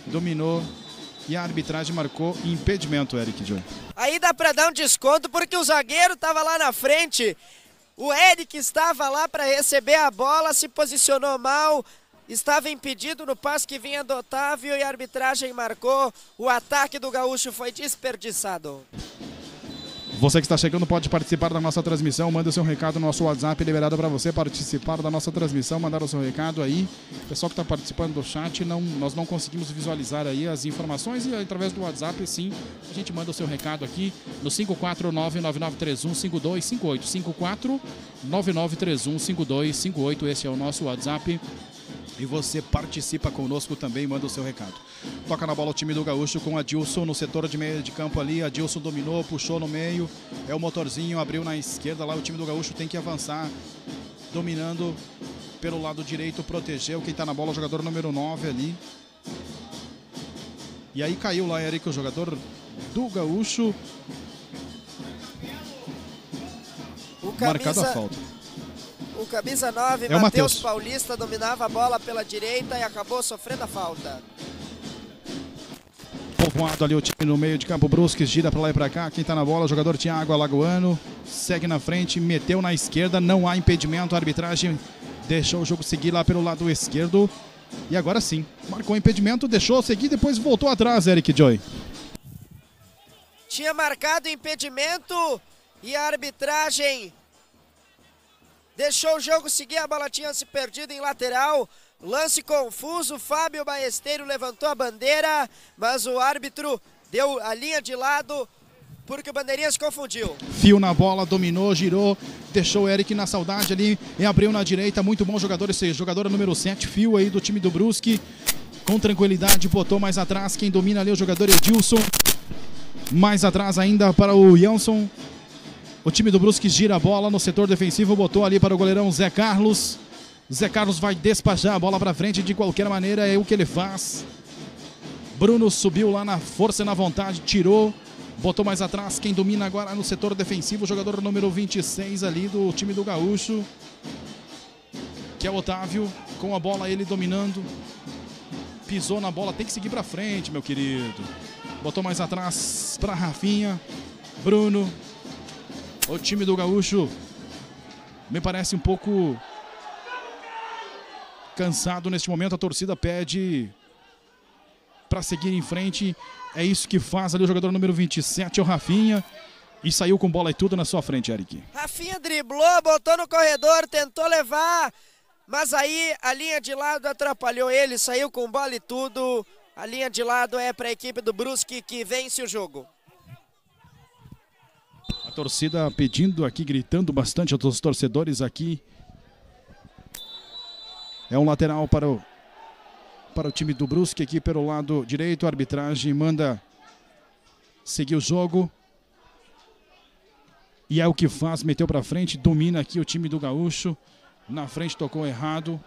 Dominou. E a arbitragem marcou impedimento, Eric Joy. Aí dá pra dar um desconto porque o zagueiro tava lá na frente. O Eric estava lá para receber a bola, se posicionou mal, estava impedido no passe que vinha do Otávio e a arbitragem marcou. O ataque do Gaúcho foi desperdiçado. Você que está chegando pode participar da nossa transmissão, manda o seu recado no nosso WhatsApp liberado para você participar da nossa transmissão, mandar o seu recado aí. O pessoal que está participando do chat, não, nós não conseguimos visualizar aí as informações e através do WhatsApp, sim, a gente manda o seu recado aqui no 54999315258. 54999315258, esse é o nosso WhatsApp. E você participa conosco também, manda o seu recado. Toca na bola o time do Gaúcho com Adilson no setor de meio de campo ali. Adilson dominou, puxou no meio. É o motorzinho, abriu na esquerda lá. O time do Gaúcho tem que avançar. Dominando pelo lado direito, protegeu. Quem tá na bola, o jogador número 9 ali. E aí caiu lá, Eric, o jogador do Gaúcho. O Marcado a camisa, falta. O camisa 9, É o Matheus Matheus. Paulista, dominava a bola pela direita e acabou sofrendo a falta. Povoado ali o time no meio de campo. Brusques gira pra lá e pra cá. Quem tá na bola, o jogador Thiago Alagoano. Segue na frente, meteu na esquerda. Não há impedimento. A arbitragem deixou o jogo seguir lá pelo lado esquerdo. E agora sim, marcou impedimento, deixou seguir, depois voltou atrás, Eric Joy. Tinha marcado impedimento e a arbitragem deixou o jogo seguir. A bola tinha se perdido em lateral. Lance confuso. Fábio Baesteiro levantou a bandeira, mas o árbitro deu a linha de lado porque o bandeirinha se confundiu. Fio na bola, dominou, girou, deixou o Eric na saudade ali e abriu na direita. Muito bom jogador esse jogador número 7, fio aí do time do Brusque. Com tranquilidade, botou mais atrás. Quem domina ali é o jogador Edilson. Mais atrás ainda para o Jansson. O time do Brusque gira a bola no setor defensivo, botou ali para o goleirão Zé Carlos. Zé Carlos vai despachar a bola para frente de qualquer maneira, é o que ele faz. Bruno subiu lá na força e na vontade, tirou, botou mais atrás. Quem domina agora no setor defensivo, o jogador número 26 ali do time do Gaúcho, que é o Otávio, com a bola ele dominando. Pisou na bola, tem que seguir para frente, meu querido. Botou mais atrás para Rafinha, Bruno. O time do Gaúcho me parece um pouco cansado neste momento. A torcida pede para seguir em frente. É isso que faz ali o jogador número 27, o Rafinha. E saiu com bola e tudo na sua frente, Eric. Rafinha driblou, botou no corredor, tentou levar, mas aí a linha de lado atrapalhou ele, saiu com bola e tudo. A linha de lado é para a equipe do Brusque que vence o jogo. Torcida pedindo aqui, gritando bastante aos torcedores aqui. É um lateral para o, para o time do Brusque aqui pelo lado direito. A arbitragem manda seguir o jogo. E é o que faz, meteu para frente, domina aqui o time do Gaúcho. Na frente tocou errado.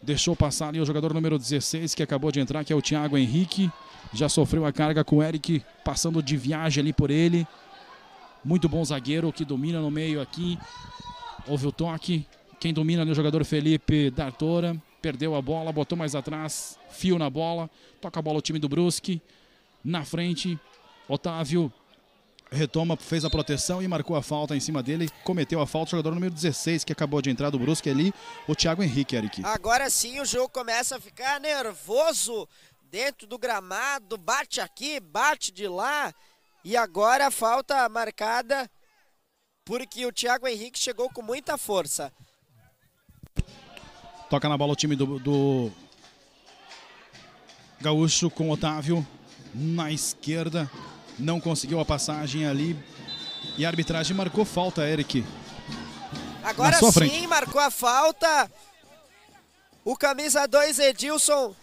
Deixou passar ali o jogador número 16 que acabou de entrar, que é o Thiago Henrique. Já sofreu a carga com o Eric passando de viagem ali por ele. Muito bom zagueiro que domina no meio aqui. Houve o toque. Quem domina é o jogador Felipe Dartora. Perdeu a bola, botou mais atrás. Fio na bola. Toca a bola o time do Brusque. Na frente, Otávio retoma, fez a proteção e marcou a falta em cima dele. Cometeu a falta o jogador número 16 que acabou de entrar do Brusque ali, o Thiago Henrique, Eric. Agora sim o jogo começa a ficar nervoso dentro do gramado, bate aqui, bate de lá. E agora a falta marcada porque o Thiago Henrique chegou com muita força. Toca na bola o time do, do Gaúcho com Otávio na esquerda. Não conseguiu a passagem ali. E a arbitragem marcou falta, Eric. Agora sim, frente. marcou a falta. O camisa 2 Edilson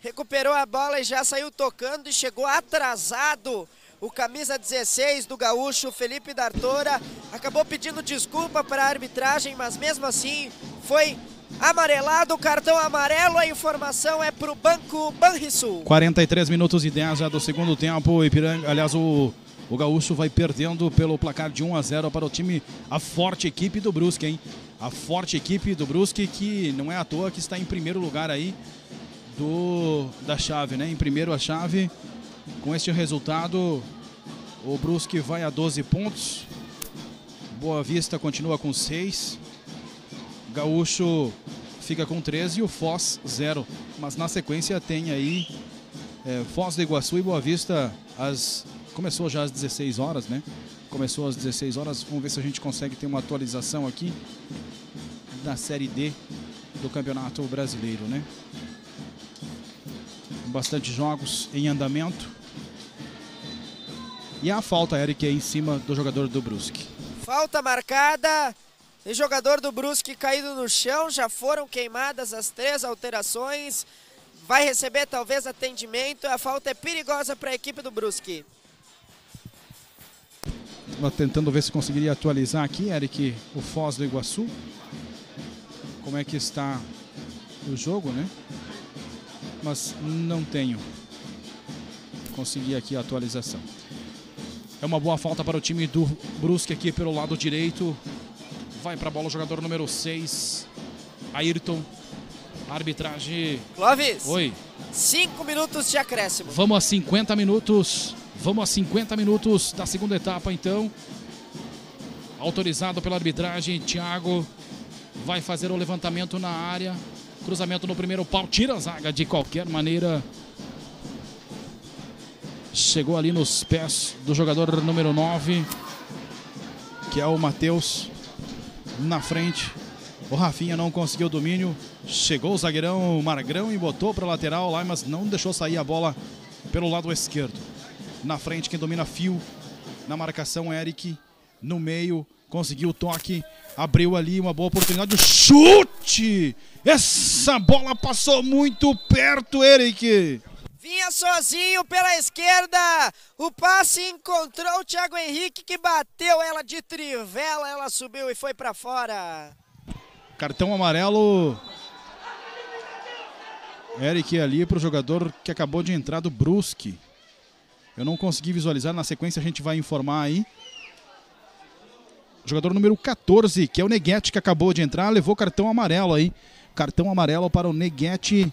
recuperou a bola e já saiu tocando e chegou atrasado. O camisa 16 do Gaúcho, Felipe Dartora, acabou pedindo desculpa para a arbitragem, mas mesmo assim foi amarelado, cartão amarelo. A informação é para o Banco Banrisul. 43 minutos e 10 já do segundo tempo. Ipiranga, aliás, o, o Gaúcho vai perdendo pelo placar de 1 a 0 para o time, a forte equipe do Brusque, hein? a forte equipe do Brusque que não é à toa que está em primeiro lugar aí do da chave, né? Em primeiro a chave. Com este resultado, o Brusque vai a 12 pontos. Boa Vista continua com 6. Gaúcho fica com 13 e o Foz 0. Mas na sequência tem aí é, Foz do Iguaçu e Boa Vista às começou já às 16 horas, né? Começou às 16 horas. Vamos ver se a gente consegue ter uma atualização aqui da Série D do Campeonato Brasileiro, né? Bastante jogos em andamento. E a falta, Eric, aí em cima do jogador do Brusque. Falta marcada. E jogador do Brusque caído no chão. Já foram queimadas as três alterações. Vai receber talvez atendimento. A falta é perigosa para a equipe do Brusque. Tentando ver se conseguiria atualizar aqui, Eric, o Foz do Iguaçu. Como é que está o jogo, né? Mas não tenho. Consegui aqui a atualização. É uma boa falta para o time do Brusque aqui pelo lado direito. Vai para a bola o jogador número 6, Ayrton. Arbitragem. Clóvis. Oi. Cinco minutos de acréscimo. Vamos a 50 minutos. Vamos a 50 minutos da segunda etapa, então. Autorizado pela arbitragem, Thiago vai fazer o levantamento na área. Cruzamento no primeiro pau, tira a zaga de qualquer maneira. Chegou ali nos pés do jogador número 9, que é o Matheus, na frente. O Rafinha não conseguiu o domínio. Chegou o zagueirão Margrão e botou para lateral lá, mas não deixou sair a bola pelo lado esquerdo. Na frente, quem domina fio. Na marcação, Eric. No meio, conseguiu o toque. Abriu ali uma boa oportunidade. O chute! Essa bola passou muito perto, Eric. Vinha sozinho pela esquerda. O passe encontrou o Thiago Henrique que bateu ela de trivela. Ela subiu e foi para fora. Cartão amarelo. Eric ali para o jogador que acabou de entrar do Brusque. Eu não consegui visualizar, na sequência a gente vai informar aí. Jogador número 14, que é o Neguete, que acabou de entrar, levou cartão amarelo aí. Cartão amarelo para o Neguete.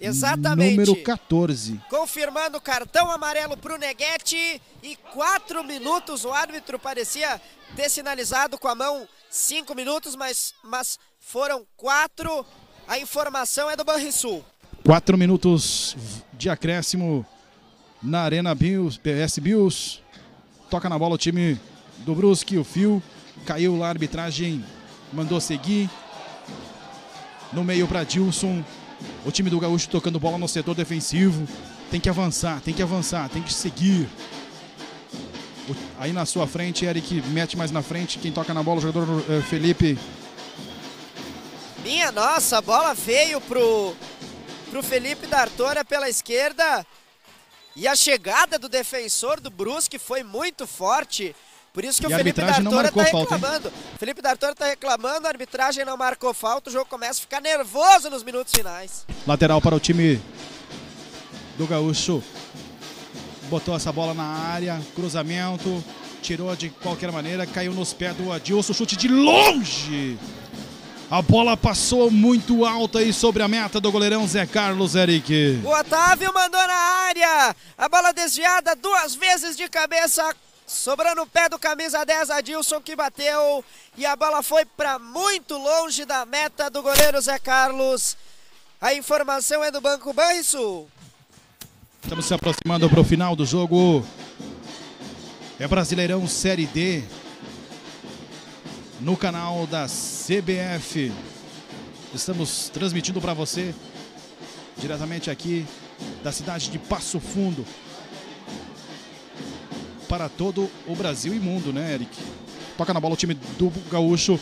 Exatamente. Número 14. Confirmando cartão amarelo para o Neguete. E quatro minutos, o árbitro parecia ter sinalizado com a mão cinco minutos, mas, mas foram quatro. A informação é do Banrisul. Quatro minutos de acréscimo na Arena Bills, PS Bills. Toca na bola o time do Brusque, o Fio. Caiu lá a arbitragem, mandou seguir. No meio para Dilson. O time do Gaúcho tocando bola no setor defensivo. Tem que avançar, tem que avançar, tem que seguir. Aí na sua frente, Eric mete mais na frente. Quem toca na bola, o jogador uh, Felipe. Minha nossa, bola veio pro, pro Felipe D'Artora pela esquerda. E a chegada do defensor do Brusque foi muito forte. Por isso que e o Felipe D'Artora está reclamando. Falta, Felipe D'Artora está reclamando, a arbitragem não marcou falta, o jogo começa a ficar nervoso nos minutos finais. Lateral para o time do Gaúcho. Botou essa bola na área, cruzamento, tirou de qualquer maneira, caiu nos pés do Adilson, chute de longe. A bola passou muito alta aí sobre a meta do goleirão Zé Carlos Eric. O Otávio mandou na área. A bola desviada duas vezes de cabeça. Sobrando o pé do camisa 10, Adilson que bateu. E a bola foi para muito longe da meta do goleiro Zé Carlos. A informação é do Banco Banrisul. Estamos se aproximando para o final do jogo. É Brasileirão Série D no canal da CBF. Estamos transmitindo para você diretamente aqui da cidade de Passo Fundo para todo o Brasil e mundo, né, Eric? Toca na bola o time do Gaúcho.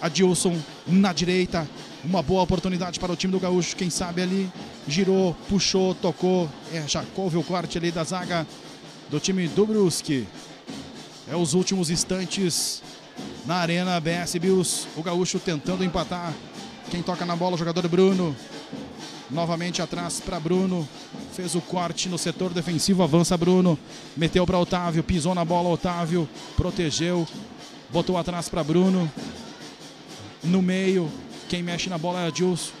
Adilson na direita. Uma boa oportunidade para o time do Gaúcho. Quem sabe ali girou, puxou, tocou. É, couve o corte ali da zaga do time do Brusque. É os últimos instantes na arena BS Bills. O Gaúcho tentando empatar. Quem toca na bola, o jogador Bruno. Novamente atrás para Bruno. Fez o corte no setor defensivo. Avança Bruno. Meteu para Otávio. Pisou na bola Otávio. Protegeu. Botou atrás para Bruno. no meio. Quem mexe na bola é Adilson.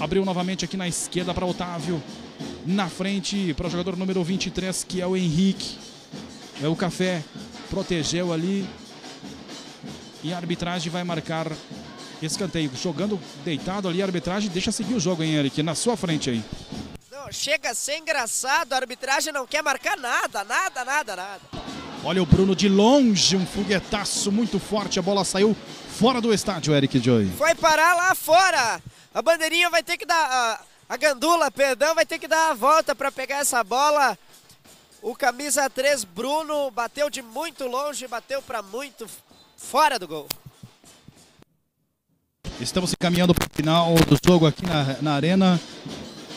Abriu novamente aqui na esquerda para Otávio. Na frente para o jogador número 23, que é o Henrique. É o Café. Protegeu ali. E a arbitragem vai marcar escanteio. Jogando deitado ali, a arbitragem deixa seguir o jogo, hein, Eric? Na sua frente aí. Não, chega a ser engraçado, a arbitragem não quer marcar nada, nada, nada, nada. Olha o Bruno de longe, um foguetaço muito forte. A bola saiu fora do estádio, Eric Joy. Foi parar lá fora. A bandeirinha vai ter que dar. A, a gandula, perdão, vai ter que dar a volta para pegar essa bola. O camisa 3, Bruno, bateu de muito longe, bateu para muito fora do gol. Estamos caminhando para o final do jogo aqui na, na arena.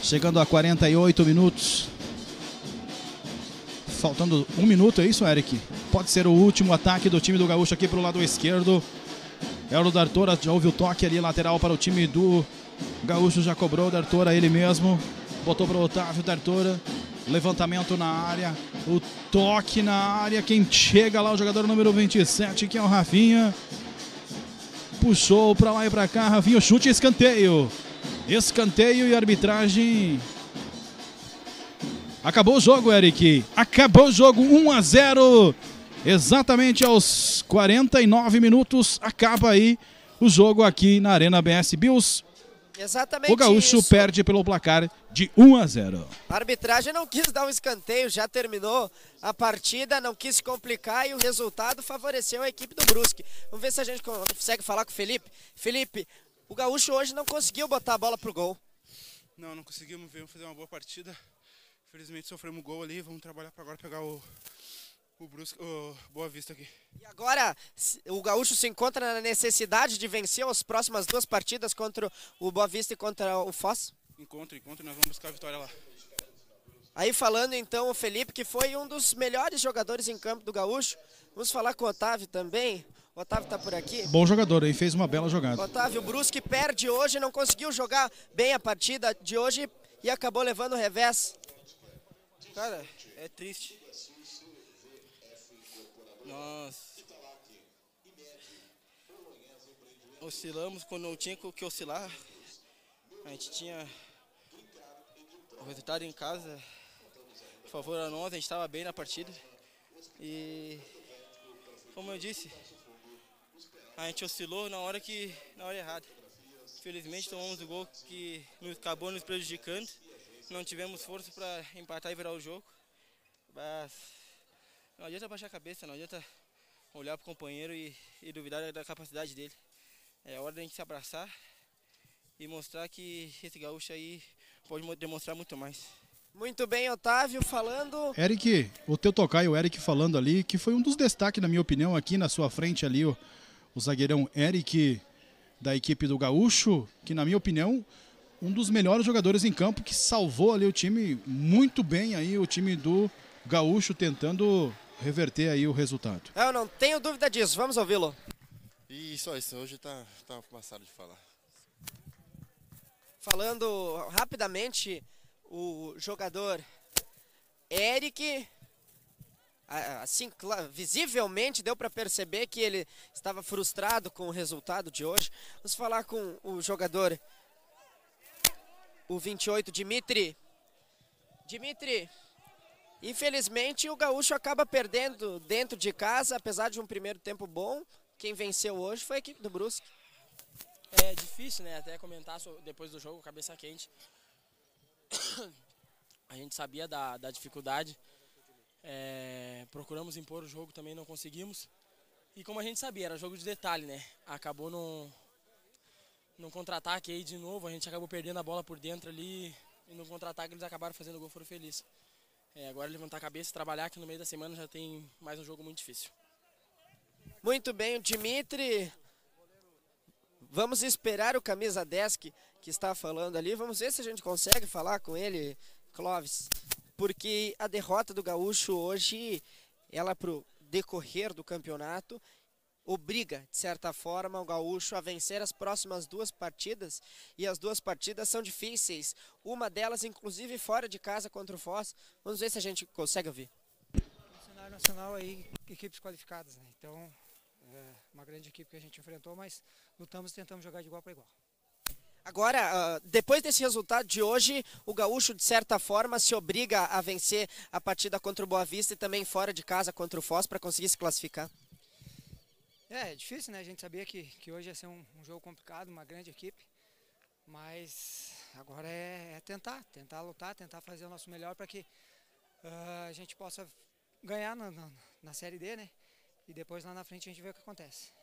Chegando a 48 minutos. Faltando um minuto, é isso, Eric? Pode ser o último ataque do time do Gaúcho aqui para o lado esquerdo. É o Dartora, já houve o toque ali lateral para o time do Gaúcho, já cobrou o Dartora ele mesmo. Botou para o Otávio Dartora. Levantamento na área. O toque na área. Quem chega lá, o jogador número 27, que é o Rafinha. Puxou para lá e para cá. Rafinha, chute escanteio. Escanteio e arbitragem. Acabou o jogo, Eric. Acabou o jogo 1 a 0. Exatamente aos 49 minutos acaba aí o jogo aqui na Arena BS Bills. Exatamente O Gaúcho isso. perde pelo placar de 1 a 0. A arbitragem não quis dar um escanteio, já terminou a partida, não quis se complicar e o resultado favoreceu a equipe do Brusque. Vamos ver se a gente consegue falar com o Felipe. Felipe, o Gaúcho hoje não conseguiu botar a bola pro gol. Não, não conseguimos ver, fazer uma boa partida. Infelizmente sofremos gol ali, vamos trabalhar para agora pegar o, o, Brusque, o Boa Vista aqui. E agora o Gaúcho se encontra na necessidade de vencer as próximas duas partidas contra o Boa Vista e contra o Foz. Encontro, encontro, nós vamos buscar a vitória lá. Aí falando então o Felipe, que foi um dos melhores jogadores em campo do Gaúcho. Vamos falar com o Otávio também. O Otávio tá por aqui. Bom jogador aí, fez uma bela jogada. Otávio Brusque perde hoje, não conseguiu jogar bem a partida de hoje e acabou levando o revés. Cara, é triste. Nós oscilamos quando tinha que oscilar. A gente tinha o resultado em casa a favor a nós, a gente estava bem na partida. E como eu disse, a gente oscilou na hora que na hora errada. Infelizmente tomamos o gol que nos acabou nos prejudicando. Não tivemos força para empatar e virar o jogo. Mas não adianta baixar a cabeça, não adianta olhar para o companheiro e, e duvidar da, da capacidade dele. É hora da gente se abraçar e mostrar que esse gaúcho aí pode mo- demonstrar muito mais. Muito bem, Otávio, falando. Eric, o teu tocaio, o Eric falando ali, que foi um dos destaques, na minha opinião, aqui na sua frente ali, o, o zagueirão Eric da equipe do Gaúcho, que na minha opinião, um dos melhores jogadores em campo, que salvou ali o time muito bem aí, o time do Gaúcho tentando reverter aí o resultado. Eu não tenho dúvida disso, vamos ouvi-lo. E só isso, hoje tá, tá passado de falar. Falando rapidamente, o jogador Eric, assim, visivelmente deu para perceber que ele estava frustrado com o resultado de hoje. Vamos falar com o jogador, o 28, Dimitri. Dimitri, infelizmente o Gaúcho acaba perdendo dentro de casa, apesar de um primeiro tempo bom. Quem venceu hoje foi a equipe do Brusque. É difícil, né? Até comentar depois do jogo, cabeça quente. A gente sabia da, da dificuldade. É, procuramos impor o jogo, também não conseguimos. E como a gente sabia, era jogo de detalhe, né? Acabou num, num contra-ataque aí de novo, a gente acabou perdendo a bola por dentro ali. E no contra-ataque eles acabaram fazendo o gol, foram felizes. É, agora levantar a cabeça e trabalhar, que no meio da semana já tem mais um jogo muito difícil. Muito bem, o Dimitri. Vamos esperar o camisa 10 que, que está falando ali. Vamos ver se a gente consegue falar com ele, Clóvis. Porque a derrota do Gaúcho hoje, ela pro decorrer do campeonato, obriga, de certa forma, o Gaúcho a vencer as próximas duas partidas. E as duas partidas são difíceis. Uma delas, inclusive, fora de casa contra o Foz. Vamos ver se a gente consegue ouvir. cenário nacional aí, equipes qualificadas, né? Então, É uma grande equipe que a gente enfrentou, mas lutamos e tentamos jogar de igual para igual. Agora, ah, depois desse resultado de hoje, o Gaúcho, de certa forma, se obriga a vencer a partida contra o Boa Vista e também fora de casa contra o Foz para conseguir se classificar. É, é difícil, né? A gente sabia que, que hoje ia ser um, um jogo complicado, uma grande equipe. Mas agora é, é tentar, tentar lutar, tentar fazer o nosso melhor para que uh, a gente possa ganhar na, na, na Série D, né? E depois lá na frente a gente vê o que acontece.